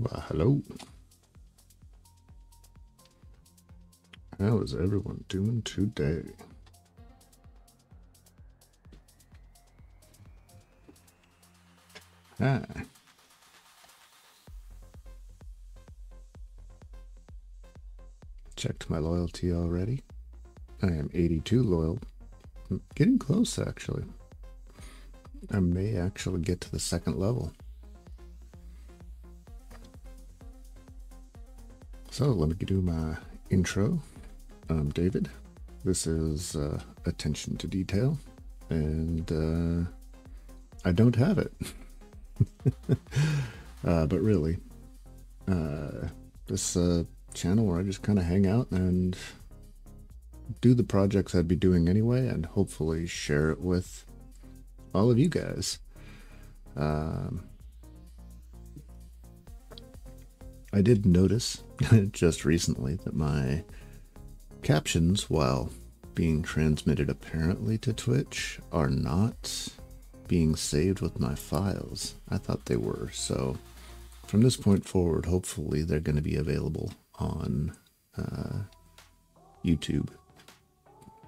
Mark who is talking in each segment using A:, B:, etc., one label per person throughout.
A: Well, hello. How is everyone doing today? Hi. Checked my loyalty already. I am 82 loyal. I'm getting close, actually. I may actually get to the second level. So let me do my intro. I'm David. This is uh, attention to detail, and uh, I don't have it. uh, but really, uh, this uh, channel where I just kind of hang out and do the projects I'd be doing anyway, and hopefully share it with all of you guys. Um, I did notice just recently that my captions, while being transmitted apparently to Twitch, are not being saved with my files. I thought they were, so from this point forward, hopefully they're going to be available on uh, YouTube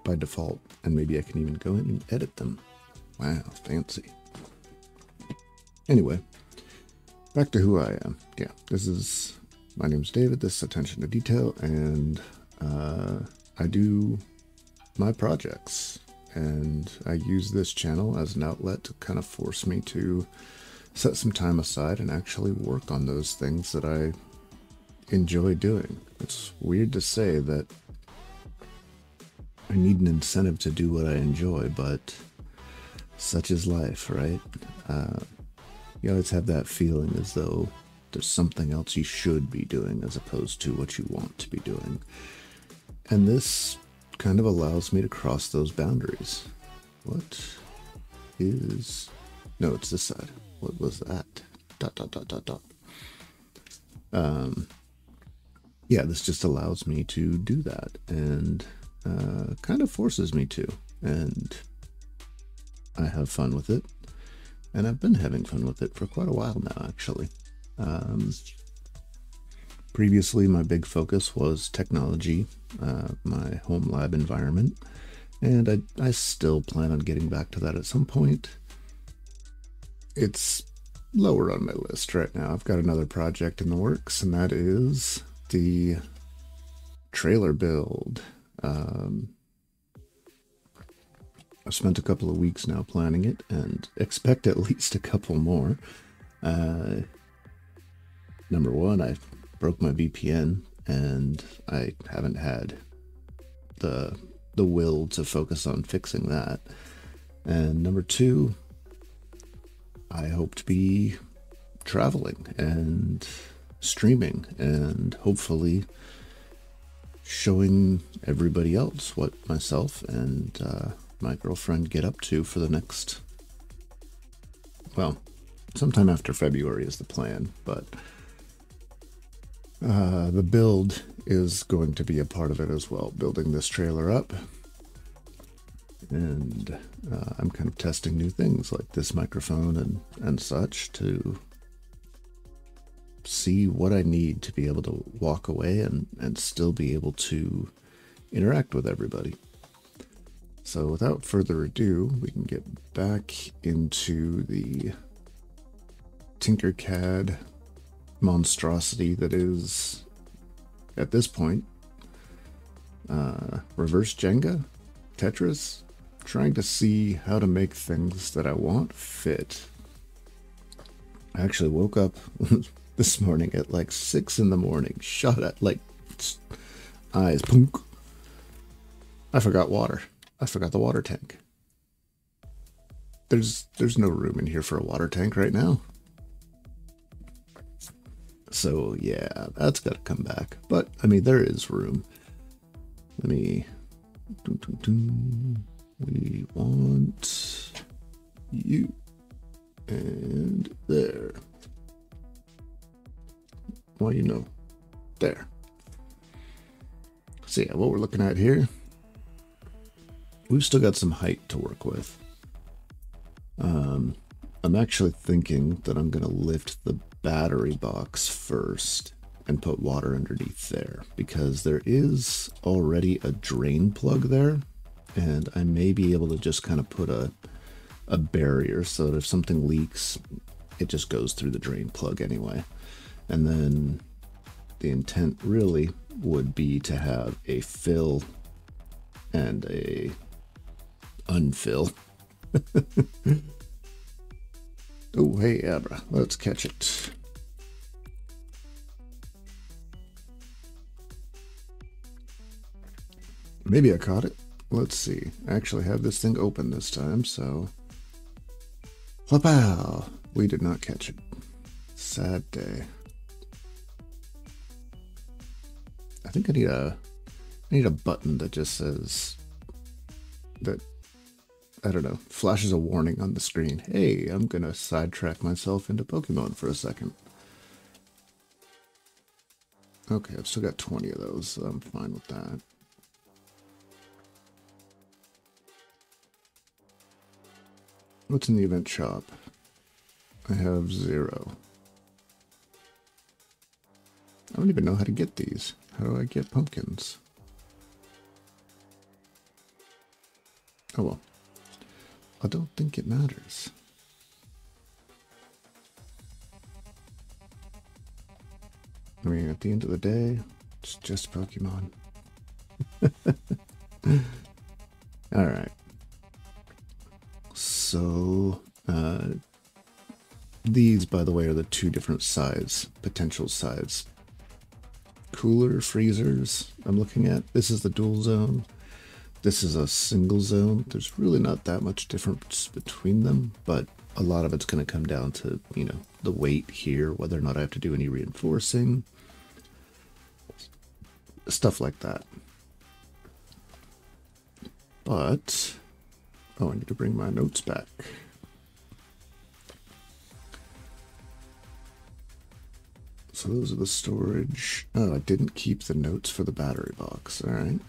A: by default, and maybe I can even go in and edit them. Wow, fancy. Anyway, back to who I am. Yeah, this is my name's David. This is Attention to Detail, and uh, I do my projects, and I use this channel as an outlet to kind of force me to set some time aside and actually work on those things that I enjoy doing. It's weird to say that I need an incentive to do what I enjoy, but such is life, right? Uh, you always have that feeling as though there's something else you should be doing as opposed to what you want to be doing. And this kind of allows me to cross those boundaries. What is. No, it's this side. What was that? Dot, dot, dot, dot, dot. Um, yeah, this just allows me to do that and uh, kind of forces me to. And I have fun with it. And I've been having fun with it for quite a while now, actually. Um, previously, my big focus was technology, uh, my home lab environment, and I, I still plan on getting back to that at some point. It's lower on my list right now. I've got another project in the works, and that is the trailer build. Um, I've spent a couple of weeks now planning it and expect at least a couple more. Uh, number one, I broke my VPN and I haven't had the the will to focus on fixing that. And number two, I hope to be traveling and streaming and hopefully showing everybody else what myself and uh, my girlfriend get up to for the next well sometime after february is the plan but uh, the build is going to be a part of it as well, building this trailer up. And uh, I'm kind of testing new things like this microphone and, and such to see what I need to be able to walk away and, and still be able to interact with everybody. So without further ado, we can get back into the Tinkercad monstrosity that is, at this point, uh, reverse Jenga, Tetris, trying to see how to make things that I want fit. I actually woke up this morning at like six in the morning, shot at like eyes, punk. I forgot water. I forgot the water tank. There's there's no room in here for a water tank right now. So yeah, that's got to come back. But I mean, there is room. Let me. We want you and there. Well, you know, there. So yeah, what we're looking at here, we've still got some height to work with. Um, I'm actually thinking that I'm going to lift the battery box first and put water underneath there because there is already a drain plug there and I may be able to just kind of put a a barrier so that if something leaks it just goes through the drain plug anyway and then the intent really would be to have a fill and a unfill oh hey Abra let's catch it Maybe I caught it. Let's see. I actually have this thing open this time, so... Flapow! We did not catch it. Sad day. I think I need a... I need a button that just says... That... I don't know. Flashes a warning on the screen. Hey, I'm gonna sidetrack myself into Pokemon for a second. Okay, I've still got 20 of those, so I'm fine with that. What's in the event shop? I have zero. I don't even know how to get these. How do I get pumpkins? Oh well. I don't think it matters. I mean, at the end of the day, it's just Pokemon. Alright. So, uh, these, by the way, are the two different size, potential size. Cooler freezers I'm looking at. This is the dual zone. This is a single zone. There's really not that much difference between them, but a lot of it's going to come down to, you know, the weight here, whether or not I have to do any reinforcing, stuff like that. But Oh, I need to bring my notes back. So those are the storage. Oh, I didn't keep the notes for the battery box. All right.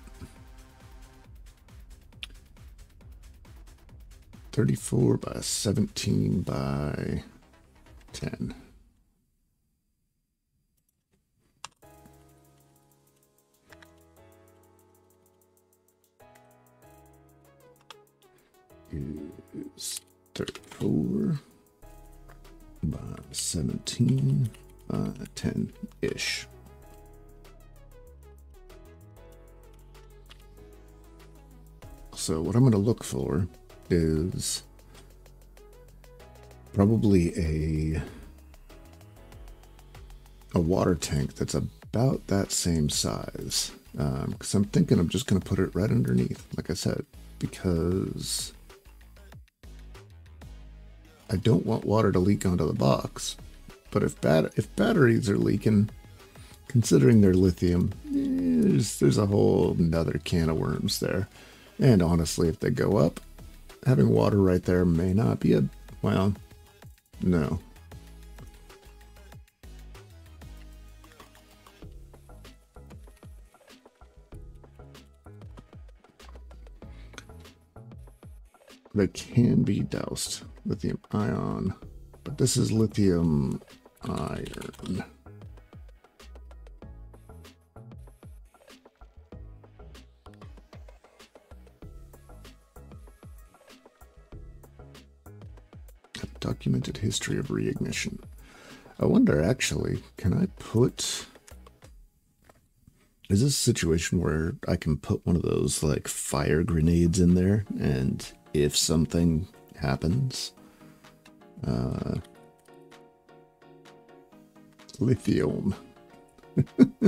A: 34 by 17 by 10. is 34 by 17 by 10 ish. So, what I'm going to look for is probably a a water tank that's about that same size. Because um, I'm thinking I'm just going to put it right underneath, like I said, because I don't want water to leak onto the box. But if bat if batteries are leaking, considering they're lithium, eh, there's there's a whole another can of worms there. And honestly, if they go up, having water right there may not be a well, no. They can be doused lithium ion, but this is lithium iron. Documented history of reignition. I wonder actually, can I put is this a situation where I can put one of those like fire grenades in there and if something happens. Uh, lithium.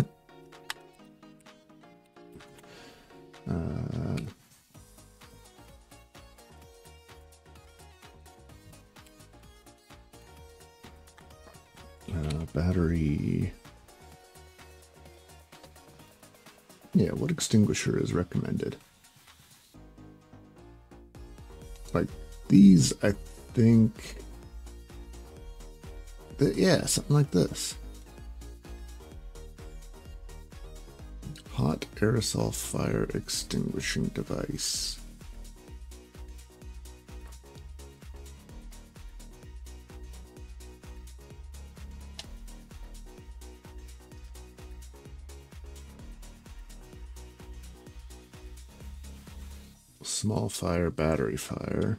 A: uh, uh, battery. Yeah, what extinguisher is recommended? Like these, I think. Yeah, something like this. Hot aerosol fire extinguishing device. Small fire, battery fire.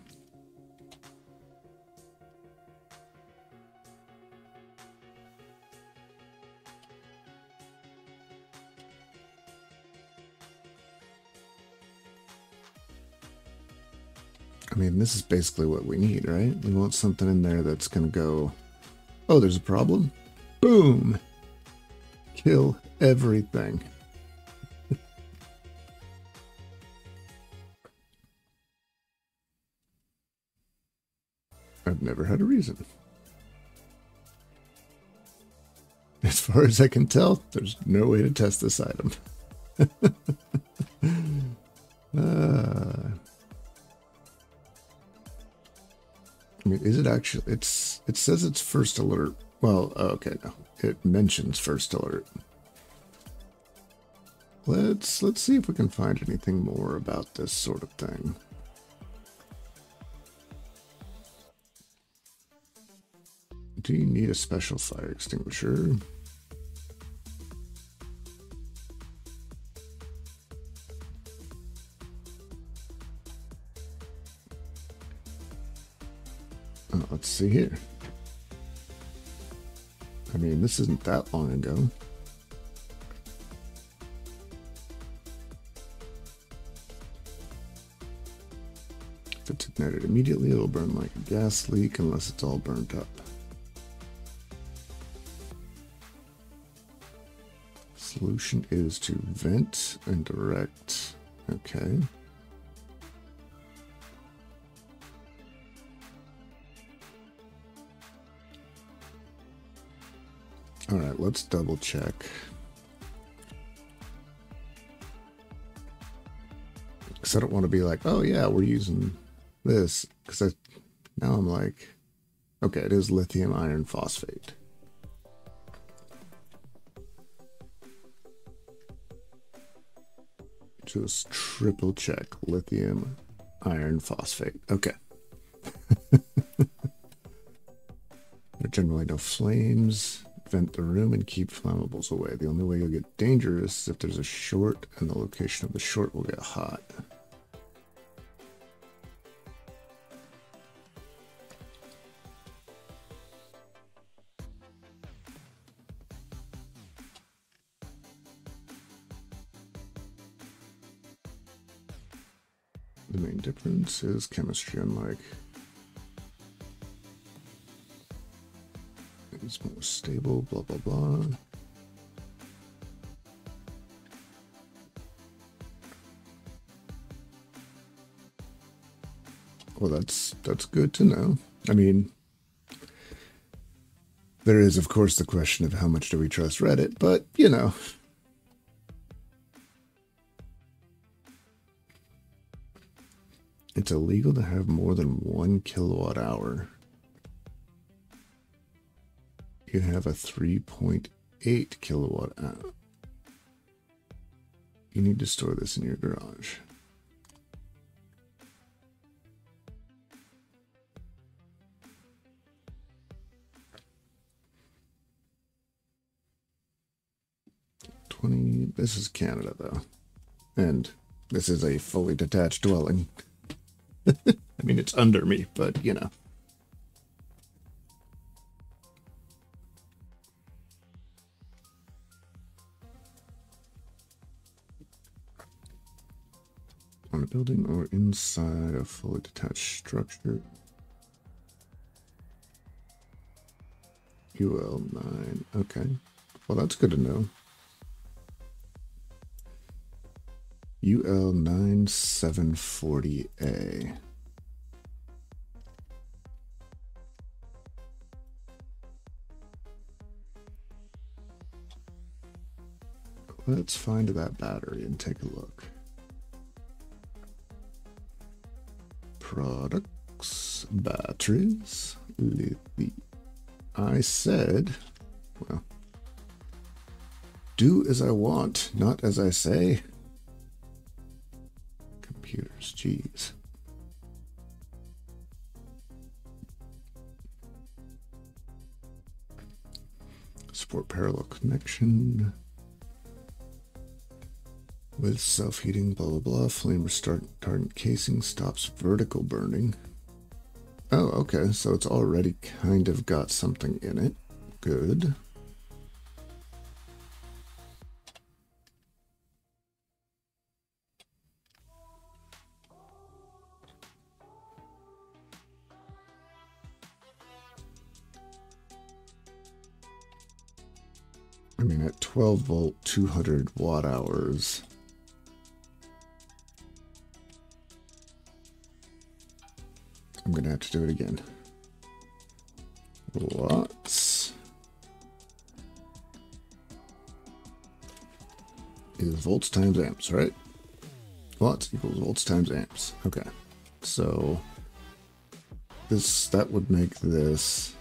A: I mean, this is basically what we need, right? We want something in there that's going to go, oh, there's a problem? Boom! Kill everything. Never had a reason. As far as I can tell, there's no way to test this item. uh, I mean, is it actually? It's. It says it's first alert. Well, oh, okay, no. It mentions first alert. Let's let's see if we can find anything more about this sort of thing. Do you need a special fire extinguisher? Oh, let's see here. I mean, this isn't that long ago. If it's ignited immediately, it'll burn like a gas leak unless it's all burnt up. Solution is to vent and direct. Okay. All right, let's double check. Because I don't want to be like, oh yeah, we're using this. Because I now I'm like, okay, it is lithium iron phosphate. Just triple check lithium iron phosphate. Okay. there are generally no flames vent the room and keep flammables away. The only way you'll get dangerous is if there's a short and the location of the short will get hot. Is chemistry, unlike It's more stable, blah, blah, blah. Well, that's that's good to know. I mean, there is, of course, the question of how much do we trust Reddit, but you know. It's illegal to have more than one kilowatt hour you have a 3.8 kilowatt hour. You need to store this in your garage. Twenty. This is Canada, though, and this is a fully detached dwelling. I mean, it's under me, but you know. on a building or inside a fully detached structure. UL9. Okay. Well, that's good to know. UL9740A. Let's find that battery and take a look. products, batteries, lithium. I said, well, do as I want, not as I say. Computers, jeez. Support parallel connection. with self-heating, blah blah blah. Flame retardant casing stops vertical burning. Oh, okay, so it's already kind of got something in it. Good. 12 volt, 200 watt hours. I'm to have to do it again. Watts is volts times amps, right? Watts equals volts times amps. Okay. So this that would make this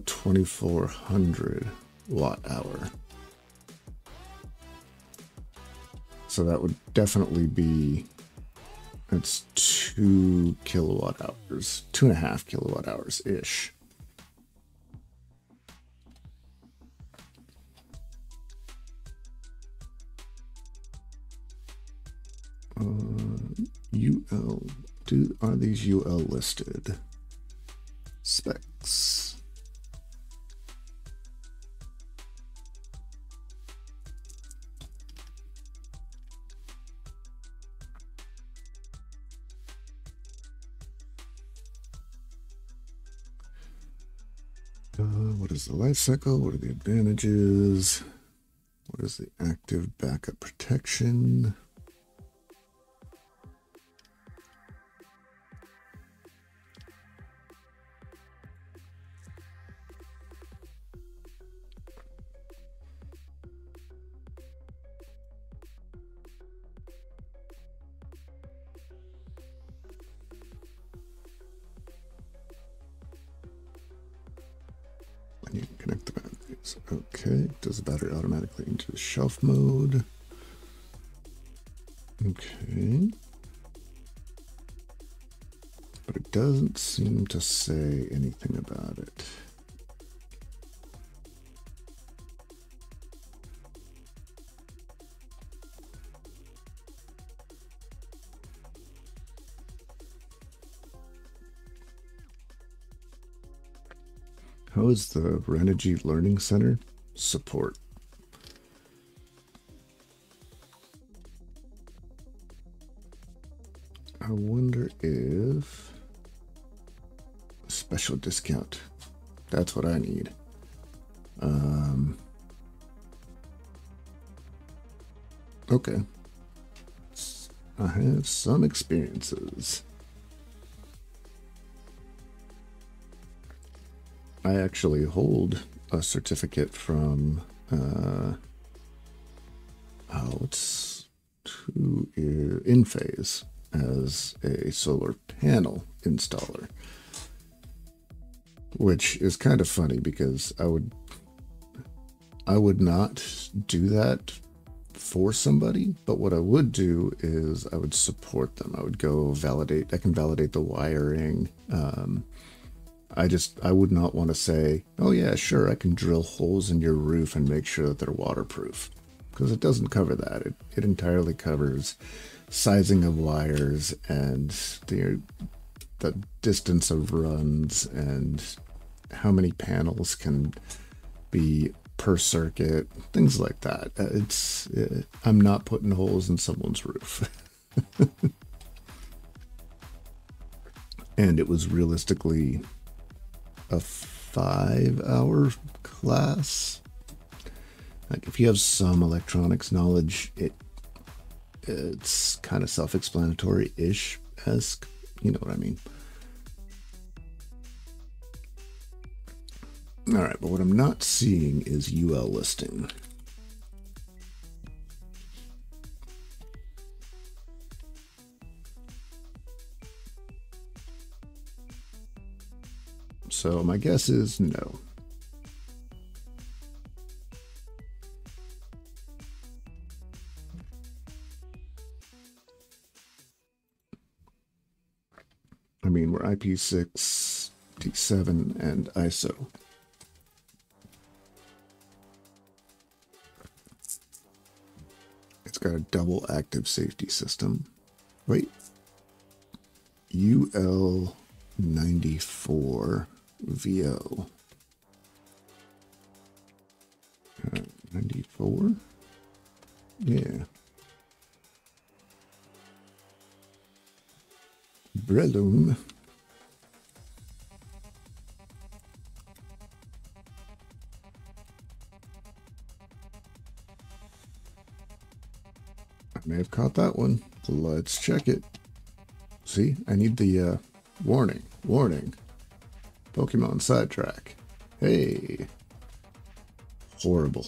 A: a 2400 watt hour. So that would definitely be, it's two kilowatt hours, two and a half kilowatt hours ish. Uh, UL, do, are these UL listed? Specs. What are the advantages? What is the active backup protection? About it. How is the Renogy Learning Center? support. Special discount. That's what I need. Um, okay. I have some experiences. I actually hold a certificate from uh, oh, it's two Enphase as a solar panel installer, which is kind of funny because I would I would not do that for somebody, but what I would do is I would support them. I would go validate. I can validate the wiring. Um, I just, I would not want to say, oh yeah, sure, I can drill holes in your roof and make sure that they're waterproof. Because it doesn't cover that. It, it entirely covers sizing of wires and the, the distance of runs and how many panels can be per circuit, things like that. Uh, it's, it, uh, I'm not putting holes in someone's roof. and it was realistically a five hour class. Like if you have some electronics knowledge, it it's kind of self-explanatory ish esque. You know what I mean? All right, but what I'm not seeing is UL listing. So my guess is no. I mean, we're IP6, T7, and ISO. Got a double active safety system. Wait. UL 94 VO. Uh, 94? Yeah. Breloom. May have caught that one. Let's check it. See, I need the uh, warning. Warning. Pokemon sidetrack. Hey. Horrible.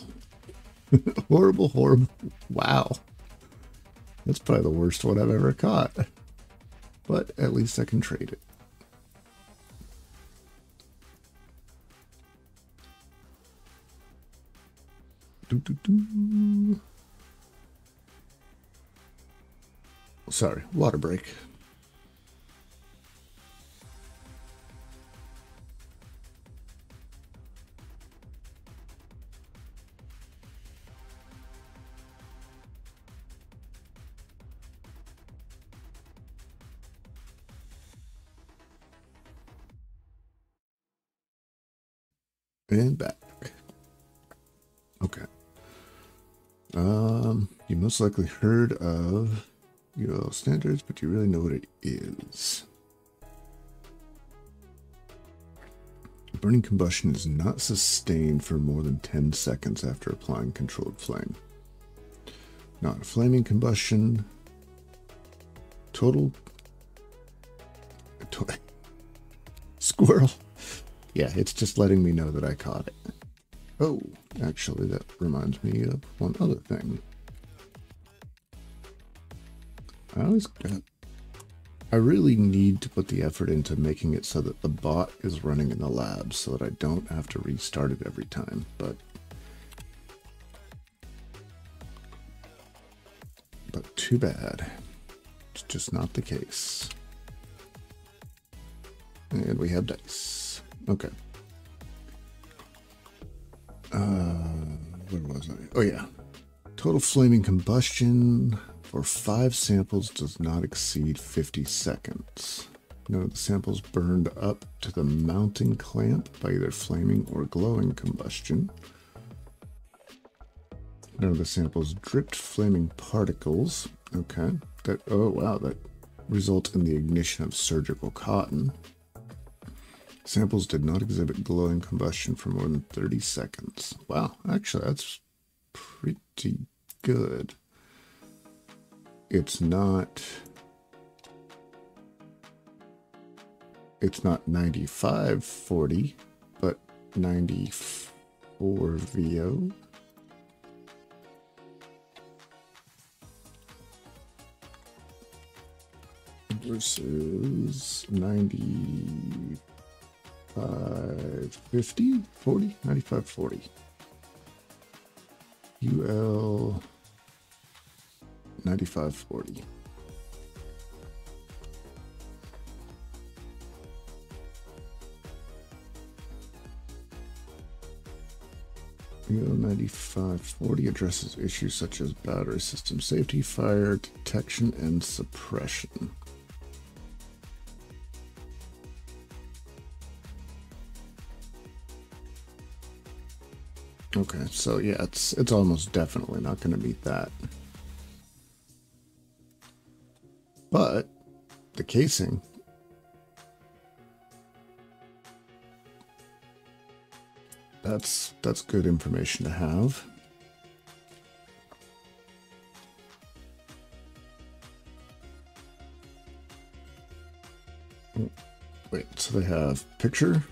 A: horrible, horrible. Wow. That's probably the worst one I've ever caught. But at least I can trade it. Doo -doo -doo. Sorry, water break. And back. Okay. Um, you most likely heard of UL standards, but you really know what it is. Burning combustion is not sustained for more than 10 seconds after applying controlled flame. Not flaming combustion. Total. To Squirrel. Yeah, it's just letting me know that I caught it. Oh, actually, that reminds me of one other thing. I always got. I really need to put the effort into making it so that the bot is running in the lab so that I don't have to restart it every time, but. But too bad. It's just not the case. And we have dice. Okay. Uh, where was I? Oh, yeah. Total flaming combustion for five samples does not exceed 50 seconds. None of the samples burned up to the mounting clamp by either flaming or glowing combustion. None of the samples dripped flaming particles. Okay. That oh wow, that result in the ignition of surgical cotton. Samples did not exhibit glowing combustion for more than 30 seconds. Wow, actually that's pretty good it's not it's not 95 40 but 94 VO versus 95 50 40 95 40 UL 9540. UL 9540 addresses issues such as battery system safety, fire detection, and suppression. Okay, so yeah, it's it's almost definitely not going to meet that. But the casing that's that's good information to have. Wait, so they have picture.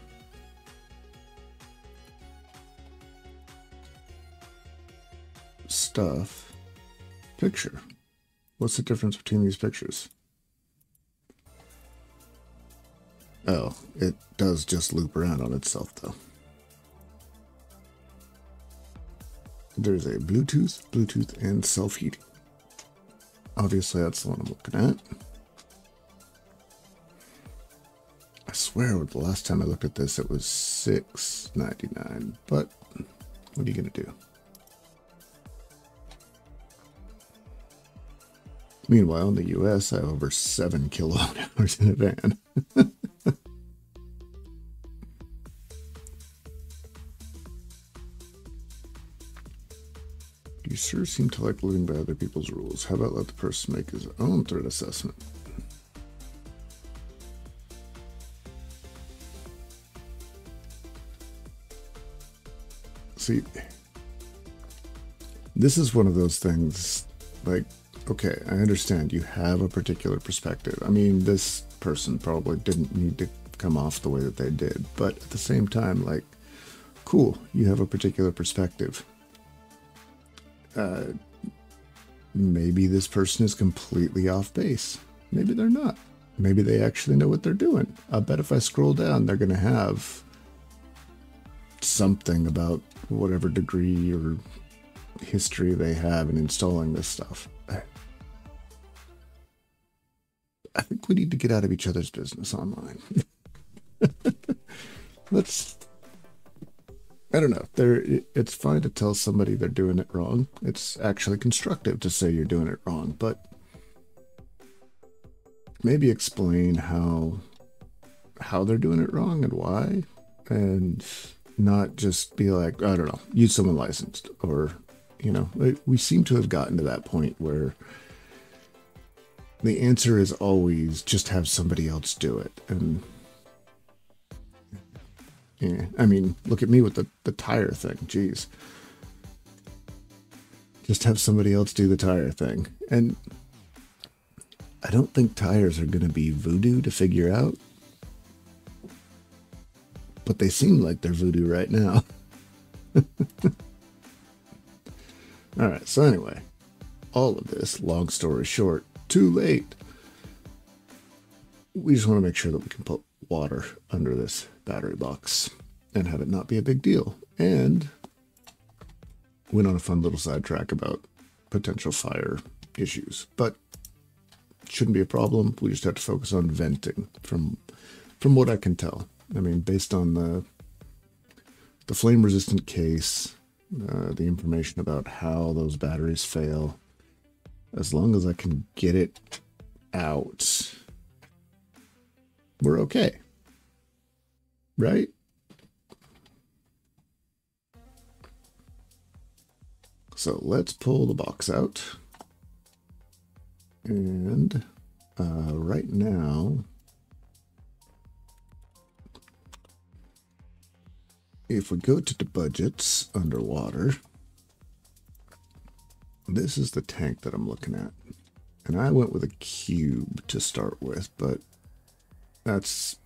A: Stuff. Picture. What's the difference between these pictures? Oh, it does just loop around on itself though. There's a Bluetooth, Bluetooth, and self-heating. Obviously, that's the one I'm looking at. I swear the last time I looked at this, it was $6.99, but what are you going to do? Meanwhile, in the US, I have over 7 kilowatt hours in a van. you sure seem to like living by other people's rules. How about let the person make his own threat assessment? See, this is one of those things like, okay, I understand you have a particular perspective. I mean, this person probably didn't need to come off the way that they did, but at the same time, like, cool, you have a particular perspective. Uh, maybe this person is completely off base. Maybe they're not. Maybe they actually know what they're doing. I bet if I scroll down, they're going to have something about whatever degree or history they have in installing this stuff. Think we need to get out of each other's business online. Let's. I don't know. There, it's fine to tell somebody they're doing it wrong. It's actually constructive to say you're doing it wrong, but maybe explain how how they're doing it wrong and why, and not just be like, I don't know, use someone licensed or, you know, we seem to have gotten to that point where the answer is always just have somebody else do it. And yeah, I mean, look at me with the, the tire thing. Jeez. Just have somebody else do the tire thing. And I don't think tires are going to be voodoo to figure out but they seem like they're voodoo right now. all right, so anyway, all of this, long story short, too late. We just want to make sure that we can put water under this battery box and have it not be a big deal. And went on a fun little sidetrack about potential fire issues, but shouldn't be a problem. We just have to focus on venting from from what I can tell. I mean, based on the the flame resistant case, uh, the information about how those batteries fail, as long as I can get it out, we're okay. Right? So let's pull the box out. And uh, right now, if we go to the budgets underwater, this is the tank that I'm looking at. And I went with a cube to start with, but that's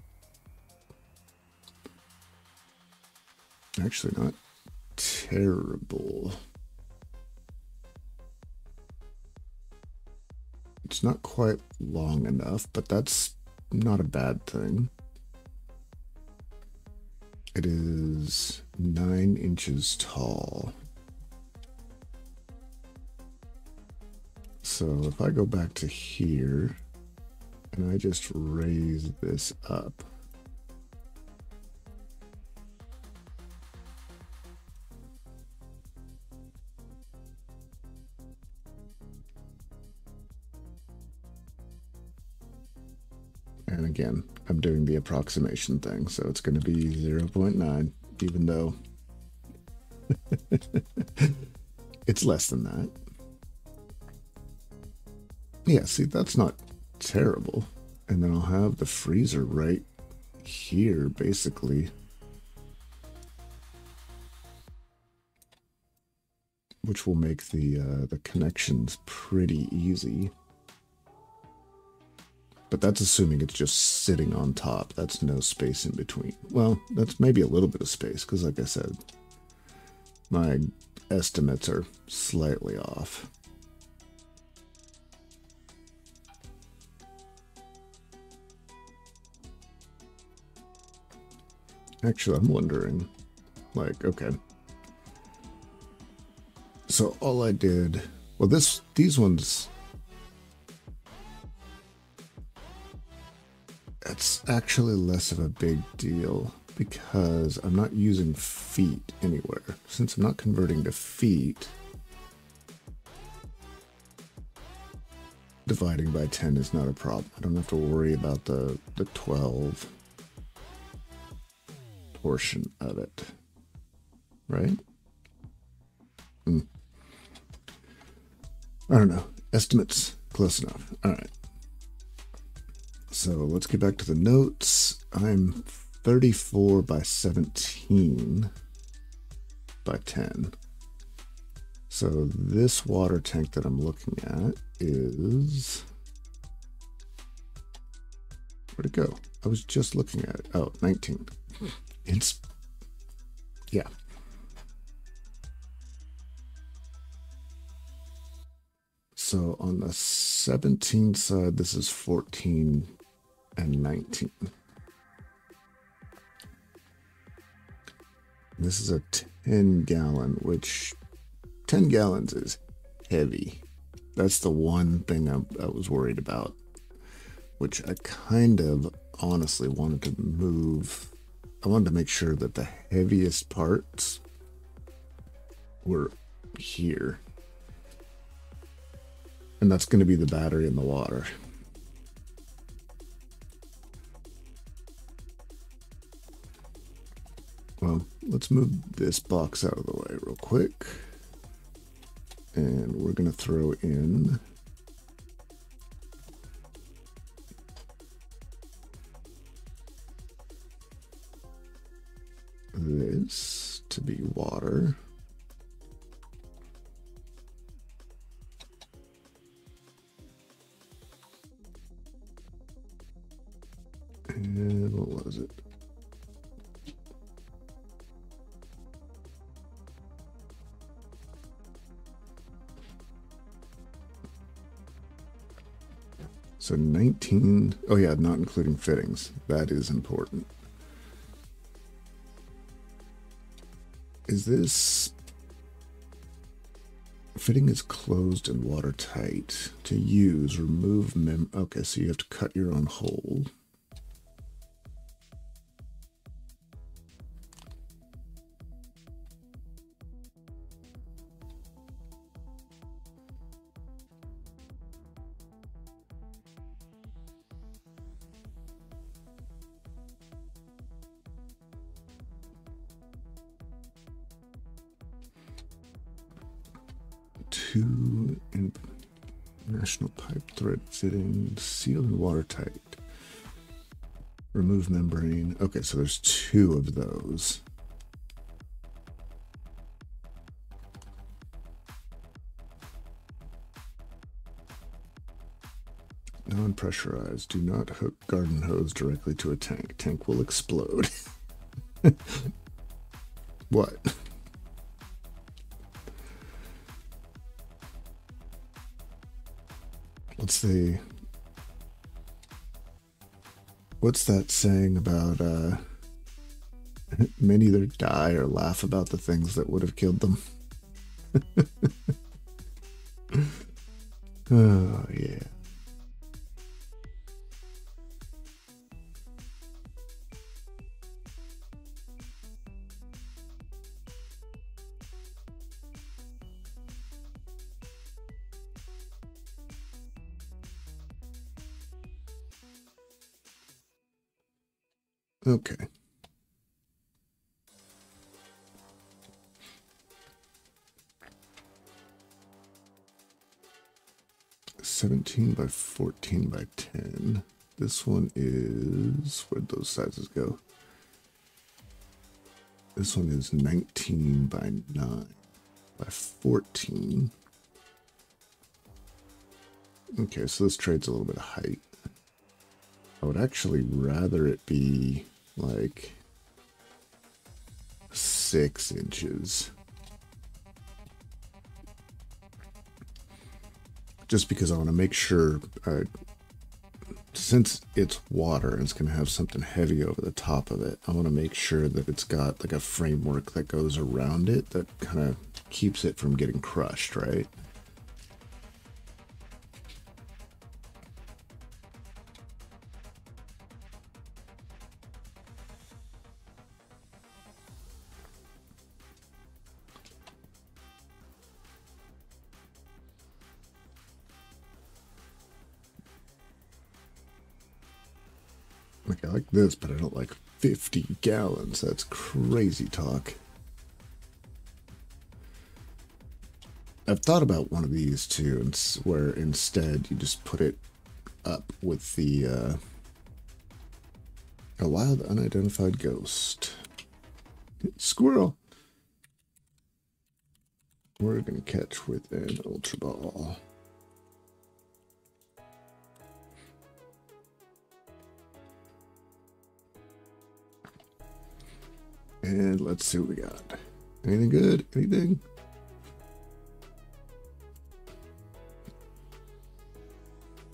A: actually not terrible. It's not quite long enough, but that's not a bad thing. It is nine inches tall. So if I go back to here and I just raise this up, and again, I'm doing the approximation thing, so it's going to be 0.9, even though it's less than that. Yeah, see, that's not terrible. And then I'll have the freezer right here, basically. Which will make the uh, the connections pretty easy. But that's assuming it's just sitting on top. That's no space in between. Well, that's maybe a little bit of space, because like I said, my estimates are slightly off. Actually, I'm wondering, like, okay. So all I did, well, this these ones It's actually less of a big deal because I'm not using feet anywhere. Since I'm not converting to feet, dividing by 10 is not a problem. I don't have to worry about the, the 12 portion of it. Right? Hmm. I don't know. Estimates, close enough. All right. So let's get back to the notes. I'm 34 by 17 by 10. So this water tank that I'm looking at is... Where'd it go? I was just looking at it. Oh, 19. It's... Yeah. So on the 17 side, this is 14 and 19. This is a 10 gallon, which 10 gallons is heavy. That's the one thing I, I was worried about, which I kind of honestly wanted to move. I wanted to make sure that the heaviest parts were here. And that's going to be the battery in the water. Well, let's move this box out of the way real quick. And we're going to throw in this to be water. And what was it? So 19, oh yeah, not including fittings. That is important. Is this fitting is closed and watertight to use. Remove mem okay so you have to cut your own hole thread fitting, sealed and watertight. Remove membrane. Okay, so there's two of those. Non-pressurized. Do not hook garden hose directly to a tank. Tank will explode. what? What's the what's that saying about uh men either die or laugh about the things that would have killed them? Oh yeah Okay. Seventeen by fourteen by ten. This one is where'd those sizes go? This one is 19 by 9 by 14. Okay, so this trades a little bit of height. I would actually rather it be like six inches. Just because I want to make sure, uh, since it's water and it's going to have something heavy over the top of it, I want to make sure that it's got like a framework that goes around it that kind of keeps it from getting crushed, right? This, but I don't like 50 gallons. That's crazy talk. I've thought about one of these too, where instead you just put it up with the uh, a wild unidentified ghost. Squirrel. We're gonna catch with an ultra ball. And let's see what we got. Anything good? Anything?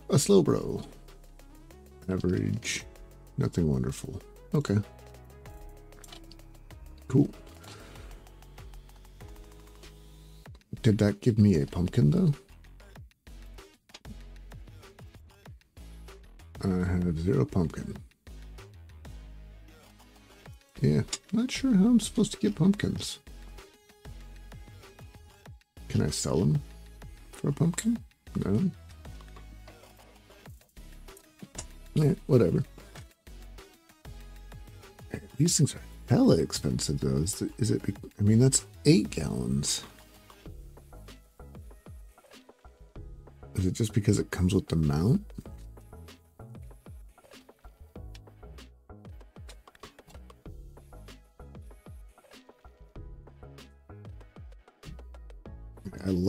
A: A Slowbro. Average. Nothing wonderful. Okay. Cool. Did that give me a pumpkin though? I have zero pumpkin. Yeah, not sure how I'm supposed to get pumpkins. Can I sell them for a pumpkin? No. Yeah, whatever. These things are hella expensive though. Is is it I mean, that's eight gallons. Is it just because it comes with the mount?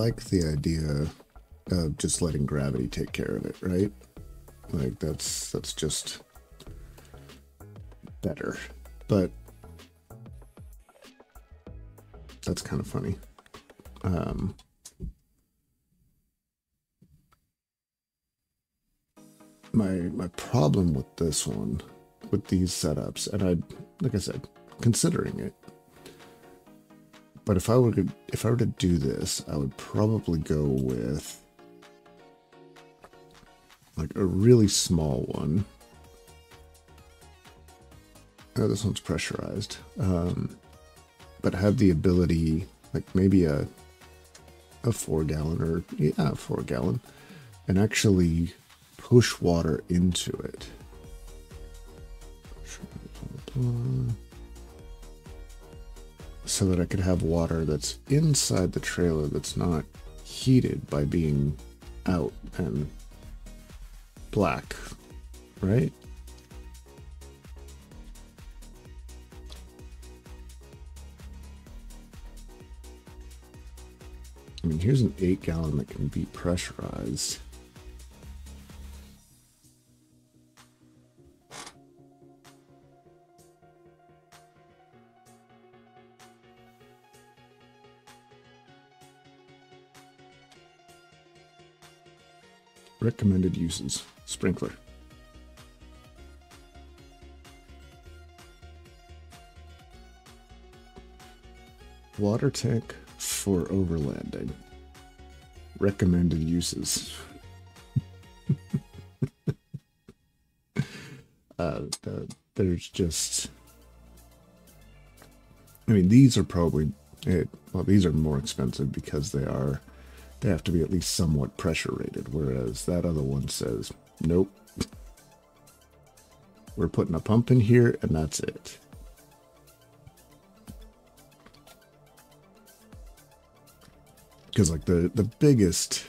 A: Like the idea of just letting gravity take care of it, right? Like that's that's just better. But that's kind of funny. Um, my my problem with this one, with these setups, and I, like I said, considering it. But if I were to if I were to do this, I would probably go with like a really small one. Oh, this one's pressurized. Um, but have the ability, like maybe a a four gallon or yeah, four gallon, and actually push water into it. So that I could have water that's inside the trailer that's not heated by being out and black, right? I mean, here's an eight gallon that can be pressurized. Recommended uses. Sprinkler. Water tank for overlanding. Recommended uses. uh, there's just. I mean, these are probably. It, well, these are more expensive because they are they have to be at least somewhat pressure rated, whereas that other one says, nope. We're putting a pump in here and that's it. Because like the, the biggest,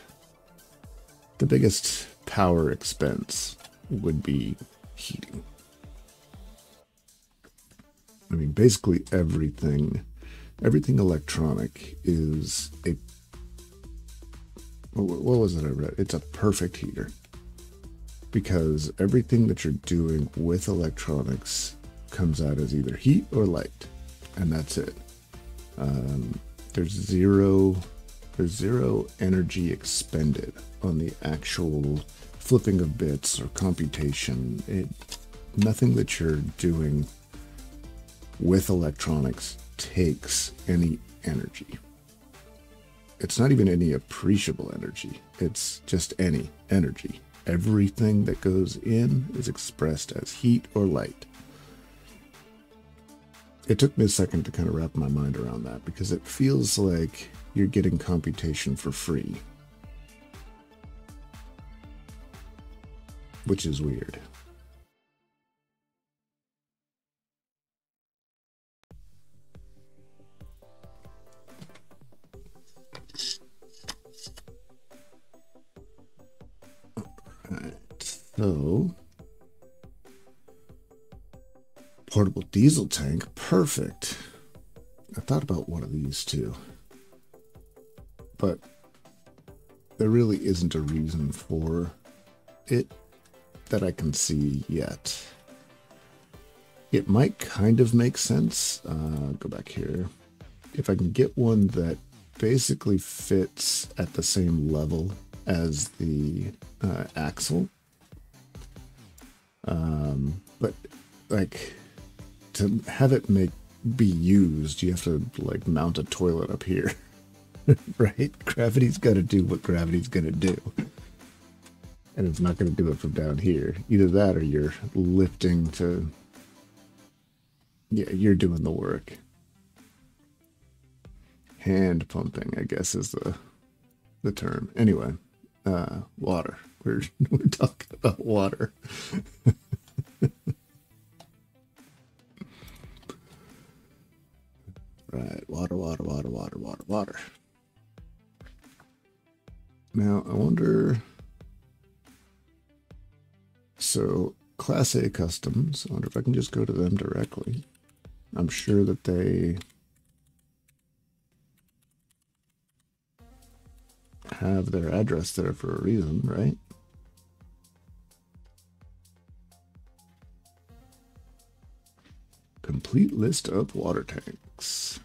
A: the biggest power expense would be heating. I mean, basically everything, everything electronic is a what was it I read? It's a perfect heater because everything that you're doing with electronics comes out as either heat or light, and that's it. Um, there's zero there's zero energy expended on the actual flipping of bits or computation. It nothing that you're doing with electronics takes any energy it's not even any appreciable energy. It's just any energy. Everything that goes in is expressed as heat or light. It took me a second to kind of wrap my mind around that because it feels like you're getting computation for free. Which is weird. So, portable diesel tank, perfect. I thought about one of these too, but there really isn't a reason for it that I can see yet. It might kind of make sense. Uh, go back here. If I can get one that basically fits at the same level as the uh, axle. Um, but like to have it make be used, you have to like mount a toilet up here. right? Gravity's got to do what gravity's going to do. And it's not going to do it from down here. Either that or you're lifting to. Yeah, you're doing the work. Hand pumping, I guess, is the the term. Anyway, uh, water. We're we're talking about water. right, water, water, water, water, water, water. Now, I wonder. So, Class A Customs, I wonder if I can just go to them directly. I'm sure that they have their address there for a reason, right? Complete list of water tanks.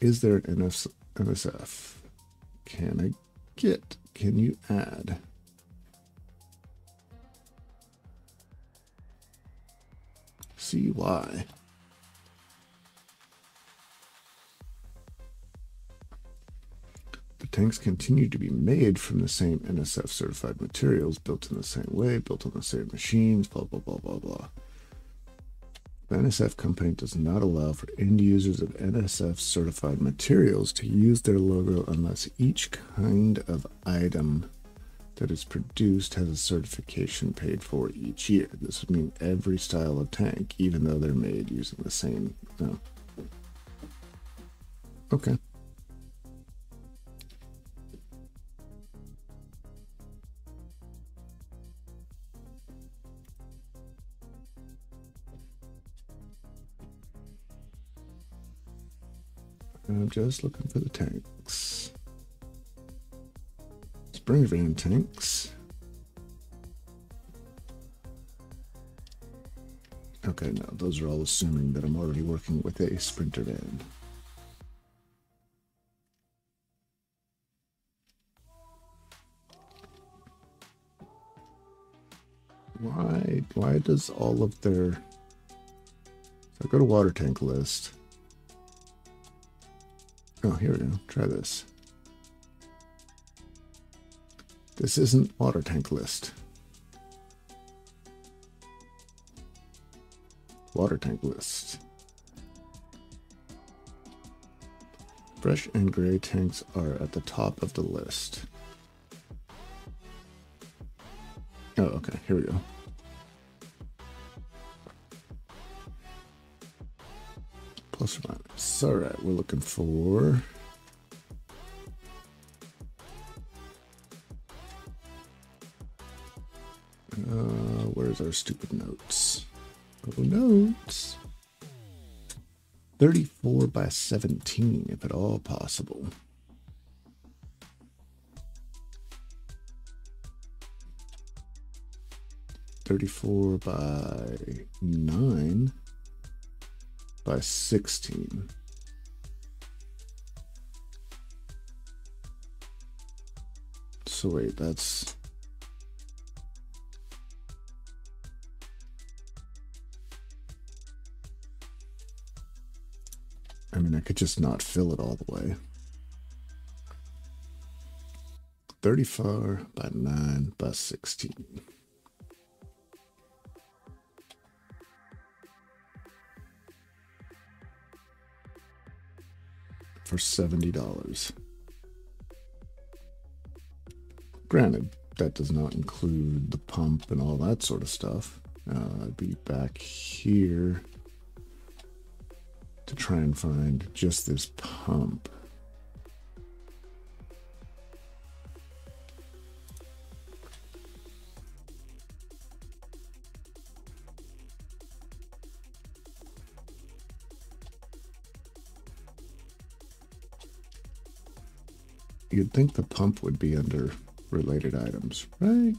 A: Is there an NF MSF. Can I get? Can you add? See why. The tanks continue to be made from the same NSF certified materials, built in the same way, built on the same machines, blah, blah, blah, blah, blah. The NSF company does not allow for end users of NSF certified materials to use their logo unless each kind of item that is produced has a certification paid for each year. This would mean every style of tank, even though they're made using the same. No. Okay. I'm just looking for the tanks. Spring van tanks. Okay, now those are all assuming that I'm already working with a sprinter van. Why, why does all of their... So I go to water tank list. Oh, here we go. Try this. This isn't water tank list. Water tank list. Fresh and gray tanks are at the top of the list. Oh, okay. Here we go. Plus or minus. All right, we're looking for. Uh, where's our stupid notes? Oh, notes. 34 by 17, if at all possible. Thirty-four by nine by 16. So wait, that's... I mean, I could just not fill it all the way. 34 by 9 by 16. For $70. Granted, that does not include the pump and all that sort of stuff. Uh, I'd be back here to try and find just this pump. You'd think the pump would be under related items, right?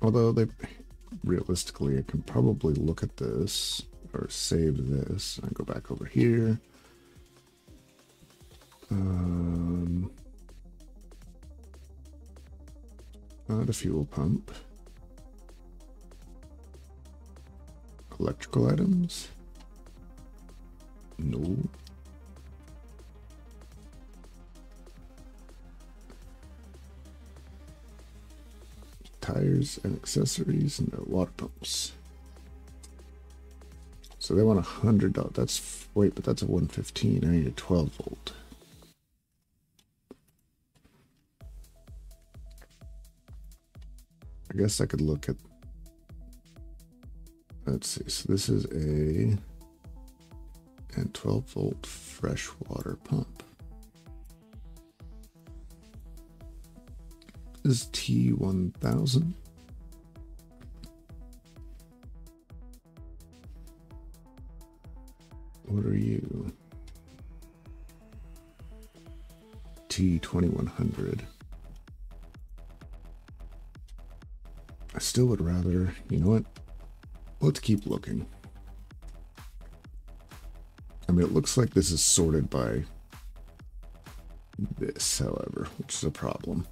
A: Although they realistically, I can probably look at this or save this and go back over here. Um, not a fuel pump. Electrical items? No. Tires and accessories, no water pumps. So they want a hundred dollars. That's wait, but that's a 115. I need a 12 volt. I guess I could look at let's see. So this is a and 12 volt freshwater pump. This is T1000. What are you? T2100. I still would rather, you know what? Let's keep looking. I mean, it looks like this is sorted by this, however, which is a problem.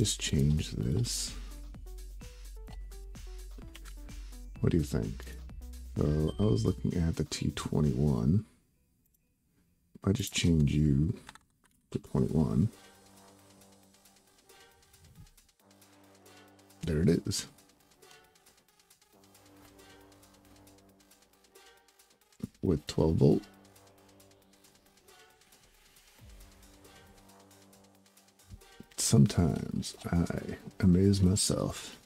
A: Just change this, what do you think? So I was looking at the T21. I just change you to 21. There it is. With 12 volt. Sometimes I amaze myself.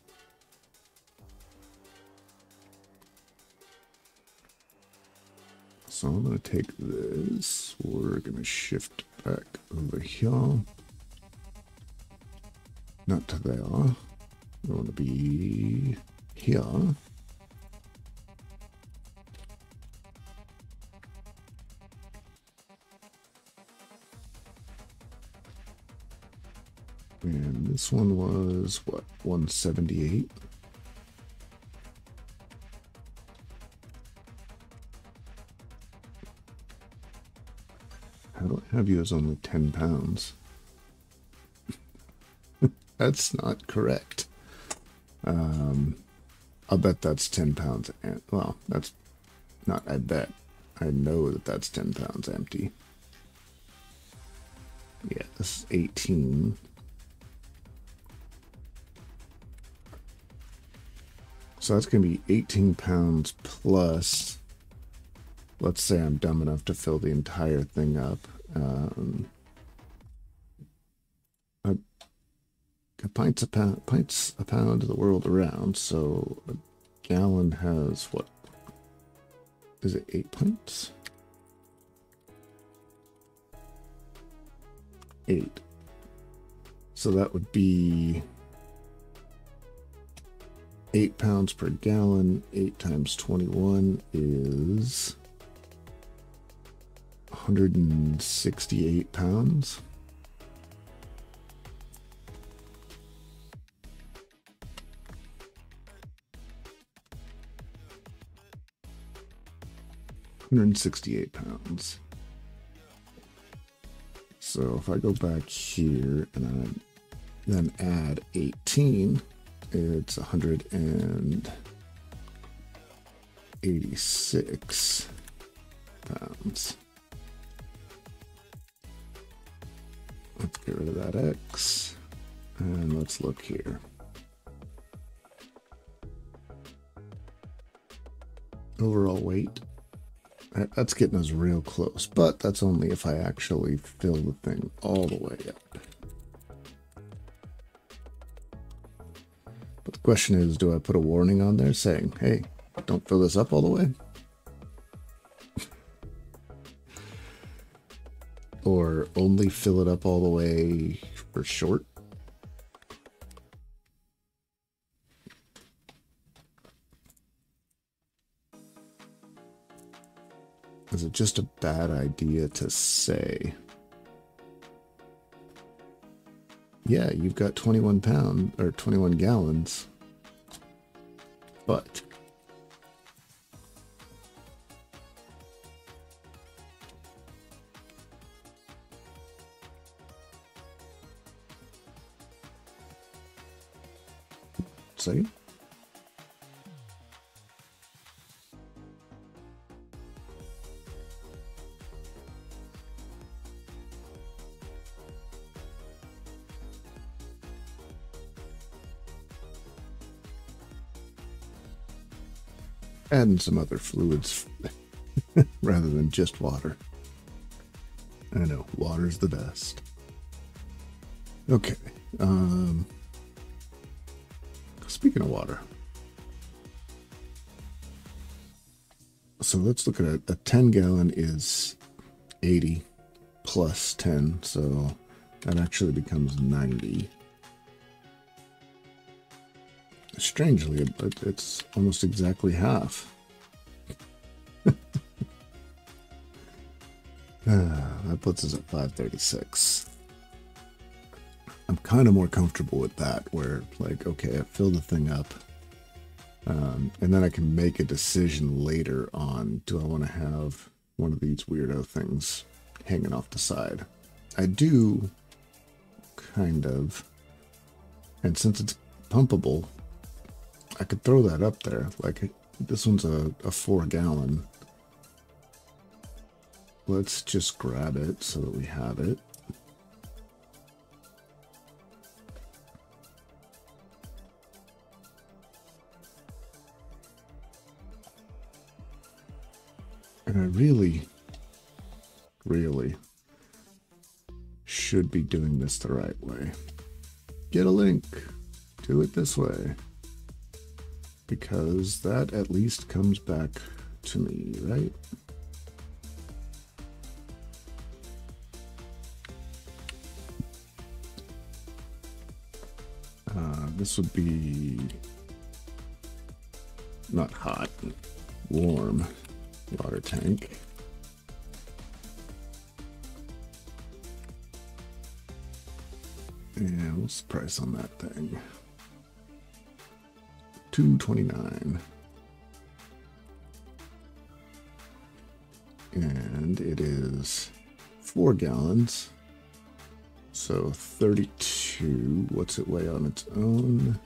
A: So I'm going to take this. We're going to shift back over here. Not to there. We want to be here. This one was, what, 178? How do I have you as only 10 pounds? that's not correct. Um, I'll bet that's 10 pounds. And, well, that's not, I bet. I know that that's 10 pounds empty. Yeah, this is 18. So that's going to be 18 pounds plus. Let's say I'm dumb enough to fill the entire thing up. Um, pint's a pound, pints a pound the world around. So a gallon has what? Is it eight pints? Eight. So that would be 8 pounds per gallon, 8 times 21 is 168 pounds. Hundred and sixty-eight pounds. So if I go back here and I then add eighteen, it's 186 pounds. Let's get rid of that X and let's look here. Overall weight. That's getting us real close, but that's only if I actually fill the thing all the way up. Question is, do I put a warning on there saying, hey, don't fill this up all the way? or only fill it up all the way for short? Is it just a bad idea to say? Yeah, you've got 21 pound or 21 gallons. But Adding some other fluids rather than just water. I know, water's the best. Okay. Um, speaking of water. So let's look at it. A 10 gallon is 80 plus 10. So that actually becomes 90. Strangely, but it's almost exactly half. Ah, that puts us at 536. I'm kind of more comfortable with that, where like, okay, I fill the thing up, um, and then I can make a decision later on. Do I want to have one of these weirdo things hanging off the side? I do, kind of. And since it's pumpable, I could throw that up there. Like this one's a, a four gallon. Let's just grab it so that we have it. And I really, really should be doing this the right way. Get a link. Do it this way because that at least comes back to me, right? Uh, this would be not hot, warm water tank. And what's the price on that thing? 229. And it is four gallons. So 32. What's it weigh on its own?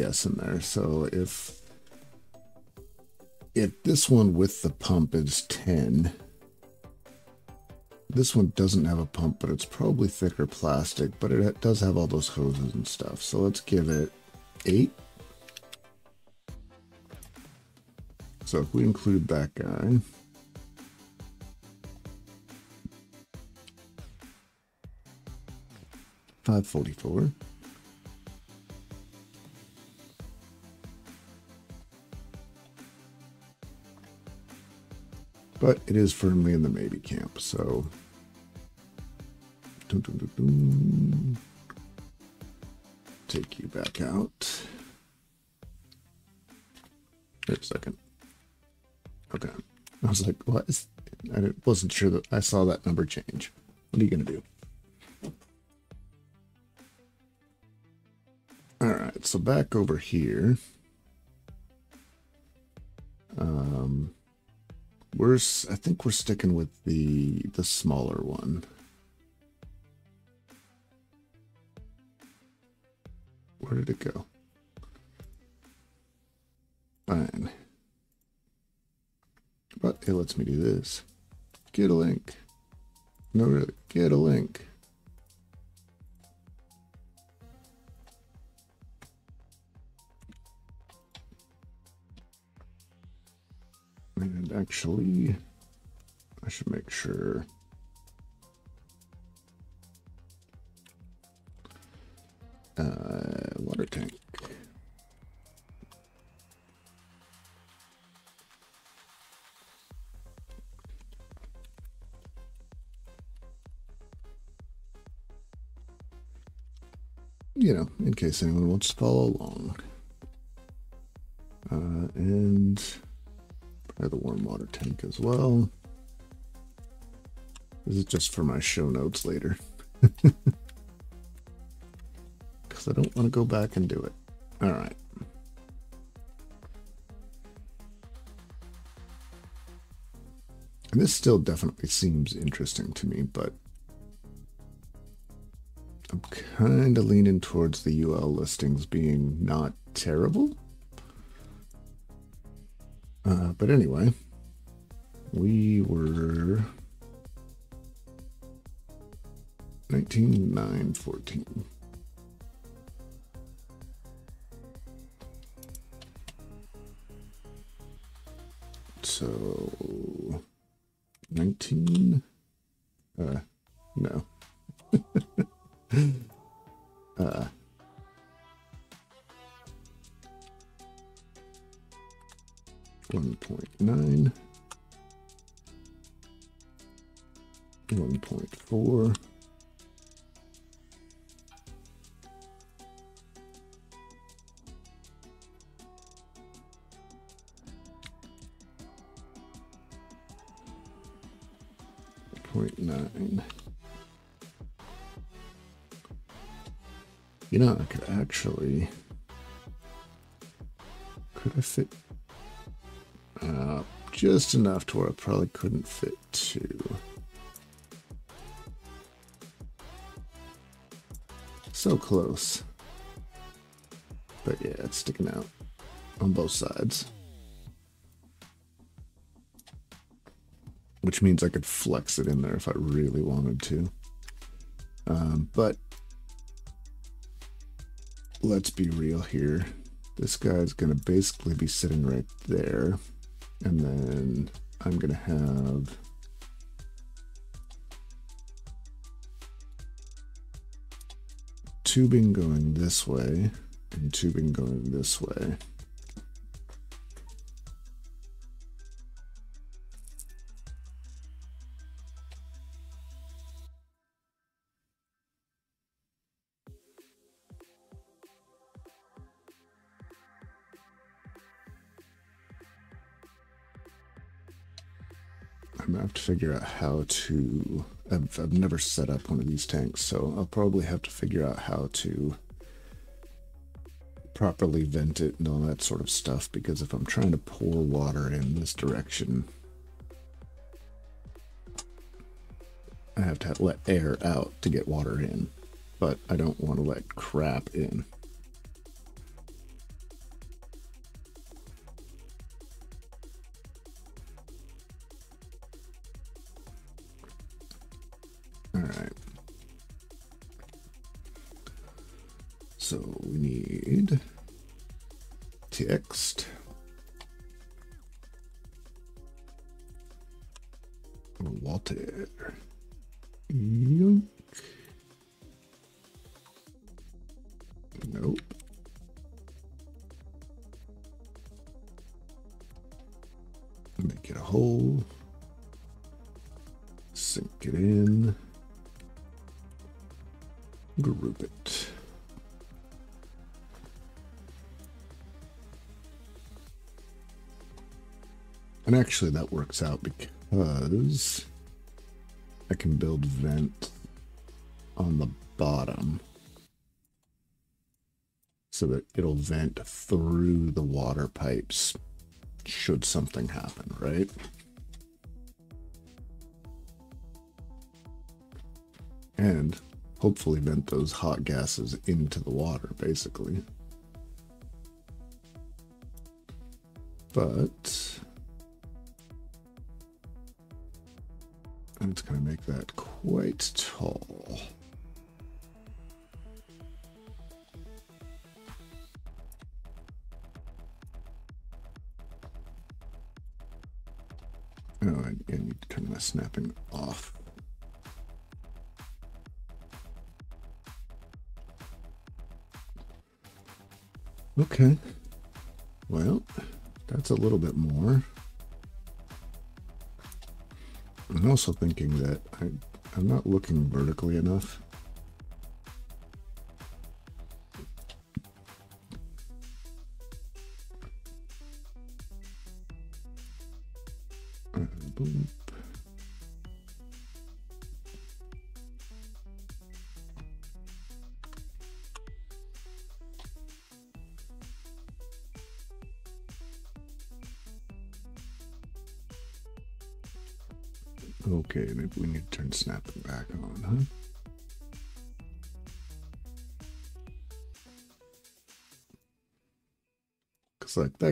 A: Our best guess in there. So if if this one with the pump is 10, this one doesn't have a pump, but it's probably thicker plastic, but it does have all those hoses and stuff. So let's give it 8. So if we include that guy, 544. But it is firmly in the maybe camp, so. Dun, dun, dun, Take you back out. Wait a second. Okay. I was like, what? I wasn't sure that I saw that number change. What are you going to do? All right, so back over here. We're, I think we're sticking with the, the smaller one. Where did it go? Fine. But it lets me do this. Get a link. No, really, get a link. Actually, I should make sure. Uh, water tank. You know, in case anyone wants to follow along. Probably the warm water tank as well. This is just for my show notes later. Because I don't want to go back and do it. All right. And this still definitely seems interesting to me, but I'm kind of leaning towards the UL listings being not terrible. Uh, but anyway, we were 19, 9, 14. So 19, uh, no. uh, 1.9, 1.4, Point nine. You know, I could actually. Could I fit uh, just enough to where I probably couldn't fit two. So close. But yeah, it's sticking out on both sides. Which means I could flex it in there if I really wanted to. Um, but let's be real here. This guy's going to basically be sitting right there. And then I'm going to have tubing going this way and tubing going this way. Figure out how to. I've, I've never set up one of these tanks, so I'll probably have to figure out how to properly vent it and all that sort of stuff. Because if I'm trying to pour water in this direction, I have to let air out to get water in, but I don't want to let crap in. That works out because I can build vent on the bottom so that it'll vent through the water pipes should something happen, right? And hopefully vent those hot gases into the water, basically. But that quite tall. Oh, I, I need to turn my snapping off. Okay. Well, that's a little bit more. I'm also thinking that I, I'm not looking vertically enough.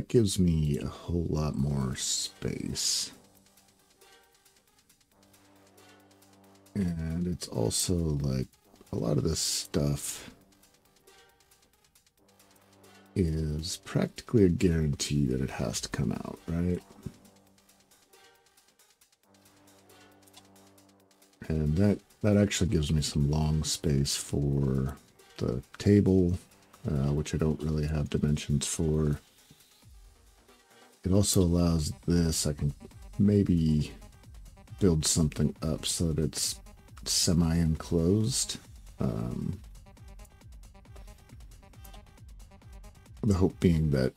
A: Gives me a whole lot more space. And it's also like a lot of this stuff is practically a guarantee that it has to come out, right? and that that actually gives me some long space for the table uh, which I don't really have dimensions for it also allows this I can maybe build something up so that it's semi-enclosed um, the hope being that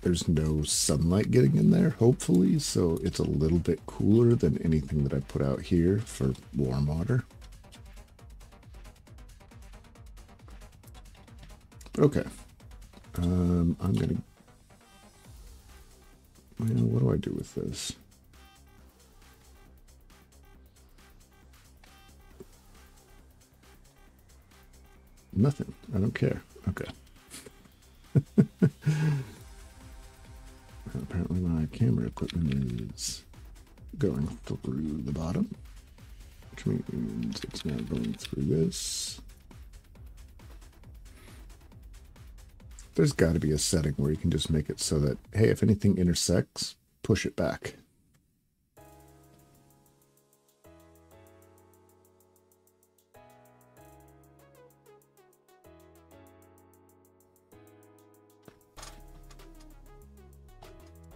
A: there's no sunlight getting in there, hopefully, so it's a little bit cooler than anything that I put out here for warm water. Okay. Um, I'm gonna... What do I do with this? Nothing. I don't care. Okay. Apparently my camera equipment is going through the bottom, which means it's now going through this. There's got to be a setting where you can just make it so that, hey, if anything intersects, push it back.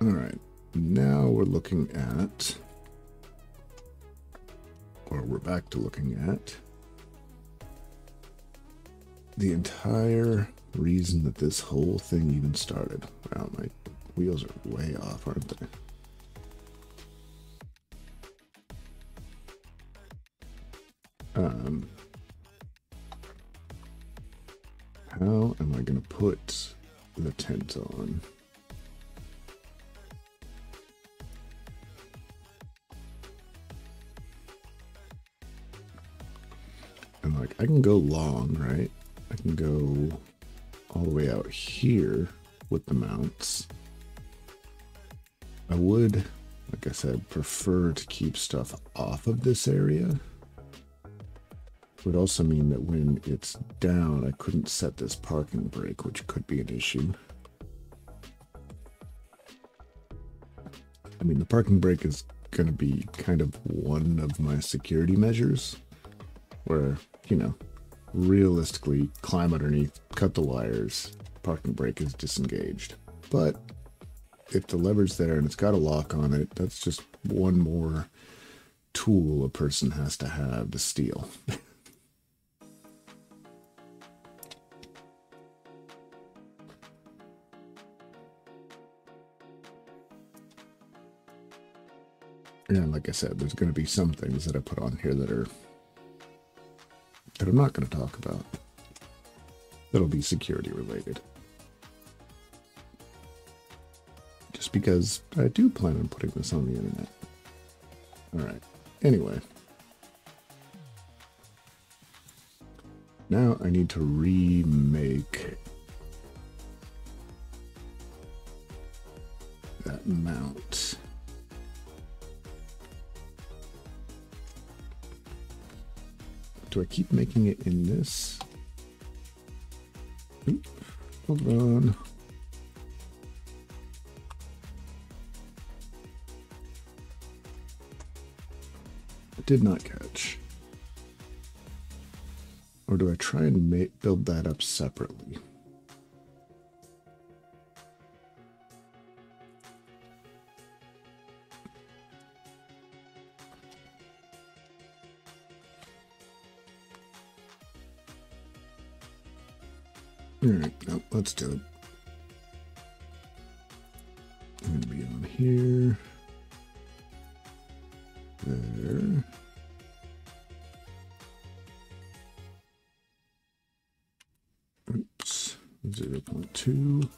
A: All right, now we're looking at, or we're back to looking at, the entire reason that this whole thing even started. Wow, my wheels are way off, aren't they? Um, how am I going to put the tent on? And like, I can go long, right? I can go all the way out here with the mounts. I would, like I said, prefer to keep stuff off of this area. Would also mean that when it's down, I couldn't set this parking brake, which could be an issue. I mean, the parking brake is going to be kind of one of my security measures, where you know, realistically climb underneath, cut the wires, parking brake is disengaged. But if the lever's there and it's got a lock on it, that's just one more tool a person has to have to steal. and like I said, there's going to be some things that I put on here that are that I'm not going to talk about. That'll be security related. Just because I do plan on putting this on the internet. Alright. Anyway. now I need to remake that mount. Do I keep making it in this? Oop, hold on. I did not catch. Or do I try and build that up separately? Let's do it. I'm going to be on here. There. Oops. 0 0.2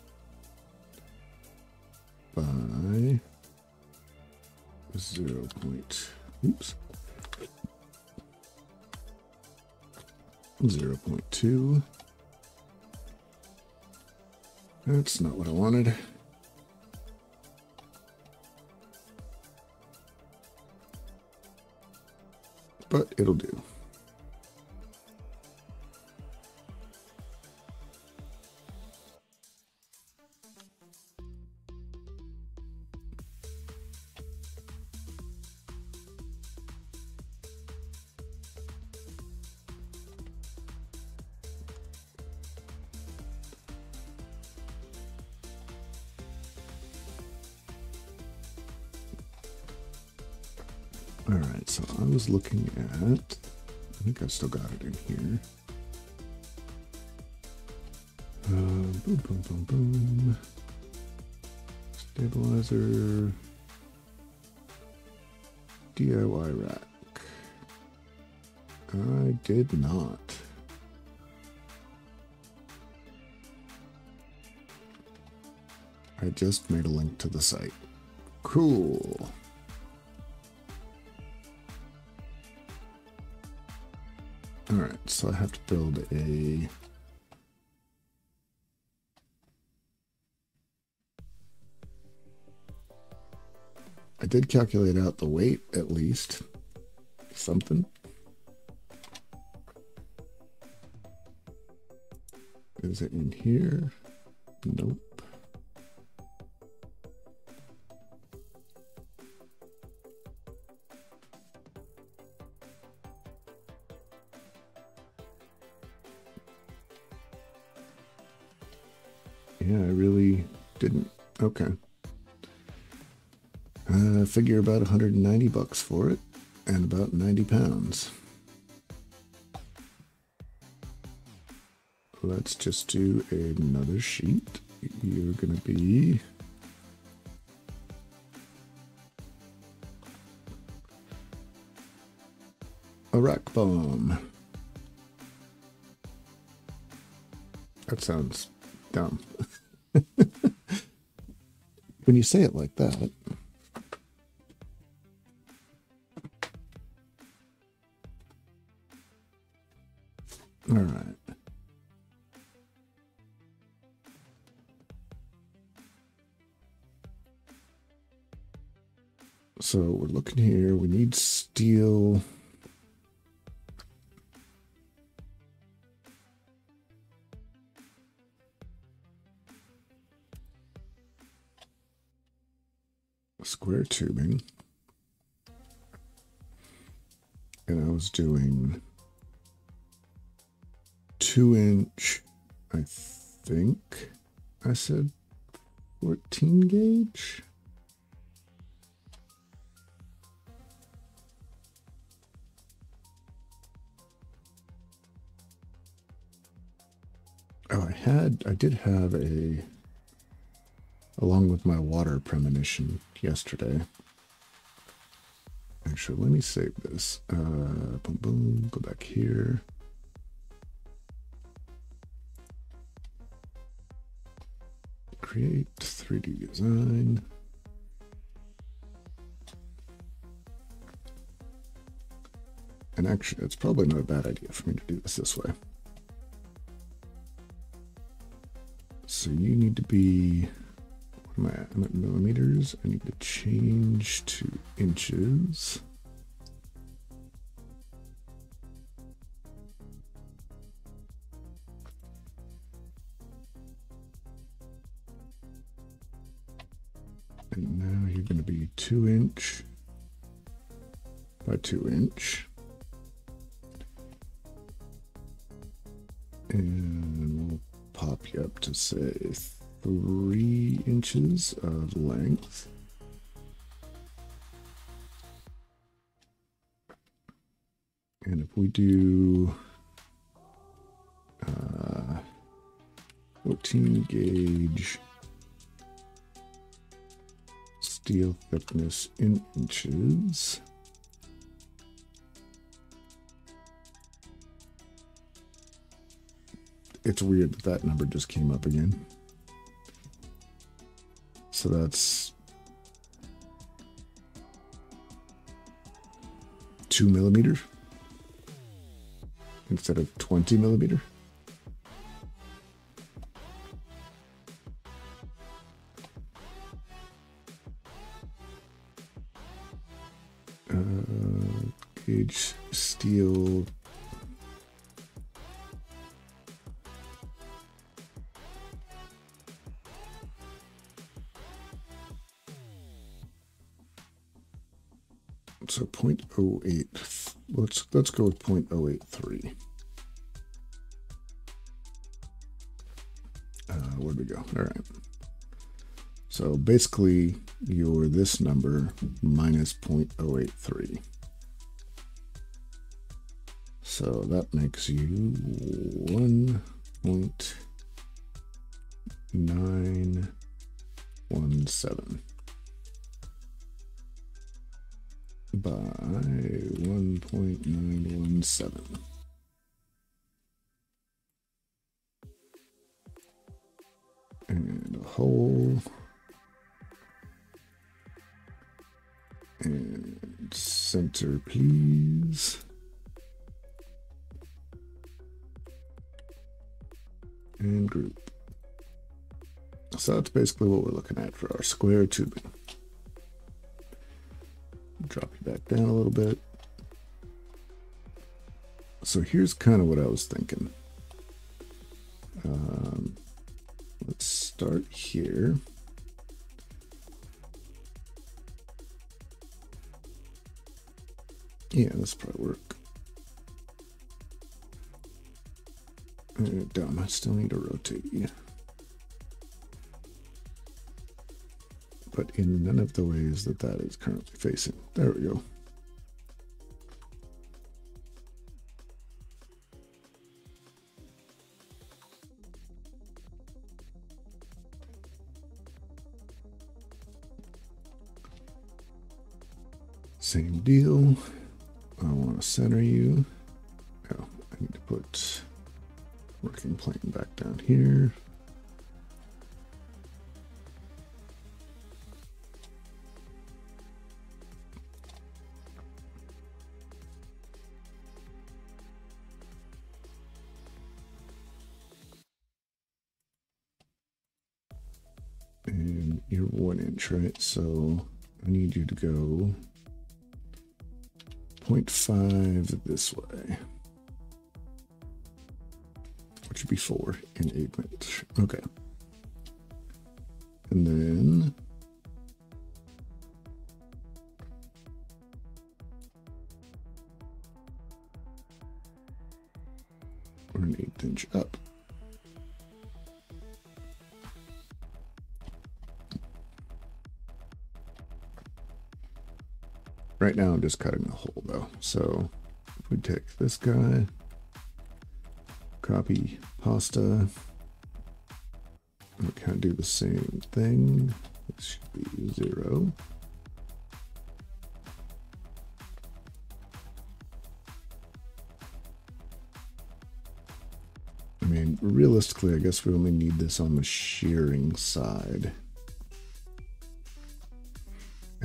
A: by 0. Point, oops. 0 0.2 that's not what I wanted. But it'll do. Looking at, I think I've still got it in here. Uh, boom, boom, boom, boom. Stabilizer. DIY rack. I did not. I just made a link to the site. Cool. So I have to build a I did calculate out the weight at least. Something. Is it in here? Nope. Okay. Uh, figure about 190 bucks for it and about 90 pounds. Let's just do another sheet. You're going to be a rack bomb. That sounds dumb. when you say it like that. yesterday. Actually, let me save this. Uh, boom, boom, go back here. Create 3D design. And actually, it's probably not a bad idea for me to do this this way. So you need to be at? I'm at millimeters. I need to change to inches. And now you're going to be two inch by two inch. And we'll pop you up to say three inches of length. And if we do uh, 14 gauge steel thickness in inches. It's weird that that number just came up again. So that's two millimeters instead of 20 millimeter. Let's go with 0.083 uh, where'd we go? All right. So basically you're this number minus 0.083 so that makes you 1.917 by 1.917. And a hole. And center, please. And group. So that's basically what we're looking at for our square tubing back down a little bit. So here's kind of what I was thinking. Um, let's start here. Yeah, this probably work. Uh, dumb, I still need to rotate you. But in none of the ways that that is currently facing. There we go. Same deal. I want to center you. Oh, I need to put working plane back down here. So I need you to go 0.5 this way, which would be four in eight. Okay. And then we're an eighth inch up. Right now I'm just cutting a hole though. So we take this guy, copy pasta, we of do the same thing. This should be zero. I mean, realistically, I guess we only need this on the shearing side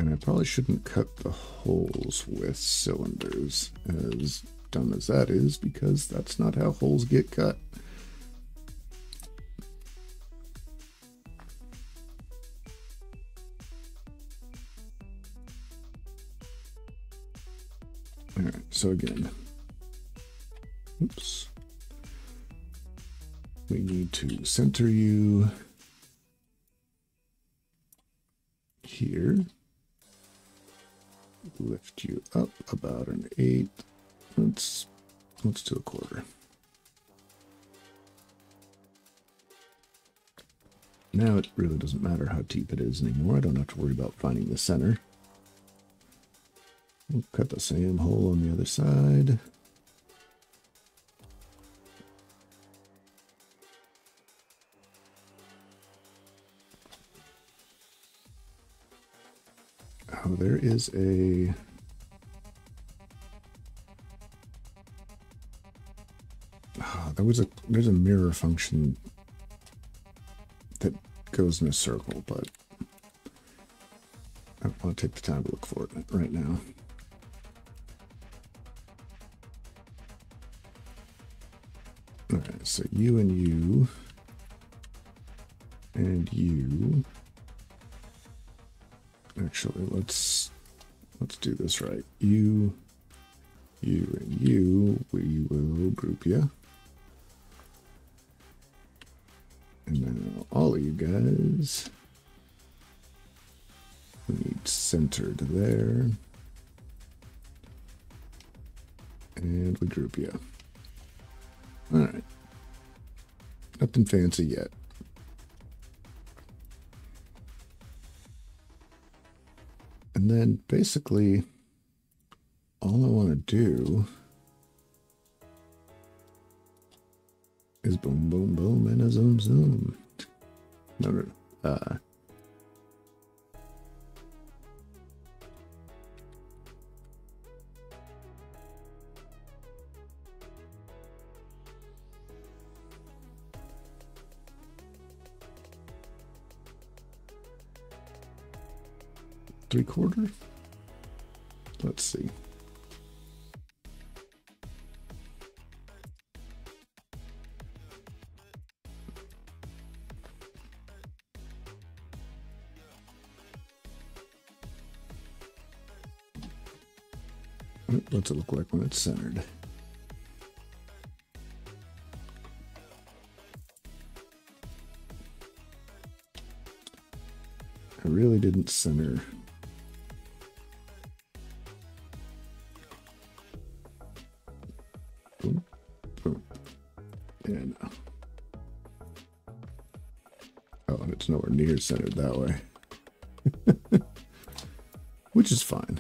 A: and I probably shouldn't cut the holes with cylinders, as dumb as that is, because that's not how holes get cut. Alright, so again, oops, we need to center you, Lift you up about an eight. Let's let's do a quarter. Now it really doesn't matter how deep it is anymore. I don't have to worry about finding the center. We'll cut the same hole on the other side. There is a... Oh, there was a there's a mirror function that goes in a circle, but I want to take the time to look for it right now. Alright, so you and you and you actually let's let's do this right. You you and you we will group you. And now all of you guys we need centered there. And we group you. Alright. Nothing fancy yet. And basically all I want to do is boom, boom, boom, and a zoom, zoom. No, no, uh, three quarter. Let's see. What's it look like when it's centered? I really didn't center centered that way. Which is fine.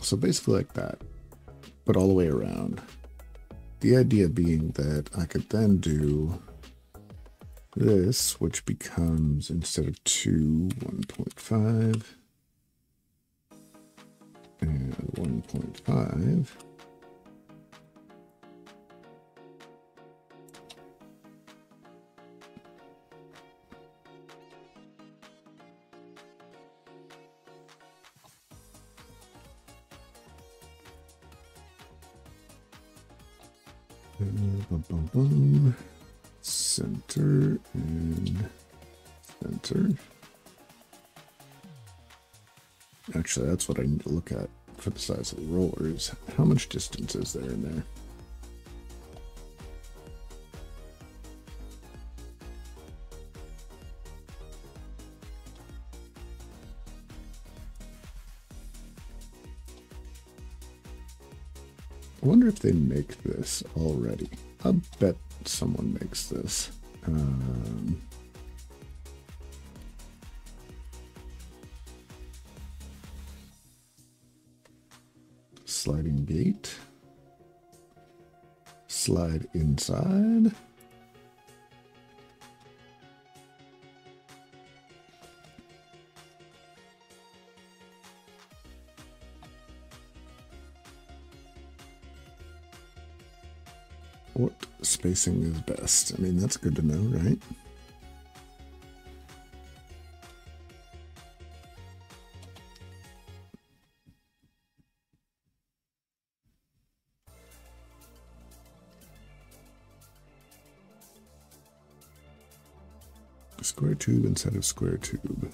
A: So basically like that, but all the way around. The idea being that I could then do this, which becomes instead of 2, 1.5 and 1.5. what I need to look at for the size of the rollers. How much distance is there in there? I wonder if they make this already. I bet someone makes this. Inside. What spacing is best? I mean, that's good to know, right? Instead of square tube.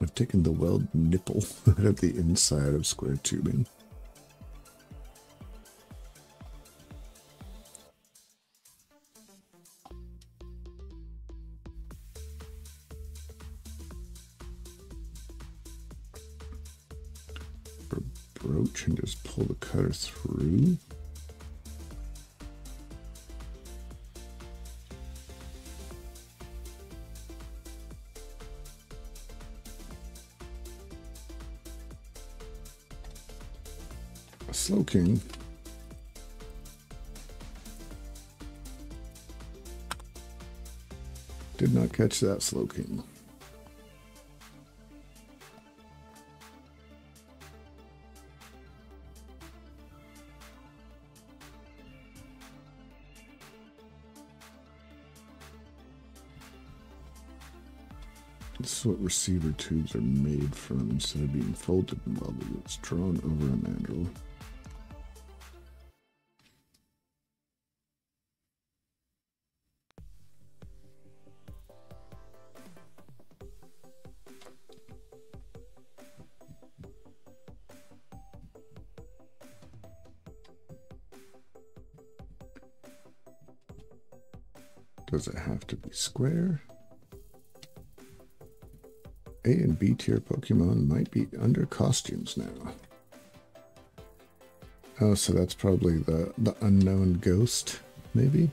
A: I've taken the weld nipple out of the inside of square tubing. Catch that Slow Slowking. This is what receiver tubes are made from. Instead of being folded and welded, it's drawn over a mandrel. Does it have to be square? A and B tier Pokemon might be under costumes now. Oh, so that's probably the, the unknown ghost, maybe?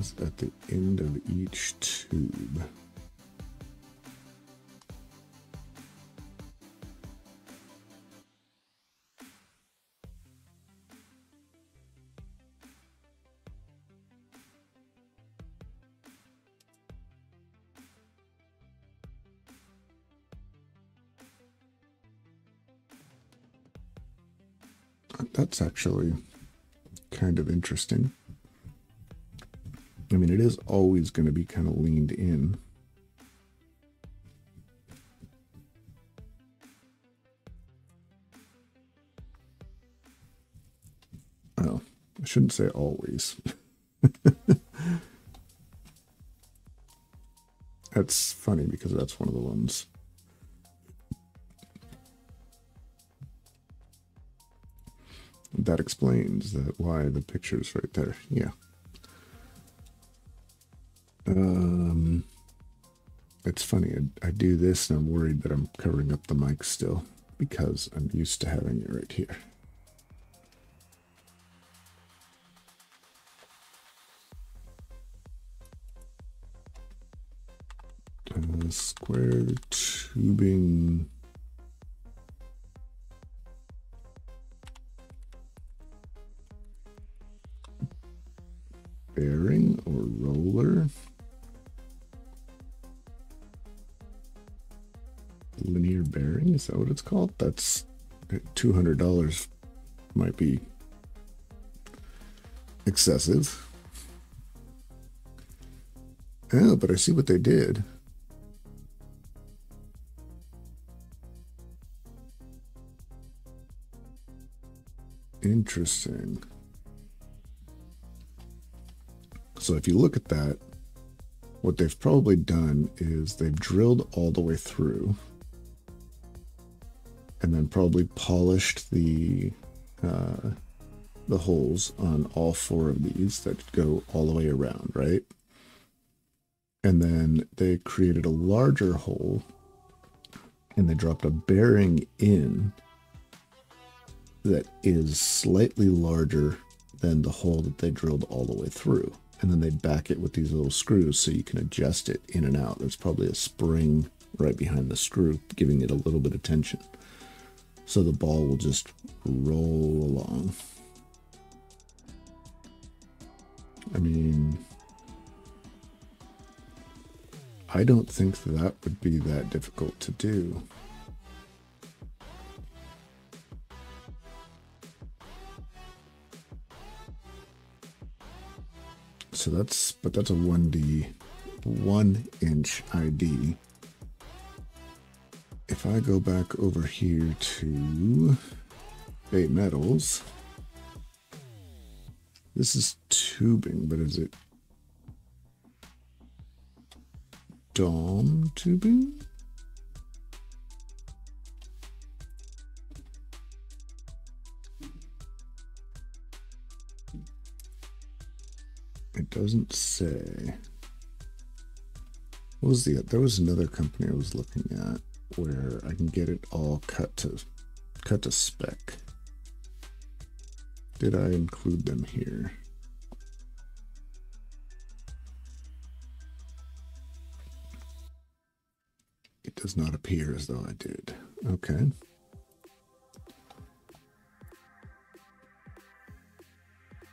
A: Bearings at the end of each tube. That's actually kind of interesting. I mean, it is always going to be kind of leaned in. Well, I shouldn't say always. that's funny because that's one of the ones. That explains that why the picture's right there. Yeah. It's funny. I, I do this and I'm worried that I'm covering up the mic still because I'm used to having it right here. Uh, square tubing. Called that's $200 might be excessive. Yeah but i see what they did. Interesting. So if you look at that what they've probably done is they've drilled all the way through probably polished the uh, the holes on all four of these that go all the way around, right? And then they created a larger hole and they dropped a bearing in that is slightly larger than the hole that they drilled all the way through. And then they back it with these little screws so you can adjust it in and out. There's probably a spring right behind the screw, giving it a little bit of tension so the ball will just roll along. I mean, I don't think that would be that difficult to do. So that's, but that's a 1D, one inch ID. If I go back over here to Bay Metals, this is tubing, but is it DOM tubing? It doesn't say. What was the there was another company I was looking at where I can get it all cut to cut to spec. Did I include them here? It does not appear as though I did. Okay.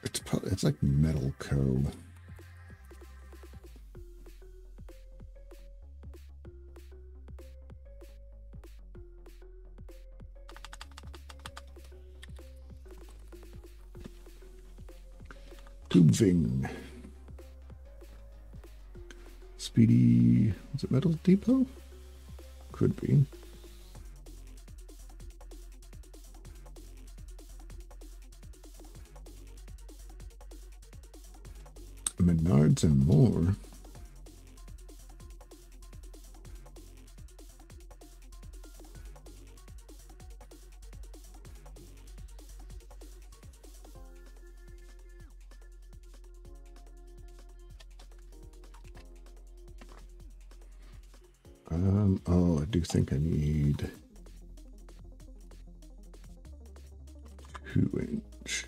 A: It's it's like Metal Co. Tubing. Speedy, is it Metal Depot? Could be. Menards and more. Think I need two inch.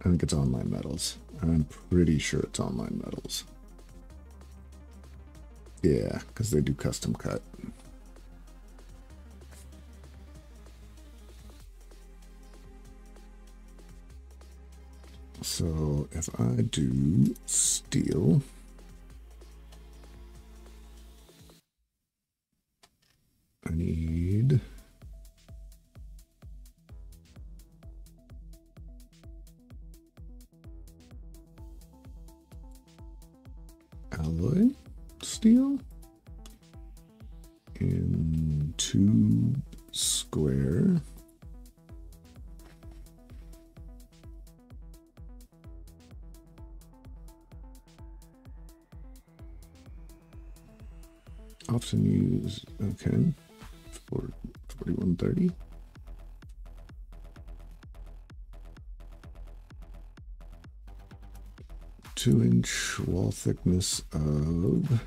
A: I think it's online metals. I'm pretty sure it's online metals. Yeah, because they do custom cut. So if I do steel, thickness of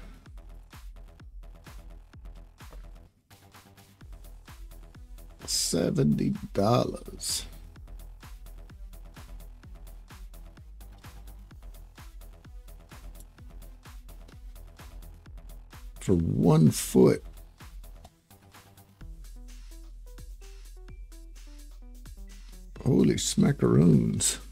A: seventy dollars. For one foot. Holy smackaroons.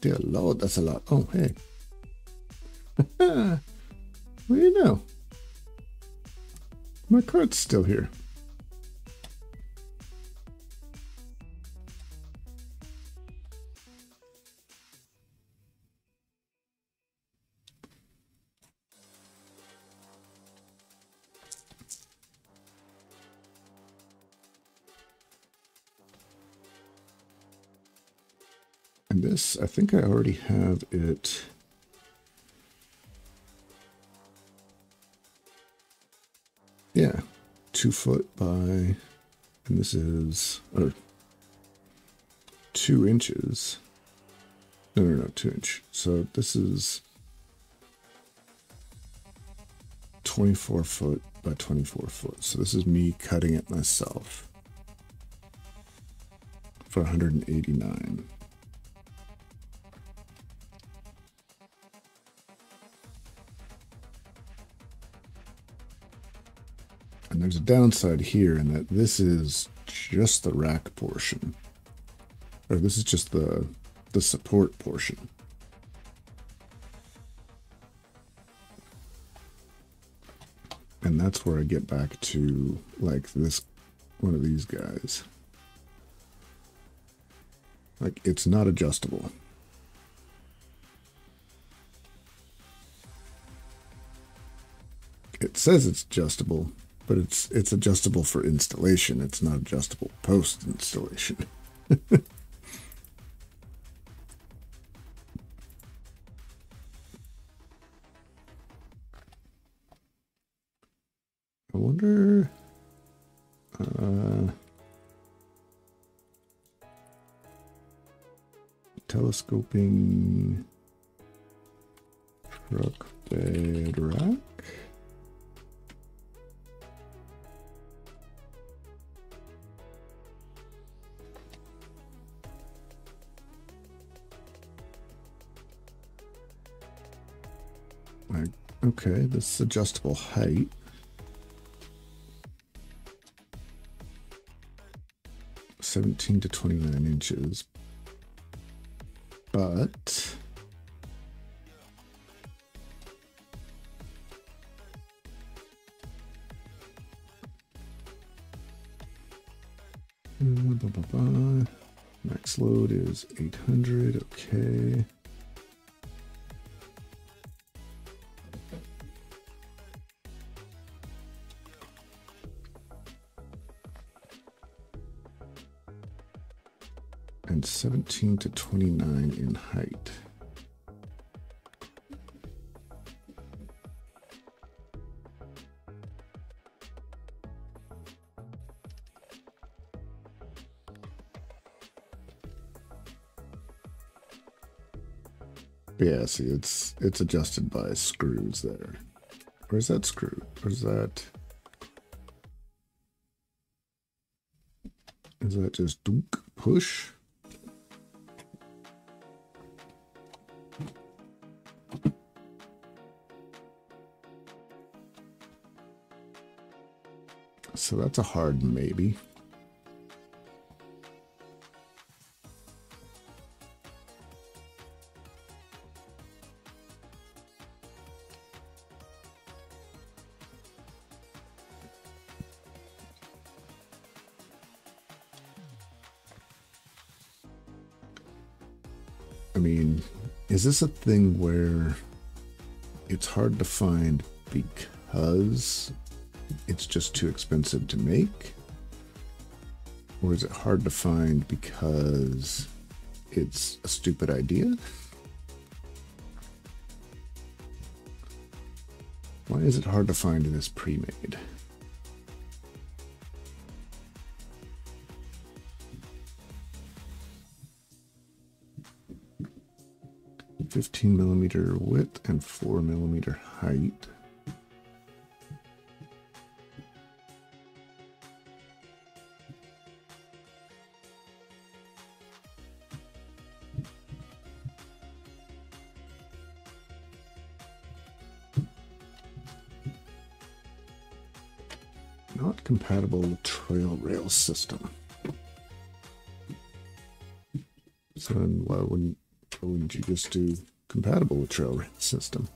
A: Dear Lord, that's a lot. Oh, hey. what do you know? My card's still here. This, I think I already have it. Yeah, two foot by, and this is, or two inches. No, no, no, two inch. So this is 24 foot by 24 foot. So this is me cutting it myself for 189. There's a downside here in that this is just the rack portion. Or this is just the the support portion. And that's where I get back to like this one of these guys. Like it's not adjustable. It says it's adjustable, but it's it's adjustable for installation. It's not adjustable post installation. I wonder. Uh, telescoping truck bed rack. Okay, this is adjustable height. Seventeen to twenty-nine inches, but mm, max load is 800 okay 17 to 29 in height. Yeah, see, it's it's adjusted by screws there. Where's that screw? Where's that? Is that just push? So that's a hard maybe. I mean, is this a thing where it's hard to find because it's just too expensive to make? Or is it hard to find because it's a stupid idea? Why is it hard to find in this pre-made? Fifteen millimeter width and four millimeter height. System. So then why wouldn't why wouldn't you just do compatible with trail system?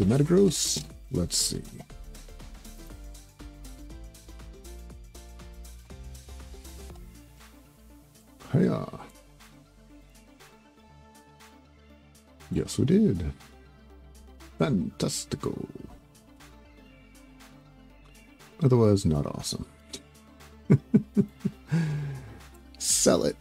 A: The Metagross? Let's see. Hiya. Yes, we did. Fantastical. Otherwise, not awesome. Sell it.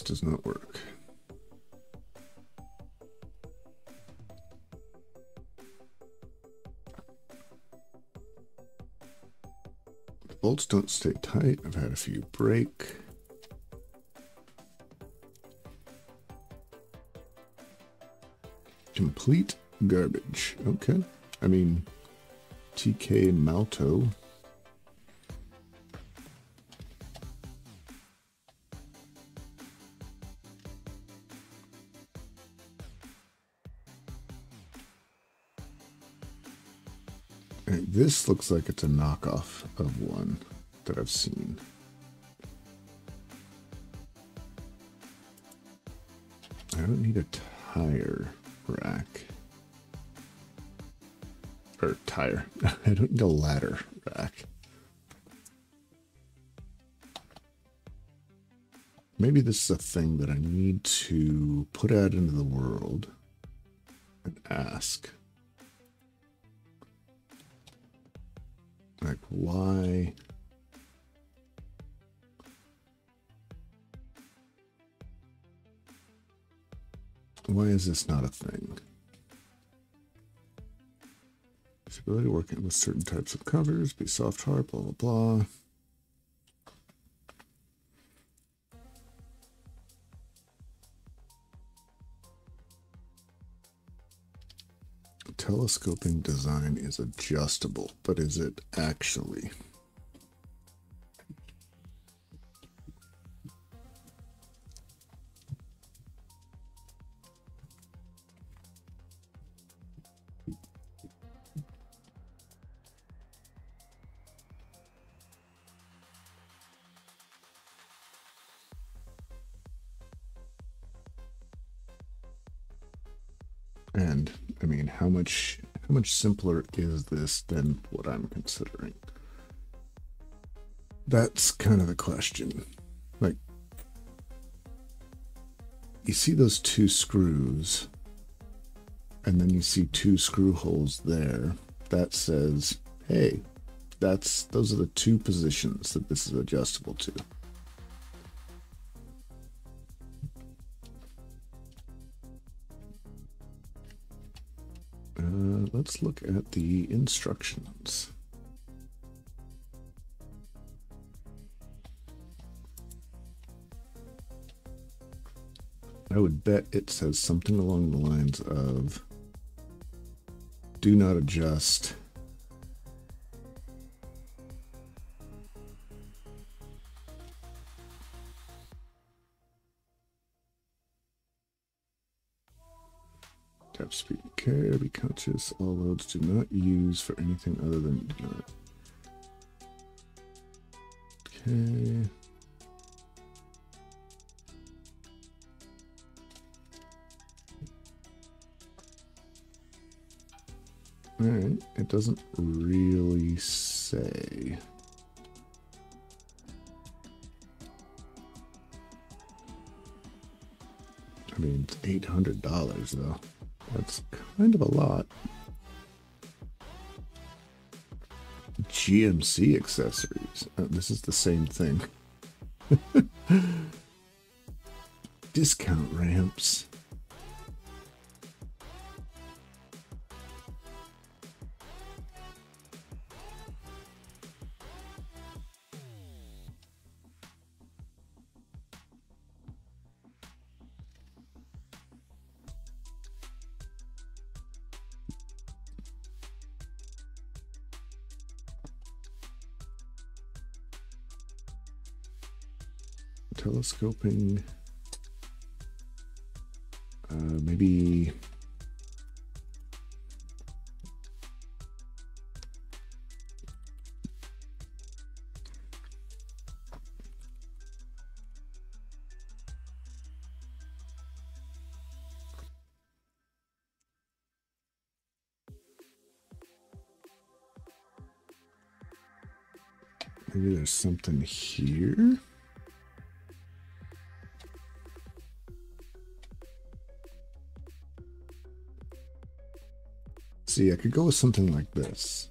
A: Does not work. The bolts don't stay tight. I've had a few break. Complete garbage. Okay. I mean, TK Malto Looks like it's a knockoff of one that I've seen. I don't need a tire rack. Or tire. I don't need a ladder rack. Maybe this is a thing that I need to put out into the world and ask. Is this not a thing? Disability working with certain types of covers, be soft hard, blah, blah, blah. telescoping design is adjustable, but is it actually? Much how much simpler is this than what I'm considering? That's kind of the question. Like, you see those two screws, and then you see two screw holes there. That says, hey, that's those are the two positions that this is adjustable to. Let's look at the instructions. I would bet it says something along the lines of do not adjust Tap speed care, be conscious. All loads do not use for anything other than not. Okay. Alright, it doesn't really say. I mean, it's $800 though. That's kind of a lot. GMC accessories. Oh, this is the same thing. Discount ramps. scoping. Uh, maybe Maybe there's something here. See, I could go with something like this.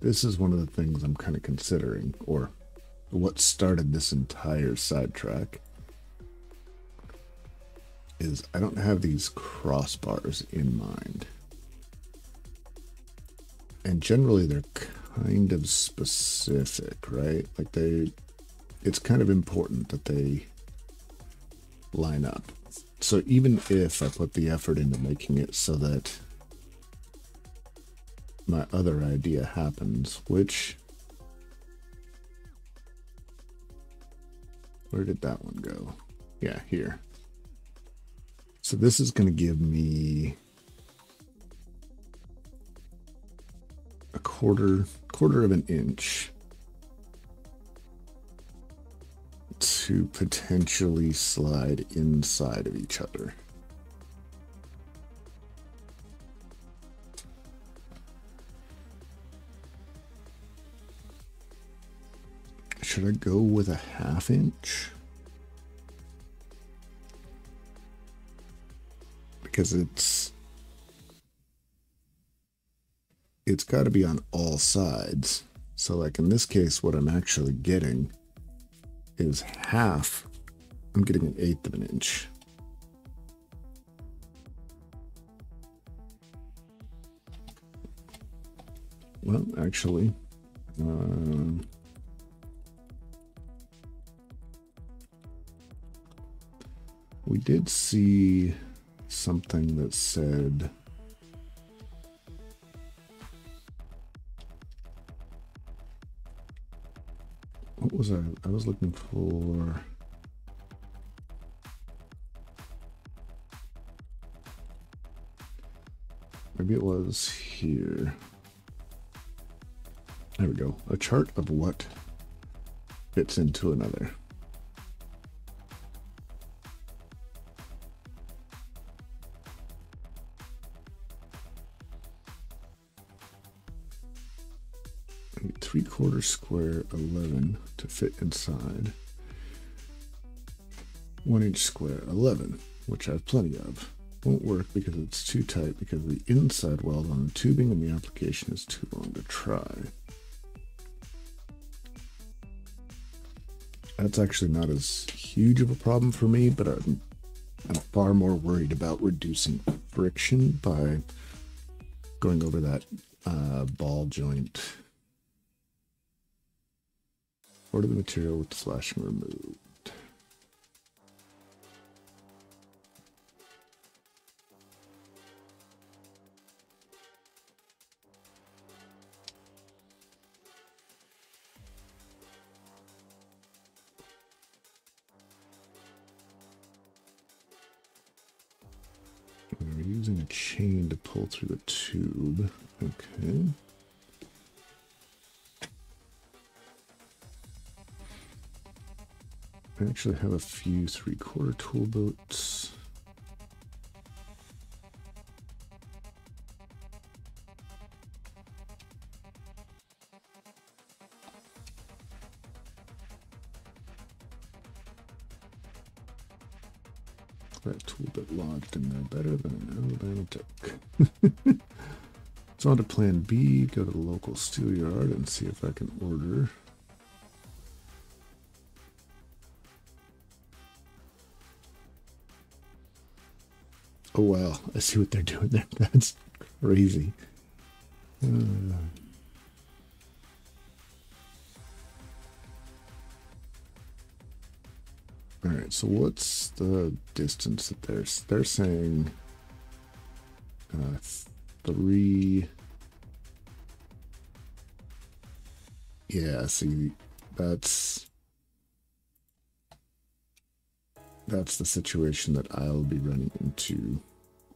A: This is one of the things I'm kind of considering, or what started this entire sidetrack is I don't have these crossbars in mind. And generally they're kind of specific, right? Like they, it's kind of important that they line up. So even if I put the effort into making it so that my other idea happens, which, where did that one go? Yeah, here. So this is going to give me a quarter quarter of an inch to potentially slide inside of each other. Should I go with a half inch? because it's it's got to be on all sides. So like in this case, what I'm actually getting is half. I'm getting an eighth of an inch. Well, actually, um, we did see something that said what was I I was looking for? Maybe it was here. There we go. A chart of what fits into another three quarter square 11 to fit inside. One inch square 11, which I have plenty of. Won't work because it's too tight because the inside weld on the tubing and the application is too long to try. That's actually not as huge of a problem for me, but I'm, I'm far more worried about reducing friction by going over that uh, ball joint Order the material with the flashing removed. We're using a chain to pull through the tube. Okay. I actually have a few three-quarter tool boats. That tool bit lodged in there better than an Alabama took. so on to plan B, go to the local steel yard and see if I can order Oh wow, I see what they're doing there. That's crazy. Uh, all right, so what's the distance that they're they're saying? Uh, three. Yeah, see, that's that's the situation that I'll be running into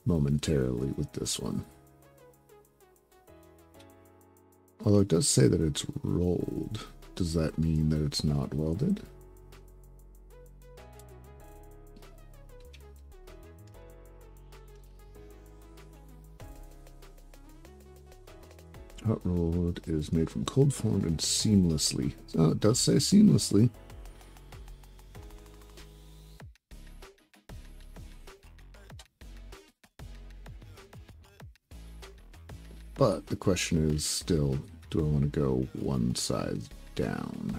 A: momentarily with this one. Although it does say that it's rolled. Does that mean that it's not welded? Hot rolled is made from cold formed and seamlessly. Oh, it does say seamlessly. But the question is still, do I want to go one size down?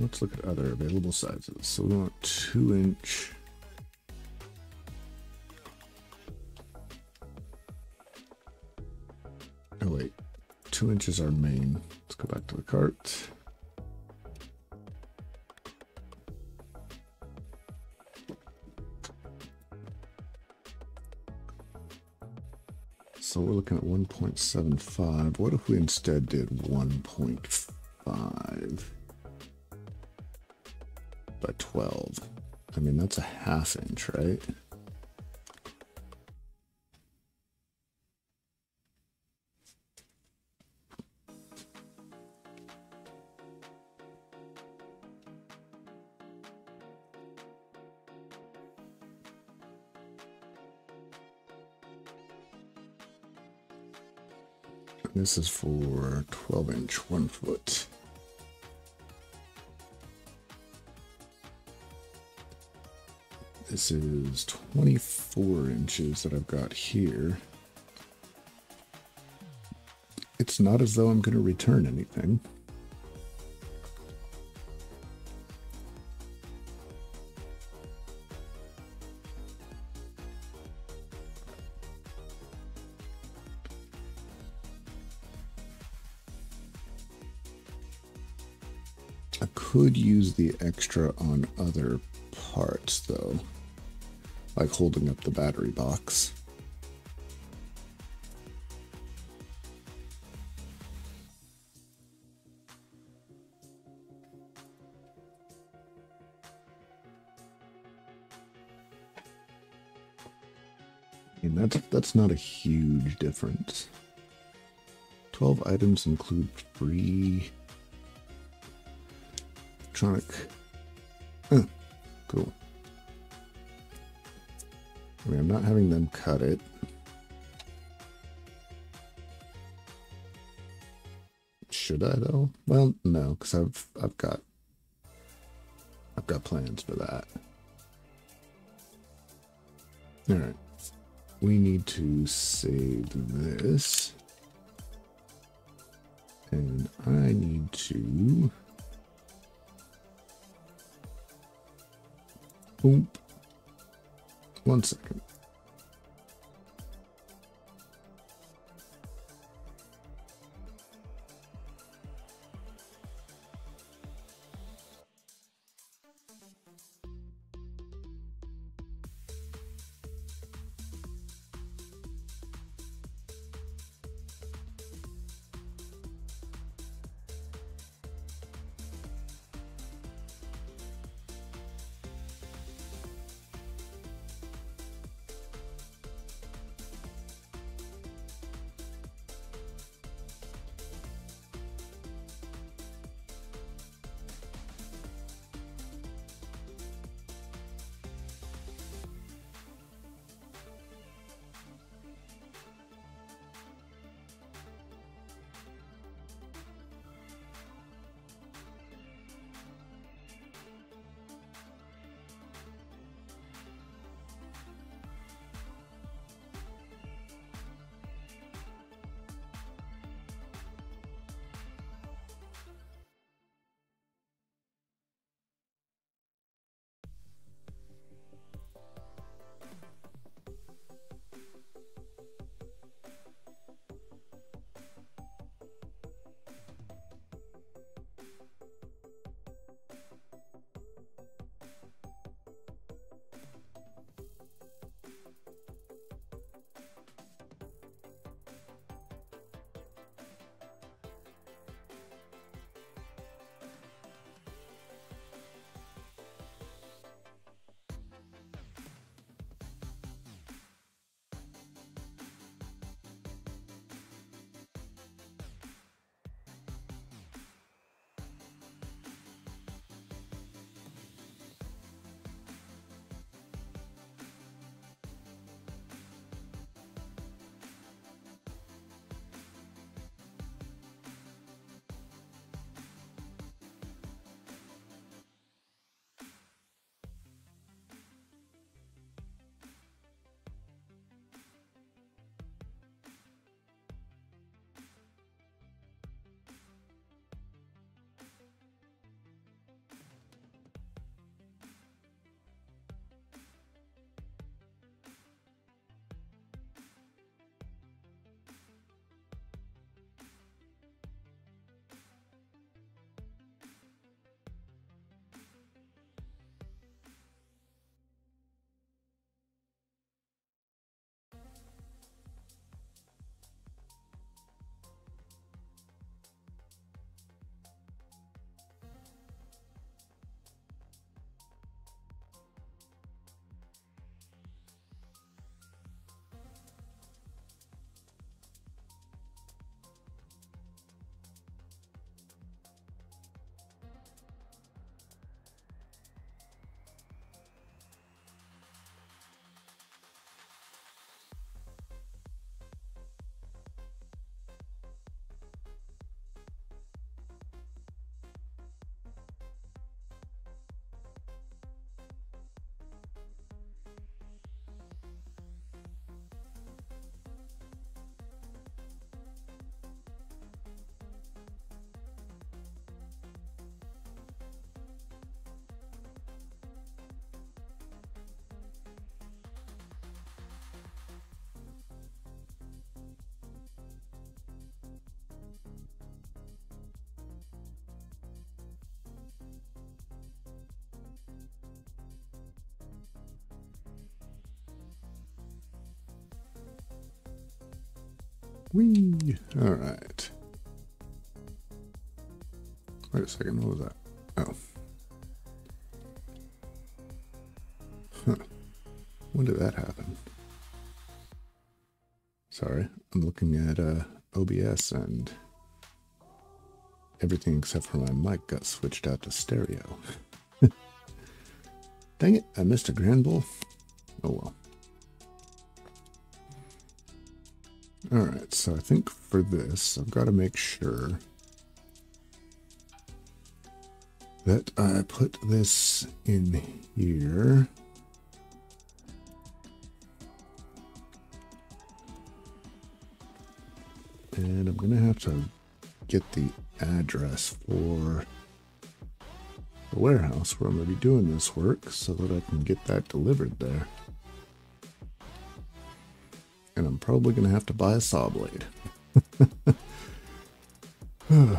A: Let's look at other available sizes. So we want two inch. Two inches our main. Let's go back to the cart. So we're looking at 1.75. What if we instead did 1.5 by 12? I mean, that's a half inch, right? This is for 12 inch, one foot. This is 24 inches that I've got here. It's not as though I'm going to return anything. The extra on other parts though, like holding up the battery box. I mean, that's, that's not a huge difference. 12 items include free electronic. Cool. I mean, I'm not having them cut it. Should I though? Well, no, because I've I've got I've got plans for that. All right. We need to save this. And I need to Boom. One second. Whee! Alright. Wait a second, what was that? Oh. Huh. When did that happen? Sorry, I'm looking at uh, OBS and everything except for my mic got switched out to stereo. Dang it, I missed a Granbull. Oh well. Alright, so I think for this, I've got to make sure that I put this in here. And I'm going to have to get the address for the warehouse where I'm going to be doing this work so that I can get that delivered there. Probably going to have to buy a saw blade.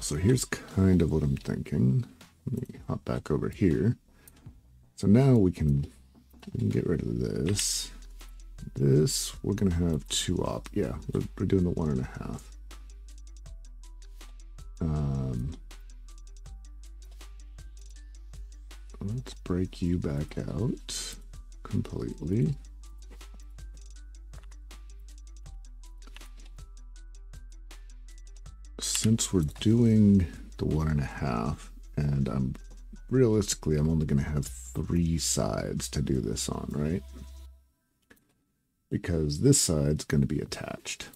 A: so here's kind of what I'm thinking. Let me hop back over here. So now we can, we can get rid of this. This, we're going to have two op. Yeah, we're, we're doing the one and a half. You back out completely. Since we're doing the one and a half, and I'm realistically, I'm only going to have three sides to do this on, right? because this side's going to be attached.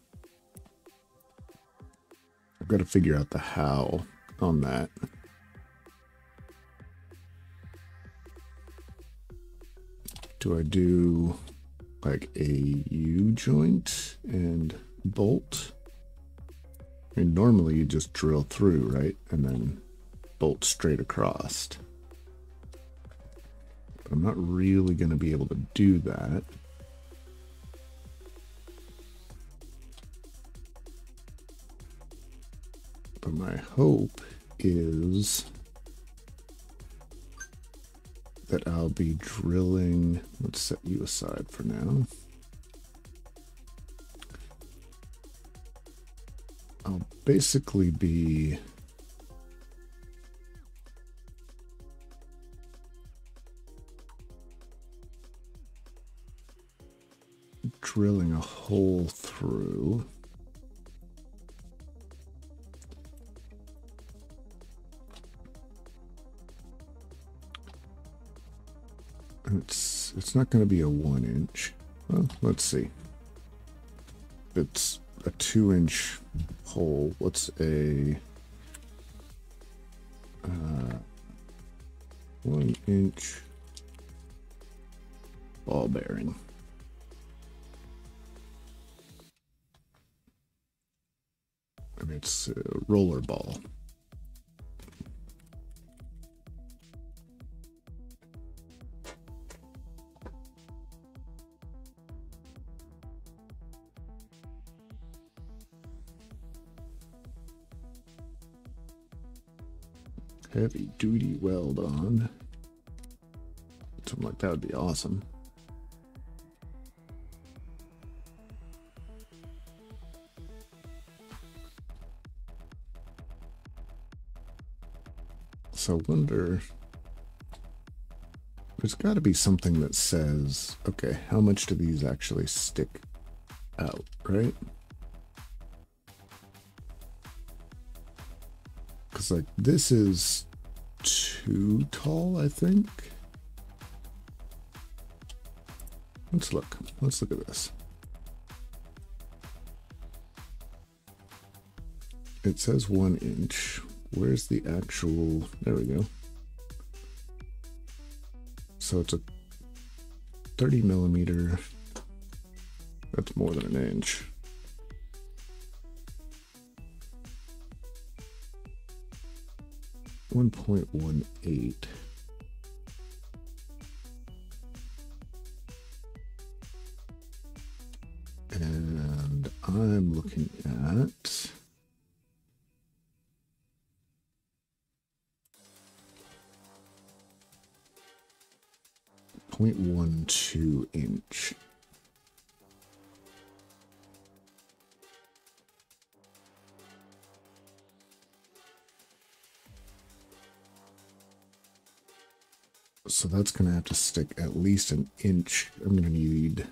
A: I've got to figure out the how on that. Do I do like a U joint and bolt? Mean, normally you just drill through, right? And then bolt straight across. But I'm not really going to be able to do that. But my hope is that I'll be drilling. Let's set you aside for now. I'll basically be drilling a hole through. It's it's not going to be a one inch. Well, let's see. It's a two inch hole. What's a uh, one inch ball bearing? I mean, it's a roller ball. Heavy duty weld on. Something like that would be awesome. So I wonder, there's got to be something that says, okay, how much do these actually stick out, right? Because like this is too tall, I think. Let's look. Let's look at this. It says one inch. Where's the actual... There we go. So it's a 30 millimeter. That's more than an inch. 1.18. And I'm looking at 0.12 inch. So that's going to have to stick at least an inch. I'm going to need...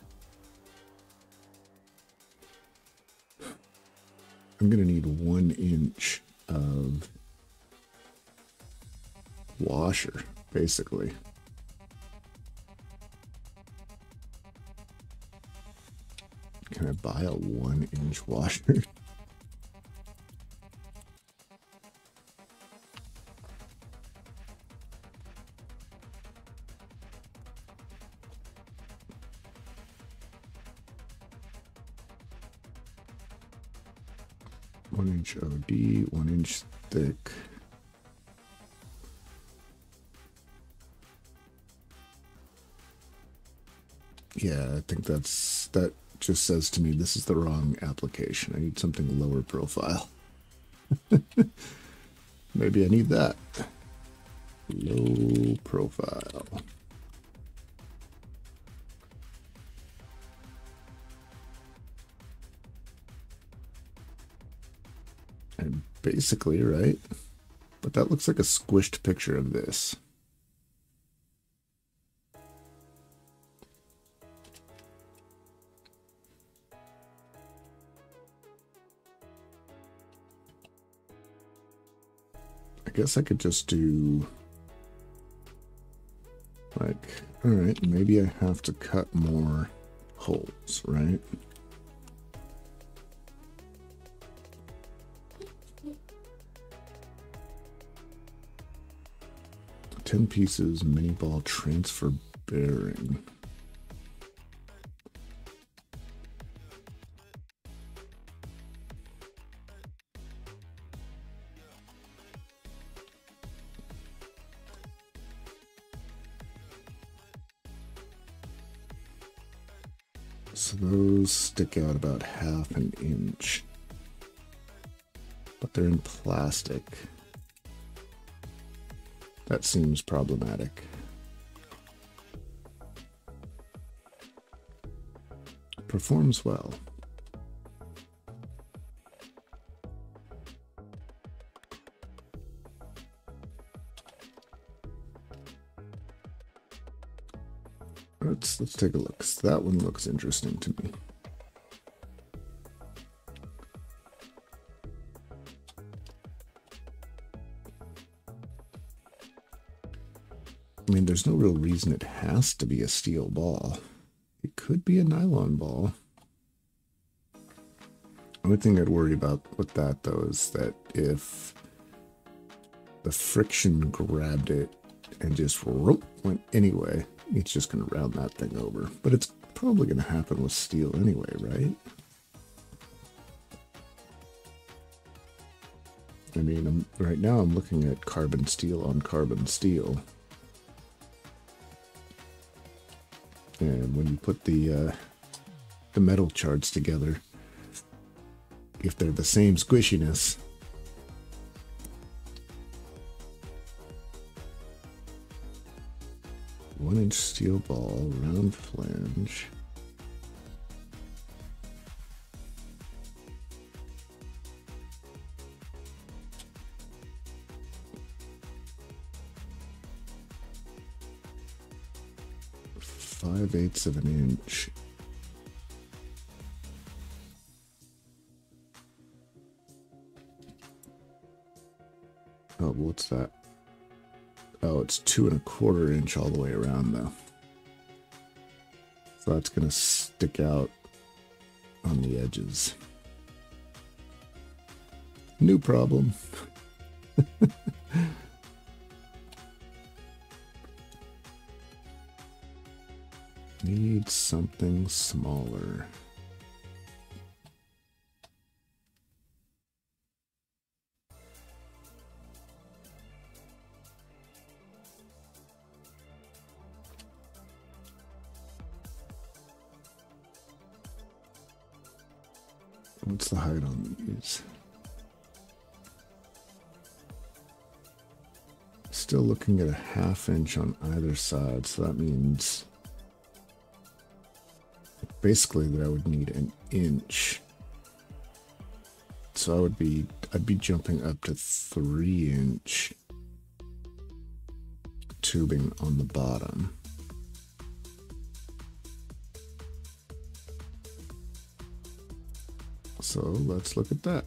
A: I'm going to need one inch of washer, basically. Can I buy a one inch washer? one inch thick. Yeah, I think that's that just says to me this is the wrong application. I need something lower profile. Maybe I need that. Low profile. Basically, right? But that looks like a squished picture of this. I guess I could just do like, all right, maybe I have to cut more holes, right? 10 pieces mini ball transfer bearing. So those stick out about half an inch, but they're in plastic. That seems problematic. Performs well. Let's let's take a look. That one looks interesting to me. There's no real reason it has to be a steel ball. It could be a nylon ball. Only thing I'd worry about with that, though, is that if the friction grabbed it and just went anyway, it's just going to round that thing over. But it's probably going to happen with steel anyway, right? I mean, I'm, right now I'm looking at carbon steel on carbon steel. And when you put the uh, the metal charts together, if they're the same squishiness, one inch steel ball, round flange. Five eighths of an inch. Oh, what's that? Oh, it's two and a quarter inch all the way around though. So that's gonna stick out on the edges. New problem. Need something smaller. What's the height on these? Still looking at a half inch on either side, so that means basically that I would need an inch. So I would be, I'd be jumping up to three inch tubing on the bottom. So let's look at that.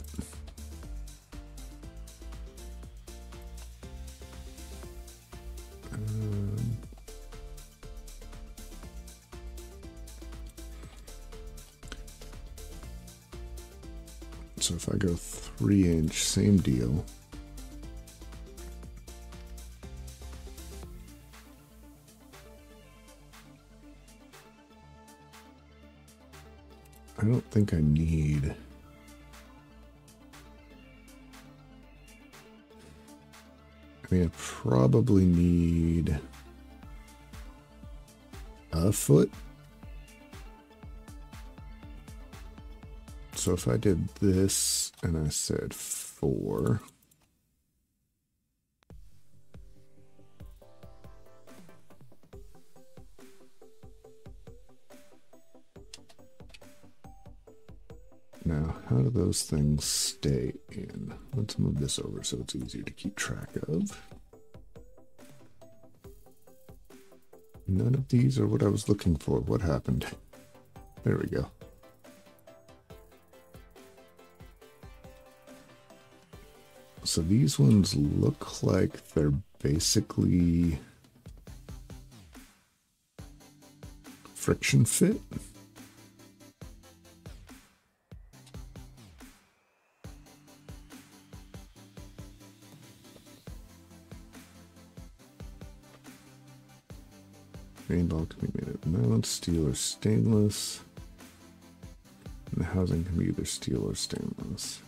A: So if I go three inch, same deal. I don't think I need. I mean, I probably need a foot. So if I did this and I said four. Now, how do those things stay in? Let's move this over so it's easier to keep track of. None of these are what I was looking for. What happened? There we go. So these ones look like they're basically friction fit. Main bulk can be made of nylon, steel, or stainless. And the housing can be either steel or stainless.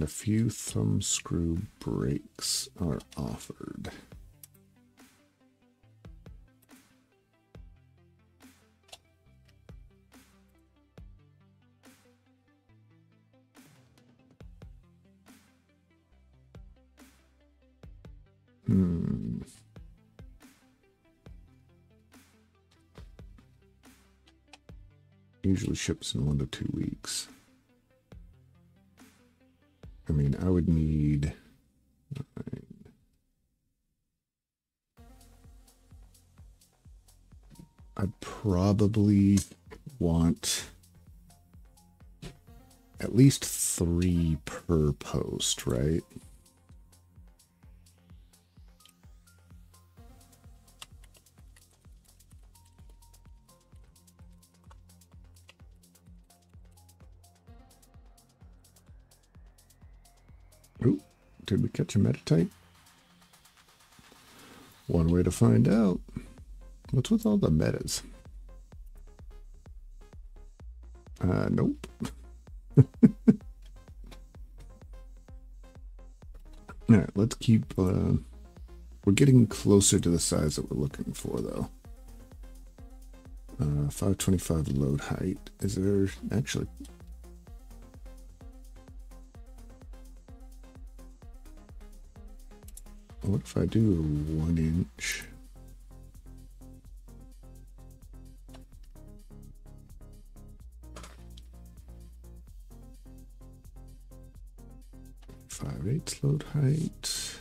A: And a few thumb screw brakes are offered. Hmm. Usually ships in one to two weeks. I mean, I would need. Uh, I'd probably want at least three per post, right? We catch? One way to find out. What's with all the metas? Uh, nope. all right, let's keep, uh, we're getting closer to the size that we're looking for though. Uh, 525 load height. Is there actually if I do a one inch? Five eighths load height.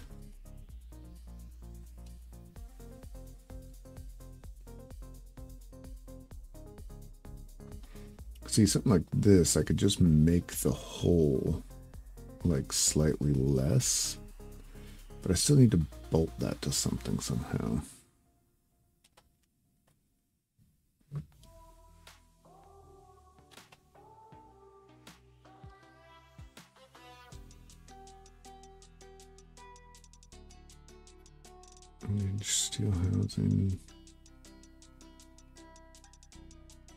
A: See, something like this, I could just make the hole like slightly less. But I still need to bolt that to something somehow. steel housing.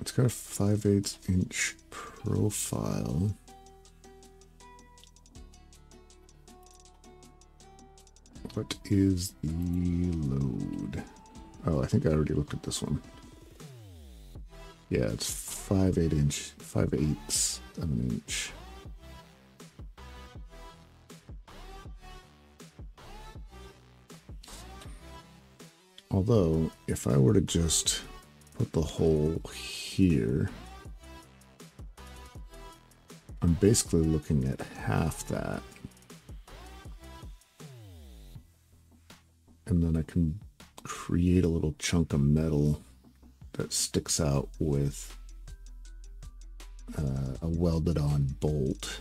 A: It's got a 5 8 inch profile. What is the load? Oh, I think I already looked at this one. Yeah, it's 5 8 inch, 5 eighths of an inch. Although, if I were to just put the hole here. I'm basically looking at half that. And then I can create a little chunk of metal that sticks out with uh, a welded on bolt.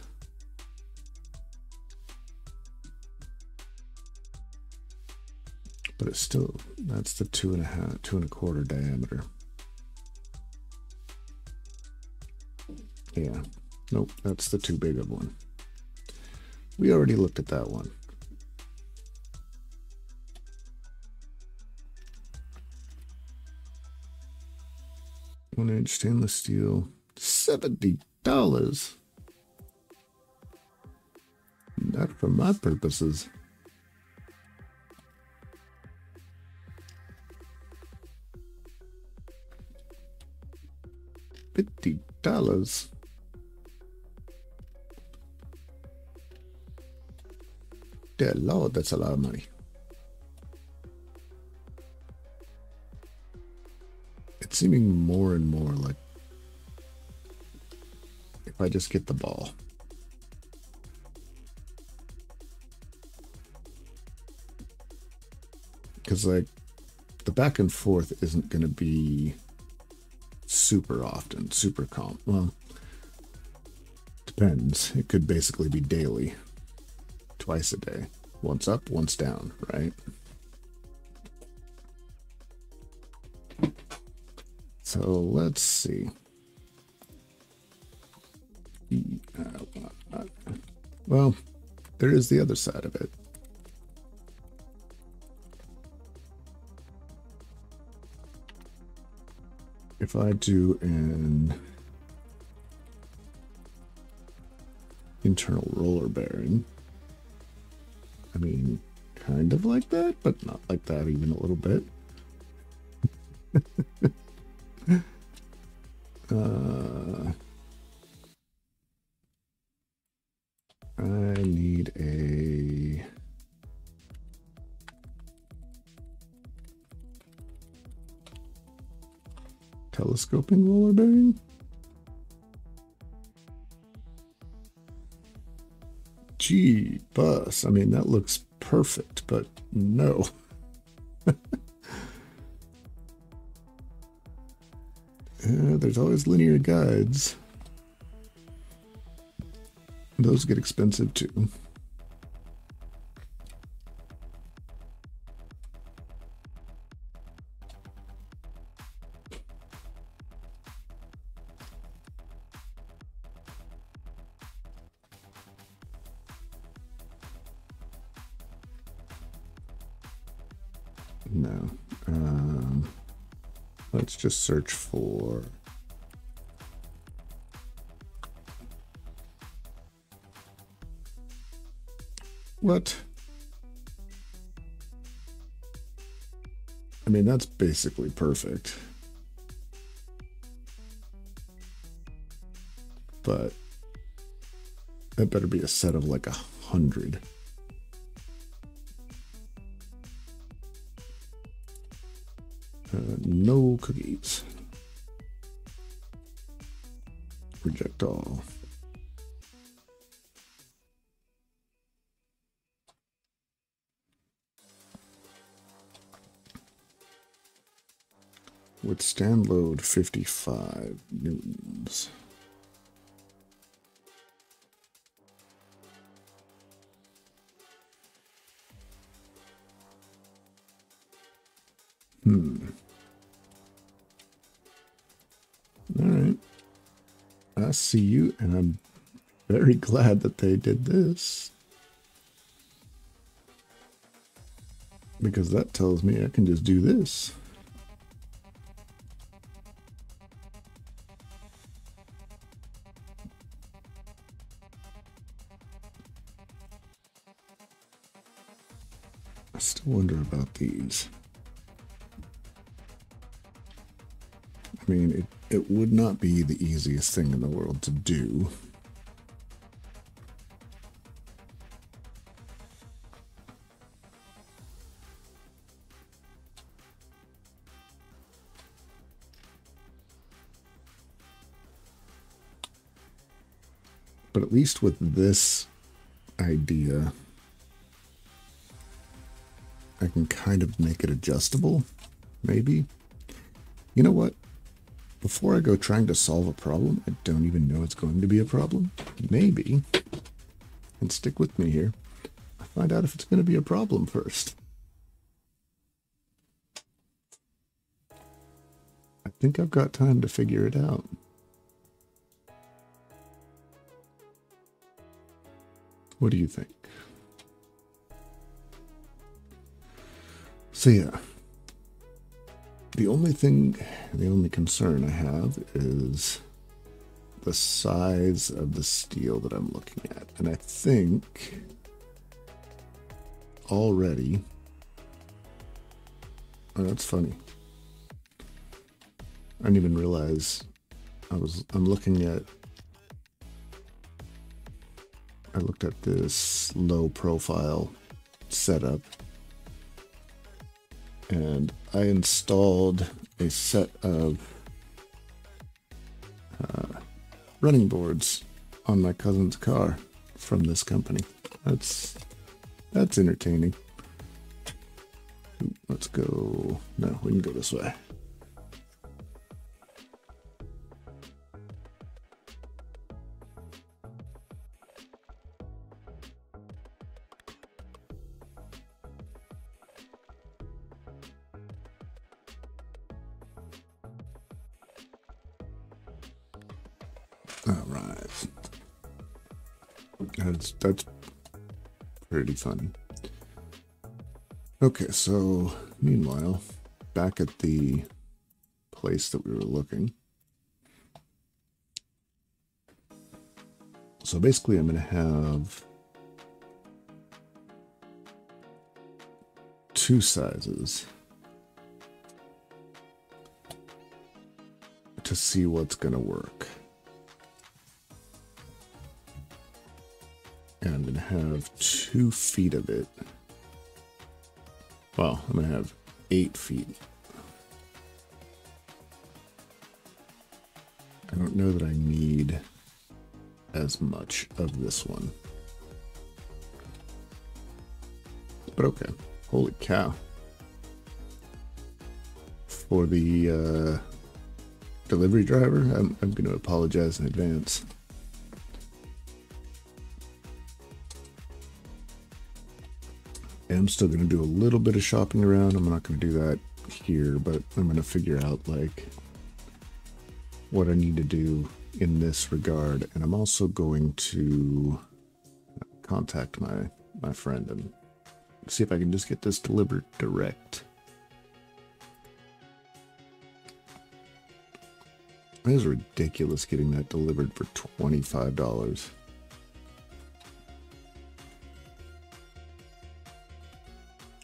A: But it's still, that's the two and a half, two and a quarter diameter. Yeah, nope, that's the too big of one. We already looked at that one. One inch stainless steel, $70. Not for my purposes. Fifty dollars. Dear Lord, that's a lot of money. It's seeming more and more like if I just get the ball. Because, like, the back and forth isn't going to be super often, super calm. Well, depends. It could basically be daily, twice a day. Once up, once down, right? So let's see. Well, there is the other side of it. If I do an internal roller bearing, I mean, kind of like that, but not like that even a little bit. uh, I need a telescoping roller bearing. Gee, bus. I mean, that looks perfect, but no. there's always linear guides. Those get expensive too. Just search for What? I mean, that's basically perfect. But that better be a set of like a hundred. No cookies. Reject all. Withstand load 55 newtons. I see you, and I'm very glad that they did this. Because that tells me I can just do this. it would not be the easiest thing in the world to do. But at least with this idea, I can kind of make it adjustable, maybe. You know what? Before I go trying to solve a problem, I don't even know it's going to be a problem. Maybe, and stick with me here, I find out if it's going to be a problem first. I think I've got time to figure it out. What do you think? See yeah, the only thing, the only concern I have is the size of the steel that I'm looking at. And I think already, oh, that's funny. I didn't even realize I was, I'm looking at, I looked at this low profile setup and I installed a set of uh, running boards on my cousin's car from this company. That's that's entertaining. Let's go. No, we can go this way. Pretty funny. Okay, so meanwhile, back at the place that we were looking. So basically I'm going to have two sizes to see what's going to work. I'm going to have two feet of it. Well, I'm going to have eight feet. I don't know that I need as much of this one. But okay. Holy cow. For the uh, delivery driver, I'm, I'm going to apologize in advance. Am still going to do a little bit of shopping around. I'm not going to do that here, but I'm going to figure out like what I need to do in this regard. And I'm also going to contact my, my friend and see if I can just get this delivered direct. It is ridiculous getting that delivered for $25.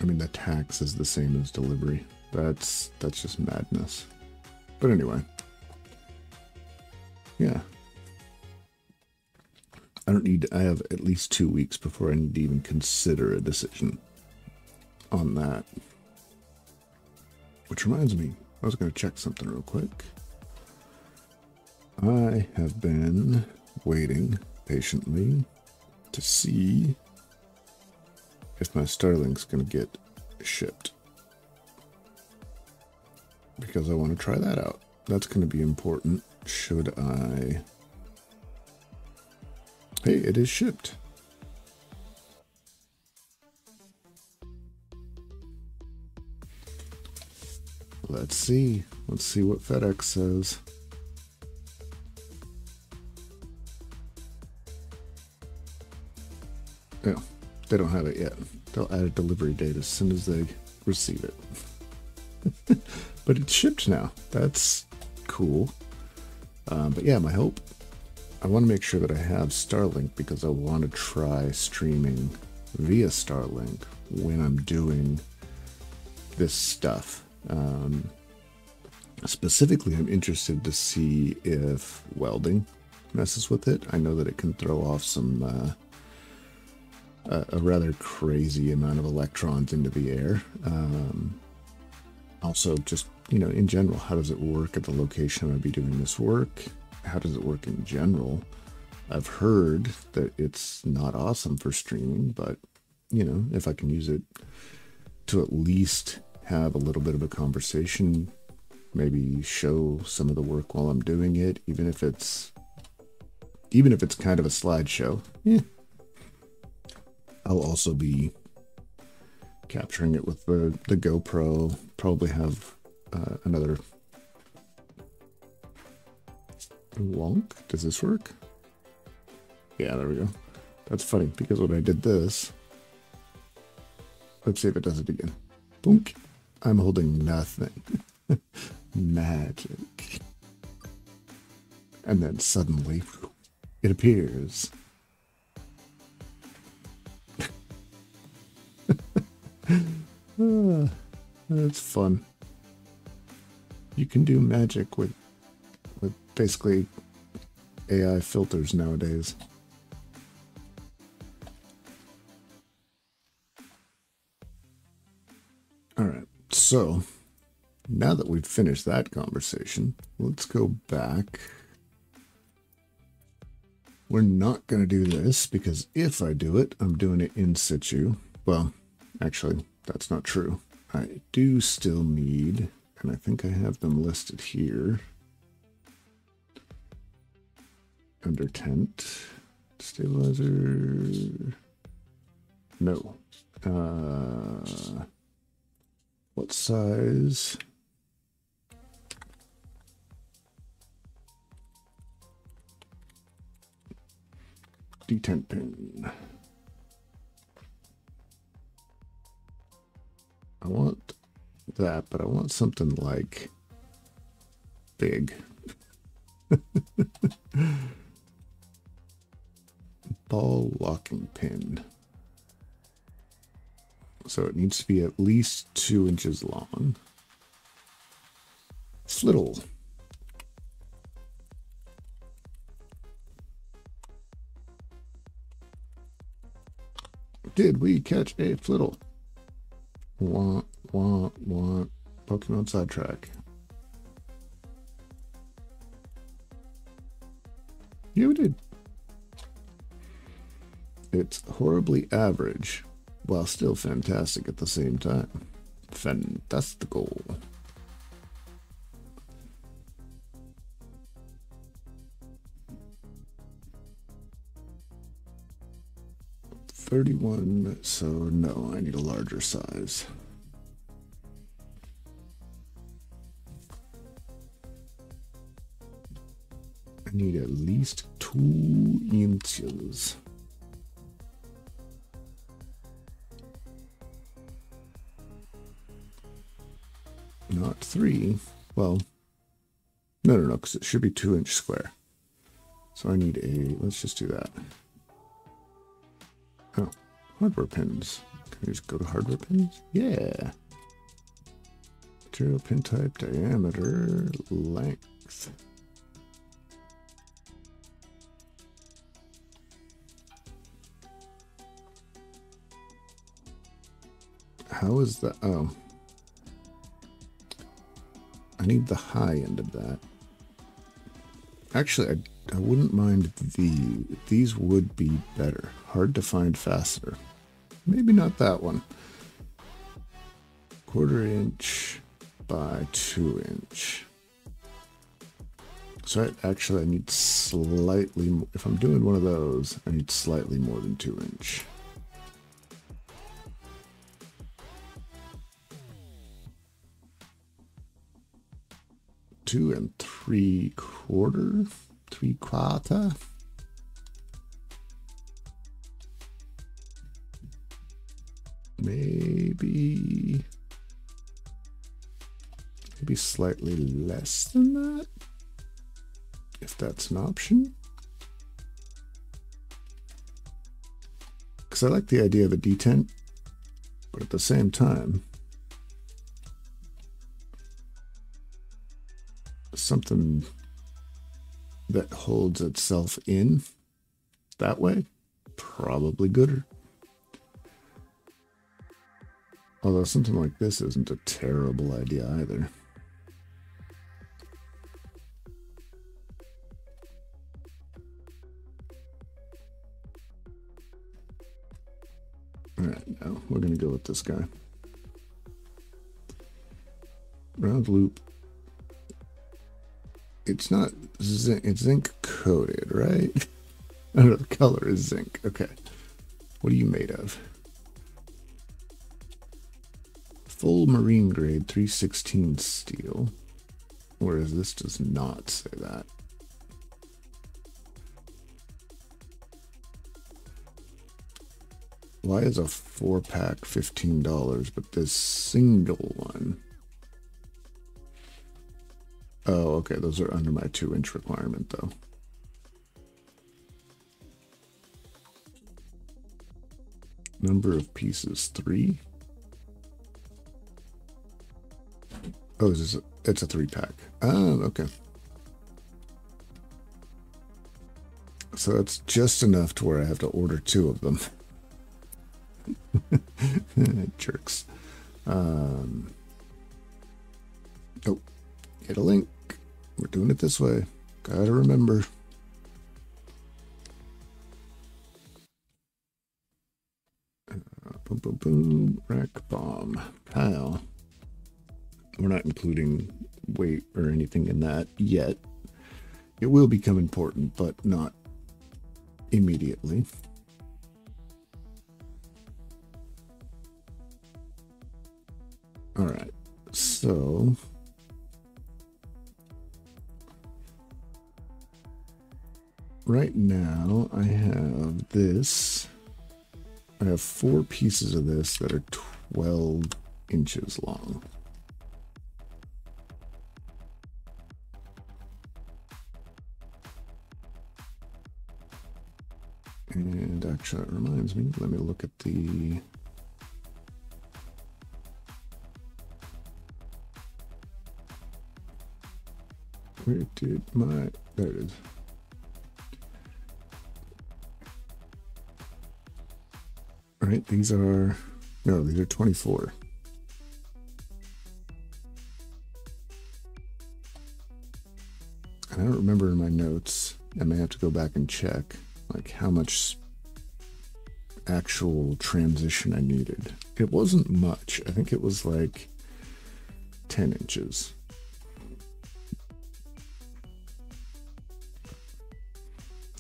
A: Mean, the tax is the same as delivery. That's that's just madness. But anyway, yeah. I don't need. I have at least two weeks before I need to even consider a decision on that. Which reminds me, I was going to check something real quick. I have been waiting patiently to see if my Starlink's going to get shipped. Because I want to try that out. That's going to be important. Should I... Hey, it is shipped. Let's see. Let's see what FedEx says. Yeah. They don't have it yet. They'll add a delivery date as soon as they receive it. but it's shipped now. That's cool. Um, but yeah, my hope. I want to make sure that I have Starlink because I want to try streaming via Starlink when I'm doing this stuff. Um, specifically, I'm interested to see if welding messes with it. I know that it can throw off some uh, a, a rather crazy amount of electrons into the air. Um, also, just, you know, in general, how does it work at the location I'm going to be doing this work? How does it work in general? I've heard that it's not awesome for streaming, but you know, if I can use it to at least have a little bit of a conversation, maybe show some of the work while I'm doing it, even if it's even if it's kind of a slideshow. Yeah. I'll also be capturing it with the, the GoPro. Probably have uh, another wonk. Does this work? Yeah, there we go. That's funny because when I did this, let's see if it does it again. Boom. I'm holding nothing. Magic. And then suddenly it appears. that's fun. You can do magic with with basically AI filters nowadays. All right, so now that we've finished that conversation, let's go back. We're not going to do this because if I do it, I'm doing it in situ. Well, actually, that's not true. I do still need, and I think I have them listed here under tent stabilizer. No. Uh, what size? Detent pin. I want that, but I want something like big. Ball locking pin. So it needs to be at least two inches long. Flittle. Did we catch a flittle? Want, want, want. Pokemon sidetrack. Did. It's horribly average, while still fantastic at the same time. Fantastical. Thirty-one, so no, I need a larger size. I need at least two inches. not three. Well, no, no, no, because it should be two inch square. So I need a, let's just do that. Oh, hardware pins. Can I just go to hardware pins? Yeah. Material pin type, diameter, length. How is that? Oh. I need the high end of that. Actually, I, I wouldn't mind the... These would be better. Hard to find faster. Maybe not that one. Quarter inch by two inch. So I, actually I need slightly, if I'm doing one of those, I need slightly more than two inch. two and three quarter, three quarter. Maybe, maybe slightly less than that, if that's an option. Because I like the idea of a detent, but at the same time, something that holds itself in that way, probably gooder. Although something like this isn't a terrible idea either. All right, now we're going to go with this guy. Round loop it's not zinc, it's zinc coated, right? I don't know, the color is zinc. Okay. What are you made of? Full marine grade 316 steel. Whereas this does not say that. Why is a four pack $15, but this single one? Oh, okay. Those are under my two inch requirement though. Number of pieces, three. Oh, this is a, it's a three pack. Oh, okay. So it's just enough to where I have to order two of them. Jerks. Um, oh, get a link. We're doing it this way. Gotta remember. Uh, boom, boom, boom. Rack bomb. Pile. We're not including weight or anything in that yet. It will become important, but not immediately. All right, so right now I have this. I have four pieces of this that are 12 inches long. And actually, that reminds me, let me look at the Where did my, there it is. Right, these are, no, these are 24. I don't remember in my notes. I may have to go back and check like how much actual transition I needed. It wasn't much. I think it was like 10 inches.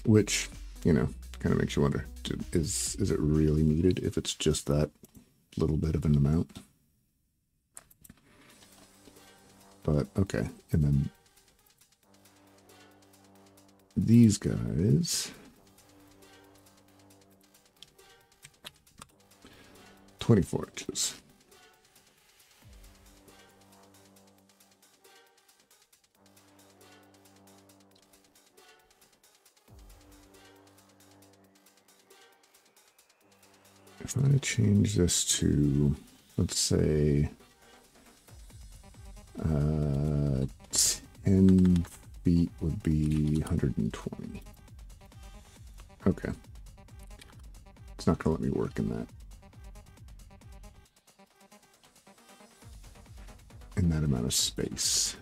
A: Which, you know, kind of makes you wonder, is is it really needed if it's just that little bit of an amount? But okay, and then these guys 24 inches. If I change this to, let's say, uh, 10 feet would be 120. Okay. It's not going to let me work in that. in that amount of space.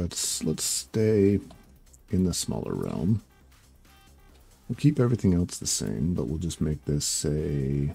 A: Let's let's stay in the smaller realm. We'll keep everything else the same, but we'll just make this a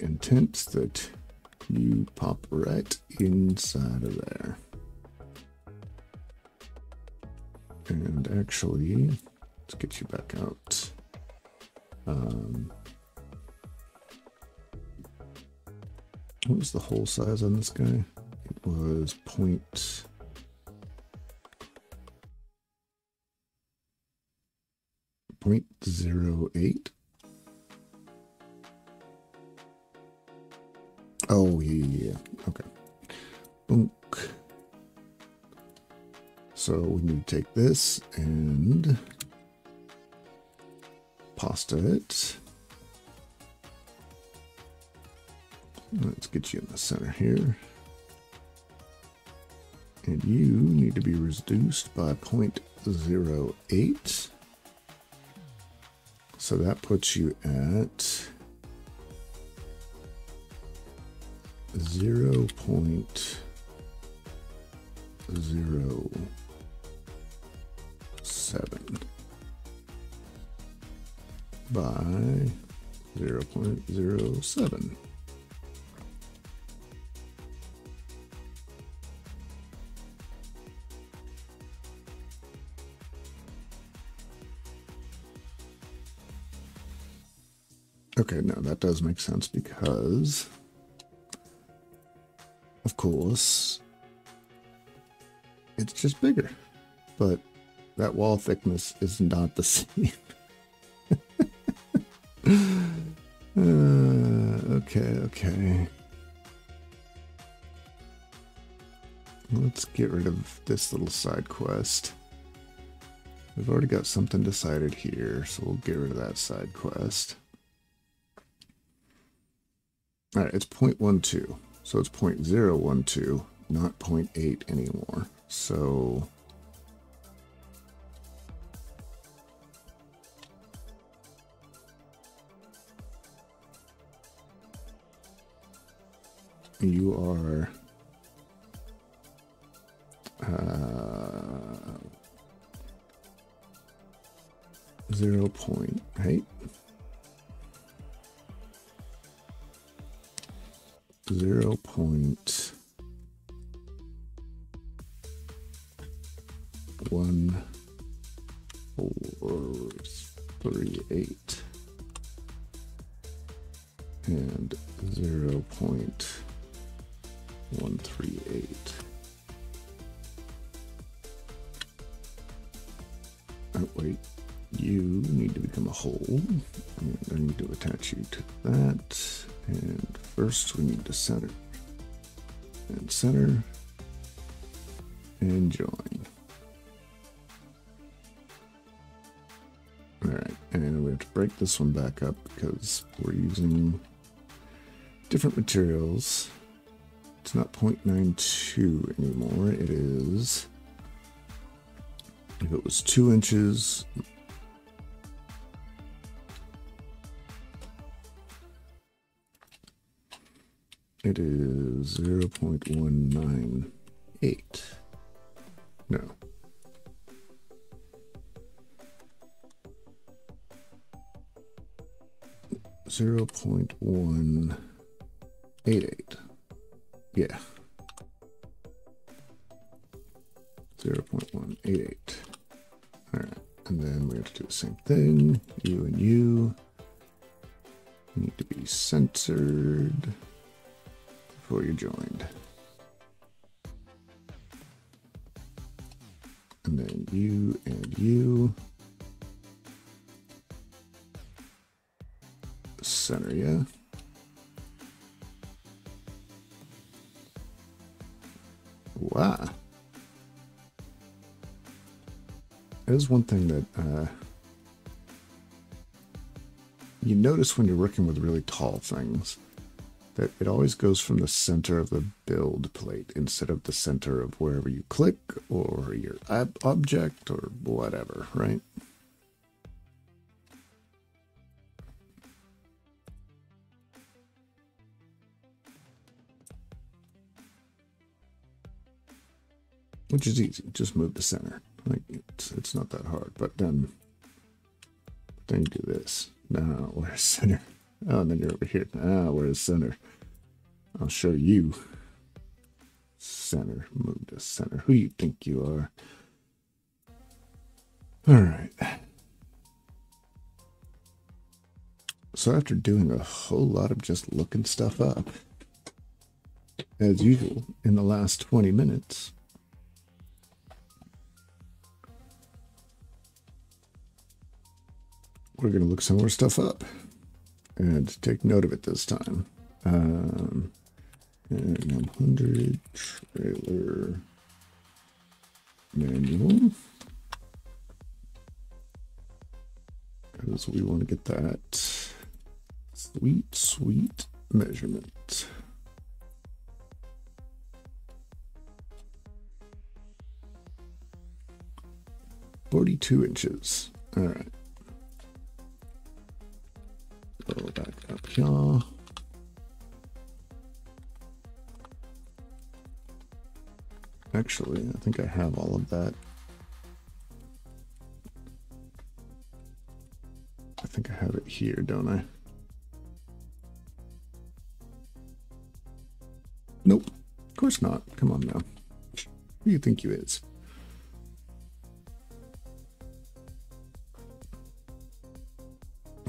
A: intent that you pop right inside of there. And actually, let's get you back out. Um, what was the hole size on this guy? It was point. Point zero eight. Oh, yeah, yeah, Okay. Boom. So we need to take this and pasta it. Let's get you in the center here. And you need to be reduced by 0.08. So that puts you at zero point zero seven by zero point zero seven. Okay, now that does make sense because course, it's just bigger. But that wall thickness is not the same. uh, okay, okay. Let's get rid of this little side quest. We've already got something decided here, so we'll get rid of that side quest. Alright, it's 0.12. So it's 0.012, not 0.8 anymore. So you are uh, 0 0.8 center. And center. And join. Alright, and we have to break this one back up because we're using different materials. It's not 0.92 anymore. It is, if it was two inches, It is 0 0.198. No. Zero point one eight eight. Yeah. Zero point one eight eight. All right, and then we have to do the same thing. You and you need to be centered before you joined. And then you and you. Center, yeah. Wow. There's one thing that uh, you notice when you're working with really tall things that it always goes from the center of the build plate instead of the center of wherever you click or your ob object or whatever, right? Which is easy, just move the center. Like it's, it's not that hard, but then, then do this. Now, where's center? Oh, and then you're over here. Ah, where's center? I'll show you. Center, move to center. Who you think you are? All right. So after doing a whole lot of just looking stuff up, as usual, in the last 20 minutes, we're going to look some more stuff up and take note of it this time. Um, M100 trailer manual. Because we want to get that sweet, sweet measurement. Forty-two inches. All right. Go back up here. Actually, I think I have all of that. I think I have it here, don't I? Nope. Of course not. Come on now. Who do you think you is?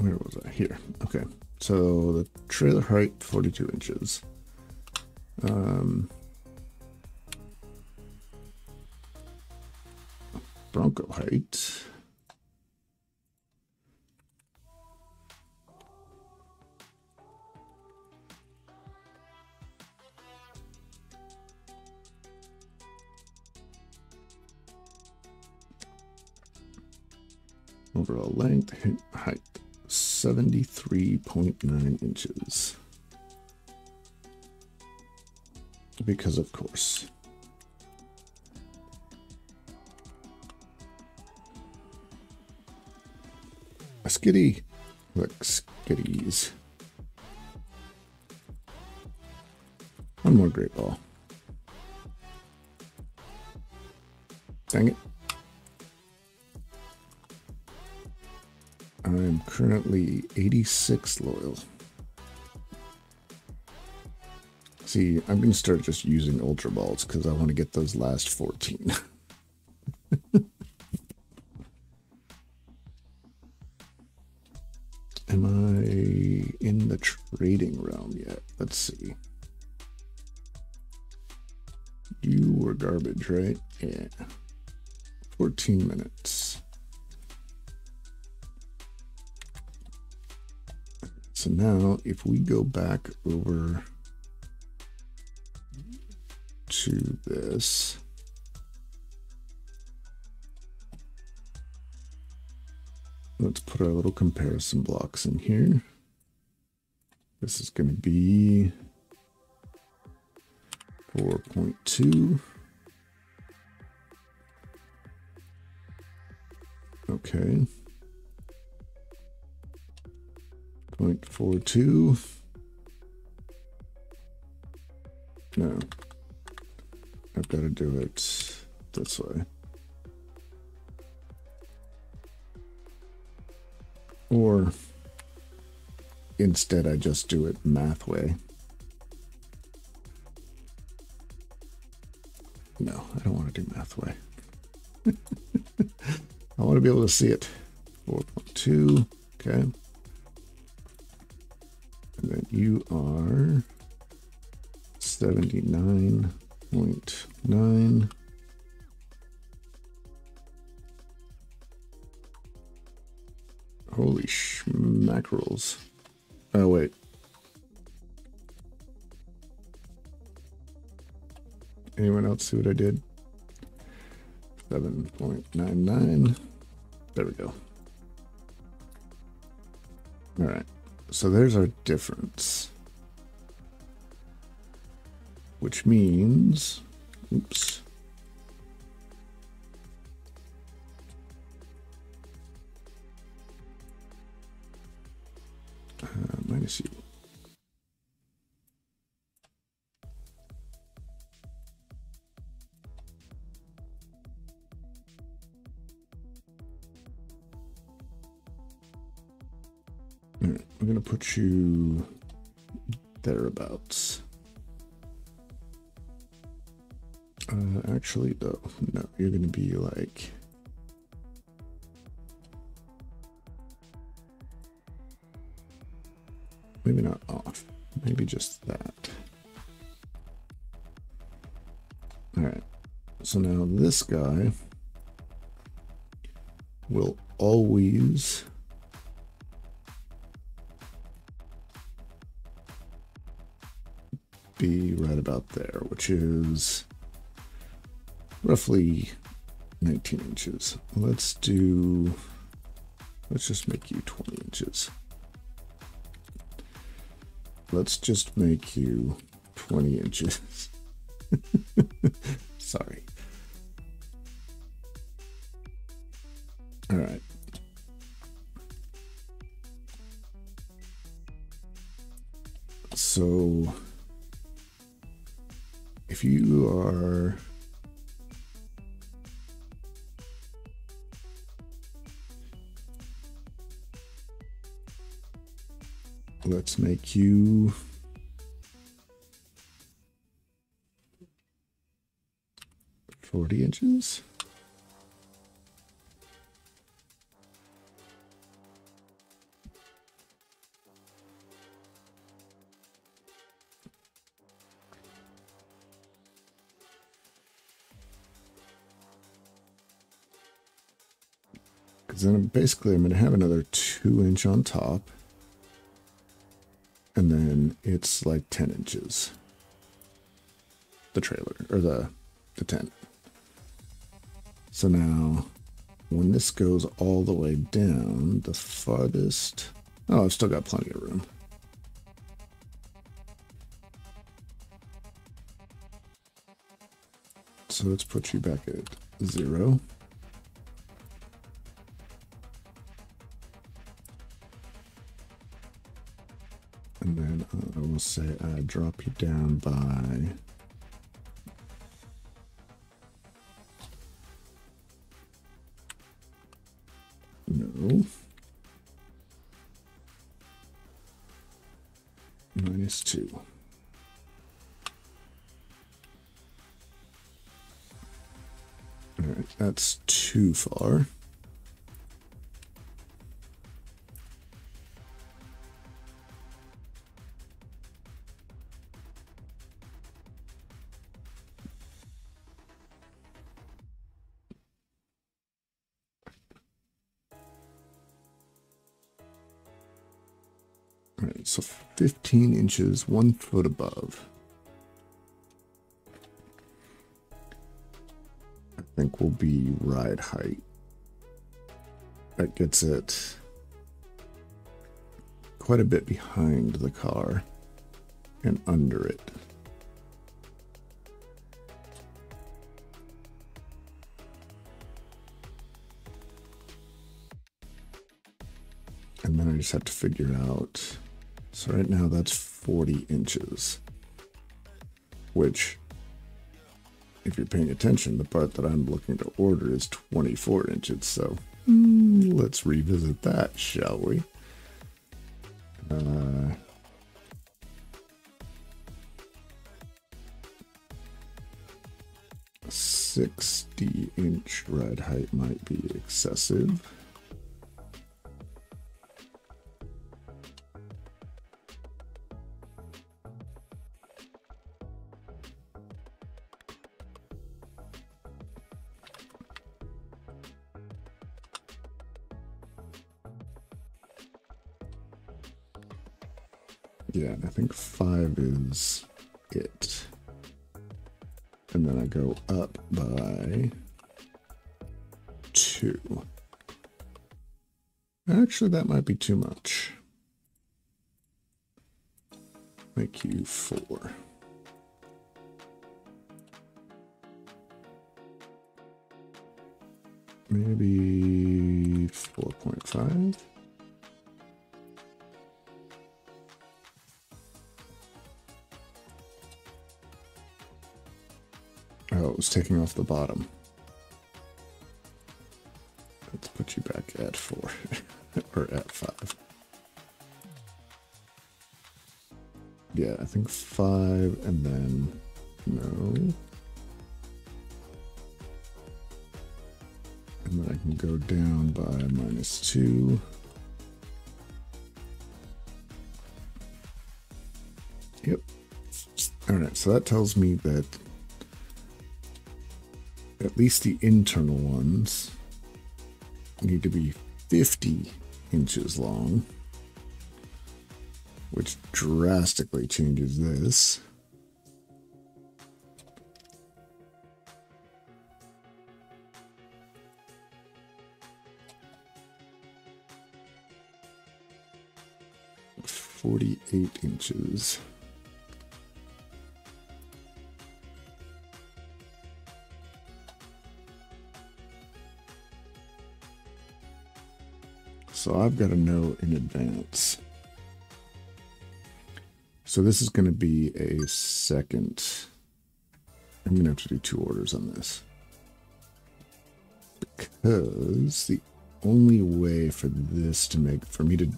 A: Where was I? Here. Okay. So the trailer height, 42 inches. Um, Bronco height. Overall length, height, 73.9 inches. Because of course. A skitty. Look, skitties. One more great ball. Dang it. I'm currently 86 loyal. See, I'm going to start just using Ultra Balls because I want to get those last 14. Am I in the trading realm yet? Let's see. You were garbage, right? Yeah. 14 minutes. So now if we go back over to this, let's put our little comparison blocks in here. This is going to be 4.2. Okay. 0.42. No. I've got to do it this way. Or instead I just do it math way. No, I don't want to do math way. I want to be able to see it. 4.2, okay. Then you are 79.9. Holy mackerels. Oh, wait. Anyone else see what I did? 7.99. There we go. All right. So there's our difference. Which means, oops. Uh, minus I'm gonna put you thereabouts. Uh, actually, though, no, you're gonna be like. Maybe not off. Maybe just that. Alright. So now this guy will always be right about there, which is roughly 19 inches. Let's do, let's just make you 20 inches. Let's just make you 20 inches. Sorry. All right. So if you are let's make you forty inches. Because then basically I'm going to have another two inch on top. And then it's like 10 inches. The trailer, or the, the tent. So now, when this goes all the way down, the farthest... Oh, I've still got plenty of room. So let's put you back at zero. Say I drop you down by no minus two. All right, that's too far. Inches, one foot above. I think will be ride height. That gets it quite a bit behind the car and under it. And then I just have to figure out so right now that's 40 inches, which if you're paying attention, the part that I'm looking to order is 24 inches. So mm, let's revisit that, shall we? Uh, Sixty inch ride height might be excessive. Think five is it. And then I go up by two. Actually, that might be too much. Make you four. Off the bottom. Let's put you back at 4. or at 5. Yeah, I think 5 and then... No. And then I can go down by minus 2. Yep. Alright, so that tells me that at least the internal ones need to be 50 inches long, which drastically changes this. Forty-eight inches. So I've got to know in advance. So this is going to be a second. I'm going to have to do two orders on this. Because the only way for this to make, for me to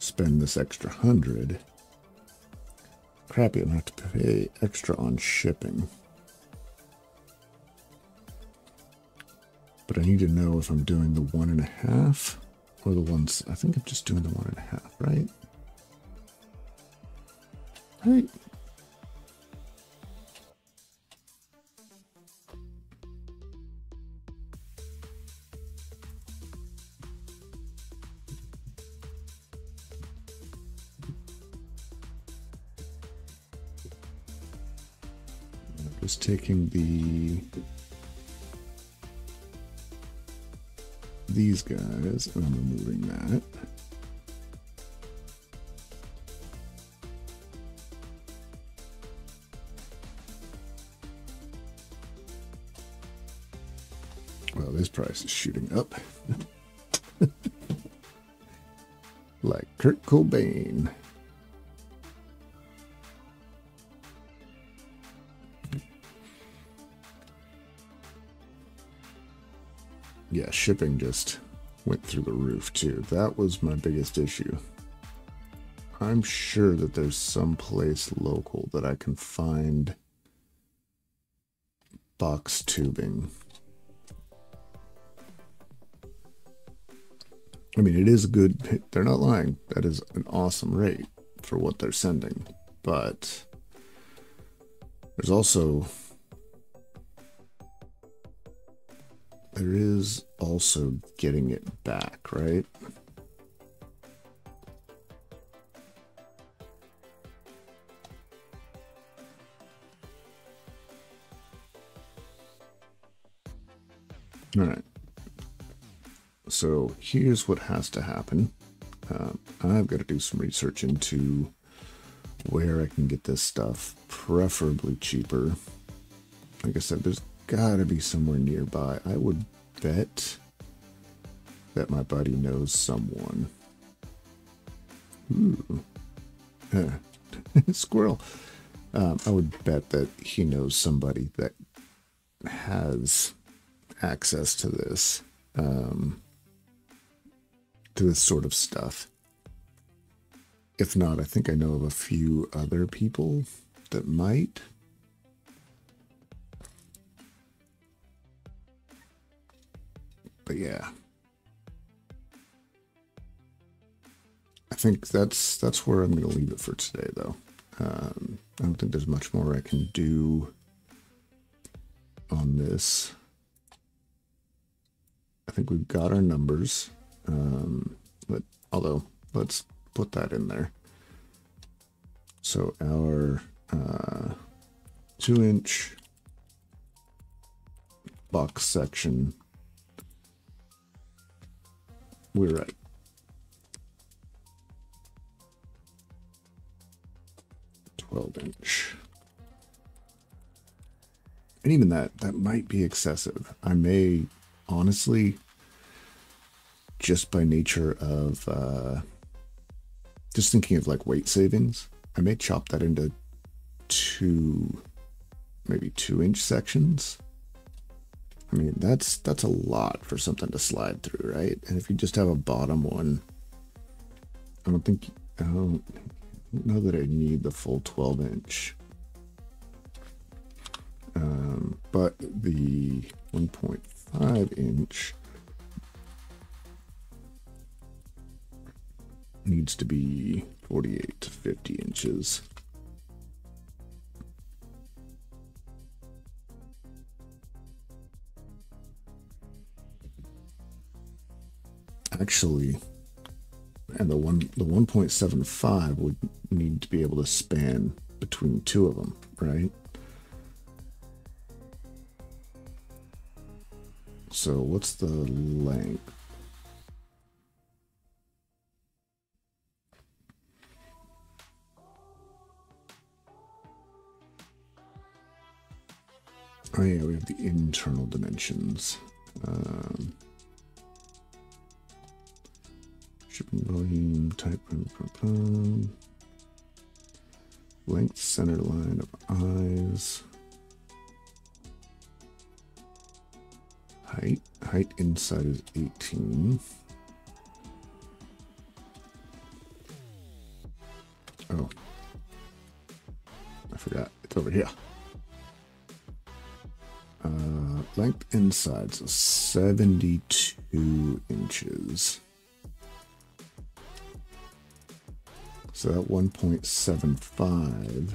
A: spend this extra hundred, crappy, I'm going to have to pay extra on shipping. But I need to know if I'm doing the one and a half or the ones, I think I'm just doing the one and a half, right? Right. Just taking the these guys, and I'm removing that. Well, this price is shooting up. like Kurt Cobain. Just went through the roof too. That was my biggest issue. I'm sure that there's some place local that I can find box tubing. I mean, it is a good. They're not lying. That is an awesome rate for what they're sending. But there's also there is also getting it back, right? All right. So here's what has to happen. Um, I've got to do some research into where I can get this stuff, preferably cheaper. Like I said, there's gotta be somewhere nearby. I would bet that my buddy knows someone. Ooh. Squirrel. Um, I would bet that he knows somebody that has access to this, um, to this sort of stuff. If not, I think I know of a few other people that might. think that's that's where I'm going to leave it for today, though. Um, I don't think there's much more I can do on this. I think we've got our numbers. Um, but although let's put that in there. So our uh, two inch box section, we're at 12 inch. And even that, that might be excessive. I may honestly, just by nature of uh, just thinking of like weight savings, I may chop that into two, maybe two inch sections. I mean, that's that's a lot for something to slide through, right? And if you just have a bottom one, I don't think I don't know that I need the full 12 inch. Um, but the 1.5 inch needs to be 48 to 50 inches. Actually, and the one the 1.75 would need to be able to span between two of them, right? So what's the length? Oh yeah, we have the internal dimensions. Um, shipping volume, type, length, center line of eyes. Height, height inside is 18. Oh, I forgot, it's over here. Uh, length inside is 72 inches. So that 1.75.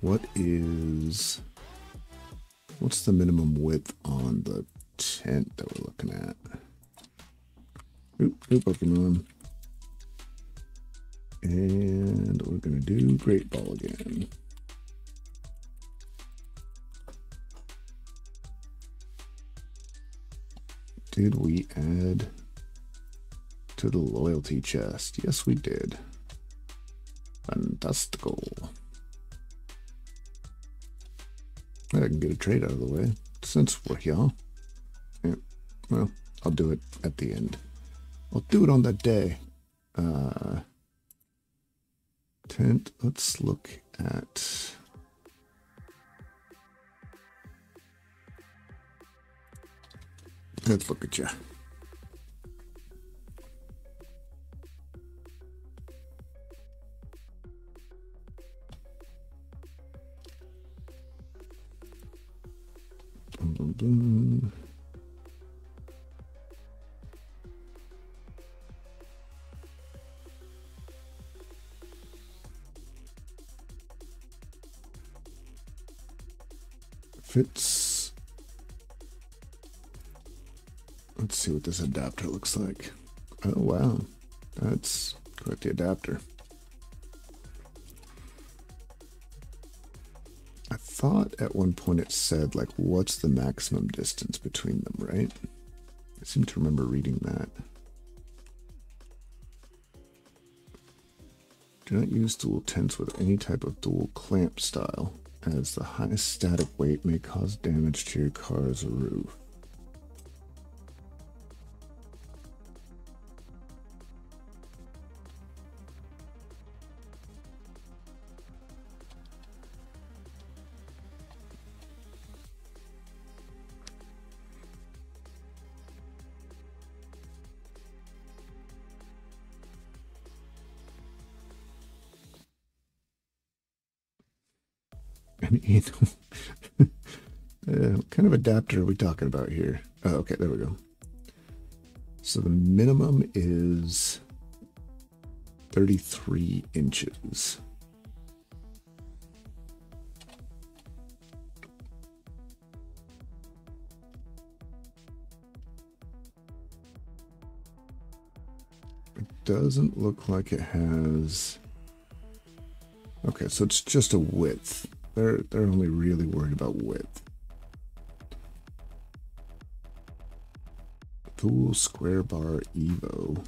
A: What is what's the minimum width on the tent that we're looking at? Oop, oop, Pokemon. And we're gonna do Great Ball again. Did we add to the loyalty chest? Yes, we did. Fantastical. I can get a trade out of the way since we're here. Yeah, well, I'll do it at the end. I'll do it on that day. Uh, tent, let's look at Let's look at you. Fits Let's see what this adapter looks like. Oh, wow. That's quite the adapter. Thought at one point it said, like, what's the maximum distance between them, right? I seem to remember reading that. Do not use dual tents with any type of dual clamp style, as the highest static weight may cause damage to your car's roof. Uh, what kind of adapter are we talking about here? Oh, okay, there we go. So the minimum is 33 inches. It doesn't look like it has... Okay, so it's just a width. They're they're only really worried about width. Thule square bar Evo.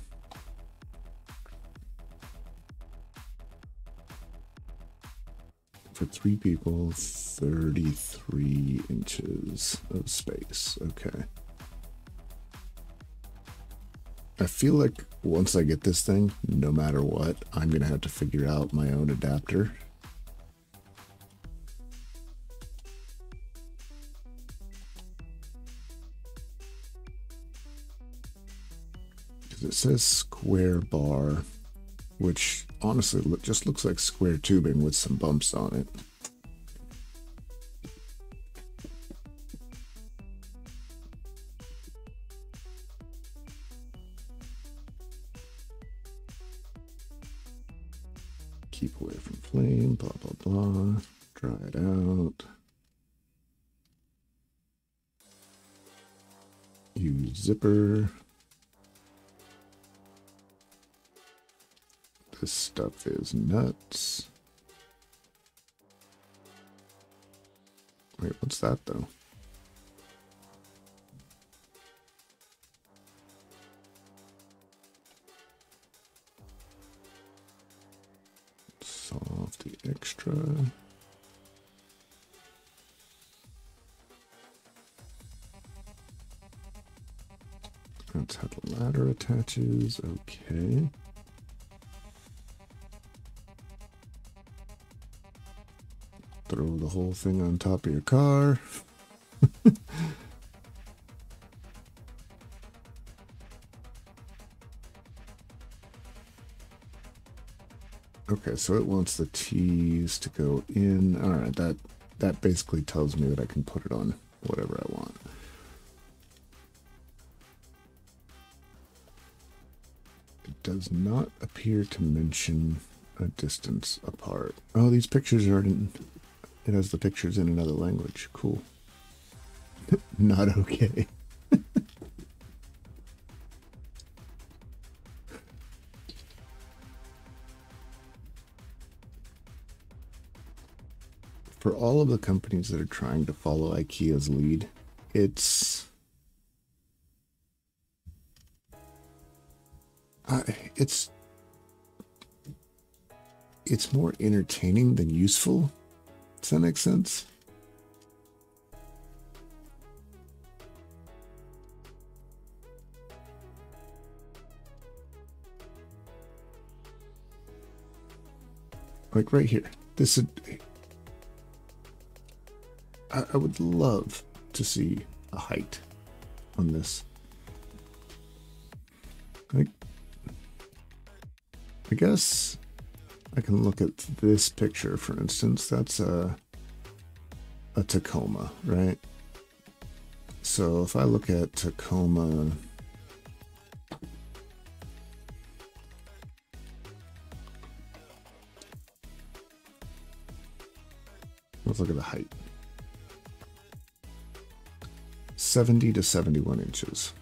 A: for three people, 33 inches of space. Okay. I feel like once I get this thing, no matter what, I'm going to have to figure out my own adapter. It says square bar, which honestly look, just looks like square tubing with some bumps on it. keep away from flame, blah, blah, blah. Dry it out. Use zipper. This stuff is nuts. Wait, what's that though? Solve the extra. That's how the ladder attaches. Okay. Throw the whole thing on top of your car. Okay, so it wants the T's to go in. All right, that that basically tells me that I can put it on whatever I want. It does not appear to mention a distance apart. Oh, these pictures are in, it has the pictures in another language. Cool. not okay. for all of the companies that are trying to follow IKEA's lead, it's uh, it's it's more entertaining than useful. Does that make sense? Like right here. This is I, I would love to see a height on this. I, I guess I can look at this picture, for instance. That's a, a Tacoma, right? So if I look at Tacoma, let's look at the height. 70 to 71 inches.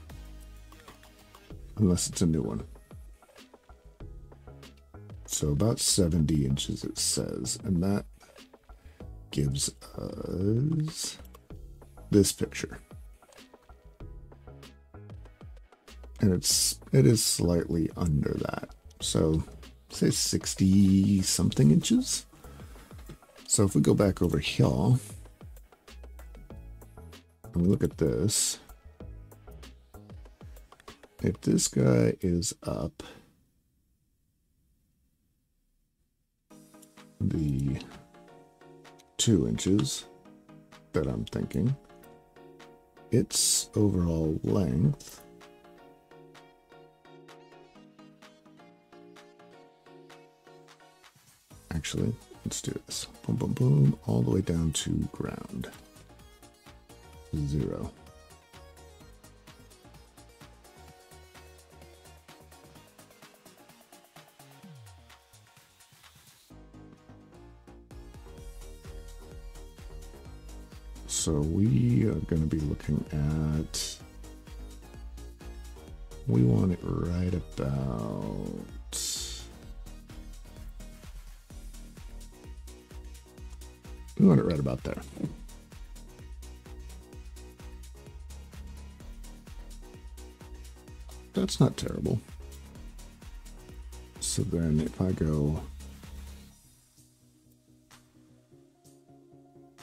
A: Unless it's a new one. So about 70 inches it says. And that gives us this picture. And it's it is slightly under that. So say 60 something inches. So if we go back over here, and we look at this, if this guy is up the two inches that I'm thinking, its overall length actually let's do this. Boom boom boom all the way down to ground. Zero. So we are going to be looking at, we want it right about, we want it right about there. that's not terrible. So then if I go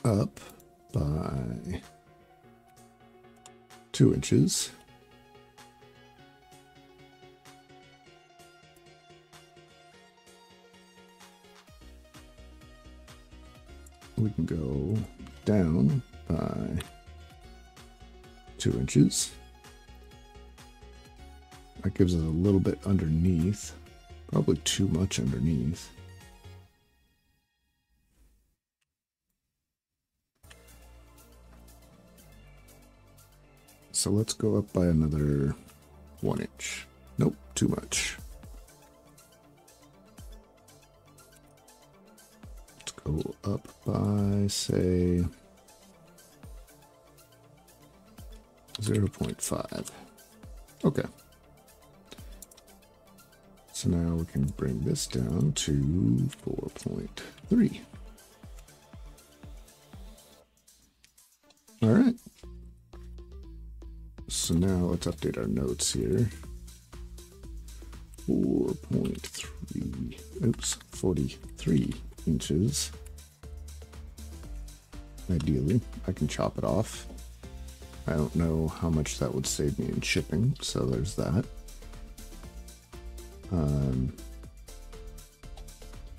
A: up by two inches. We can go down by two inches. That gives us a little bit underneath, probably too much underneath. So let's go up by another one inch. Nope, too much. Let's go up by, say, 0.5. Okay. So now we can bring this down to 4.3. So now let's update our notes here. 4.3, oops, 43 inches. Ideally, I can chop it off. I don't know how much that would save me in shipping, so there's that. Um,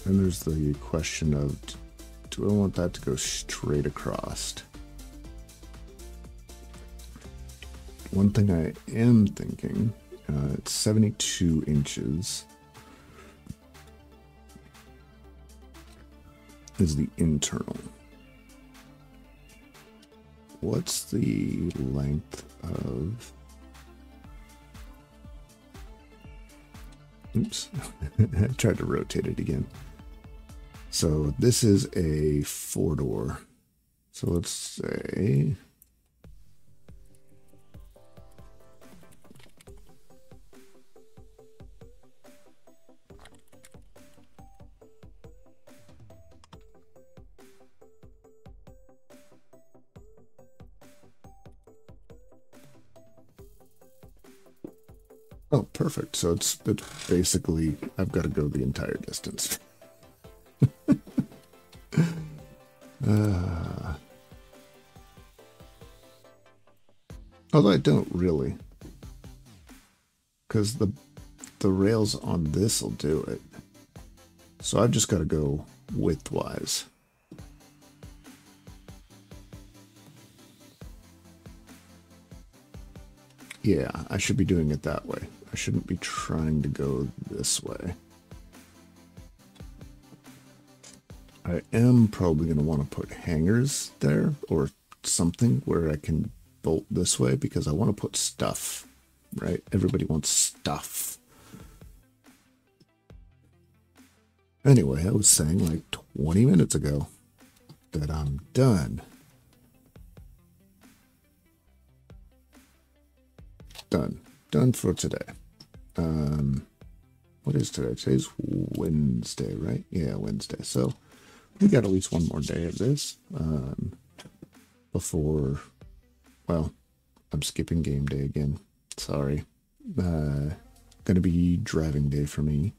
A: and there's the question of, do I want that to go straight across? One thing I am thinking, uh, it's 72 inches, is the internal. What's the length of... Oops, I tried to rotate it again. So this is a four door. So let's say So it's, basically, I've got to go the entire distance. uh, although I don't really. Because the, the rails on this will do it. So I've just got to go widthwise. Yeah, I should be doing it that way. I shouldn't be trying to go this way. I am probably going to want to put hangers there or something where I can bolt this way because I want to put stuff, right? Everybody wants stuff. Anyway, I was saying like 20 minutes ago that I'm done. Done. Done for today. Um, what is today? Today's Wednesday, right? Yeah, Wednesday. So we got at least one more day of this um, before. Well, I'm skipping game day again. Sorry. Uh, gonna be driving day for me.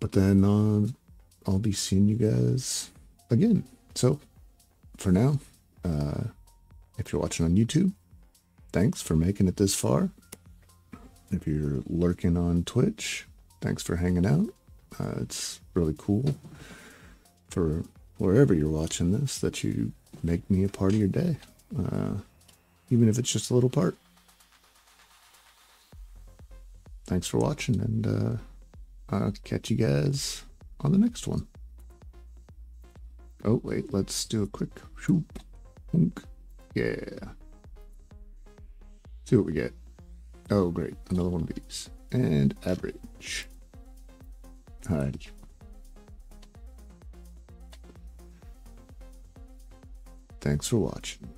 A: But then uh, I'll be seeing you guys again. So for now, uh, if you're watching on YouTube, thanks for making it this far. If you're lurking on Twitch, thanks for hanging out. Uh, it's really cool for wherever you're watching this that you make me a part of your day, uh, even if it's just a little part. Thanks for watching, and uh, I'll catch you guys on the next one. Oh, wait, let's do a quick shoop. Yeah. See what we get. Oh, great. Another one of these. And average. Alrighty. Thanks for watching.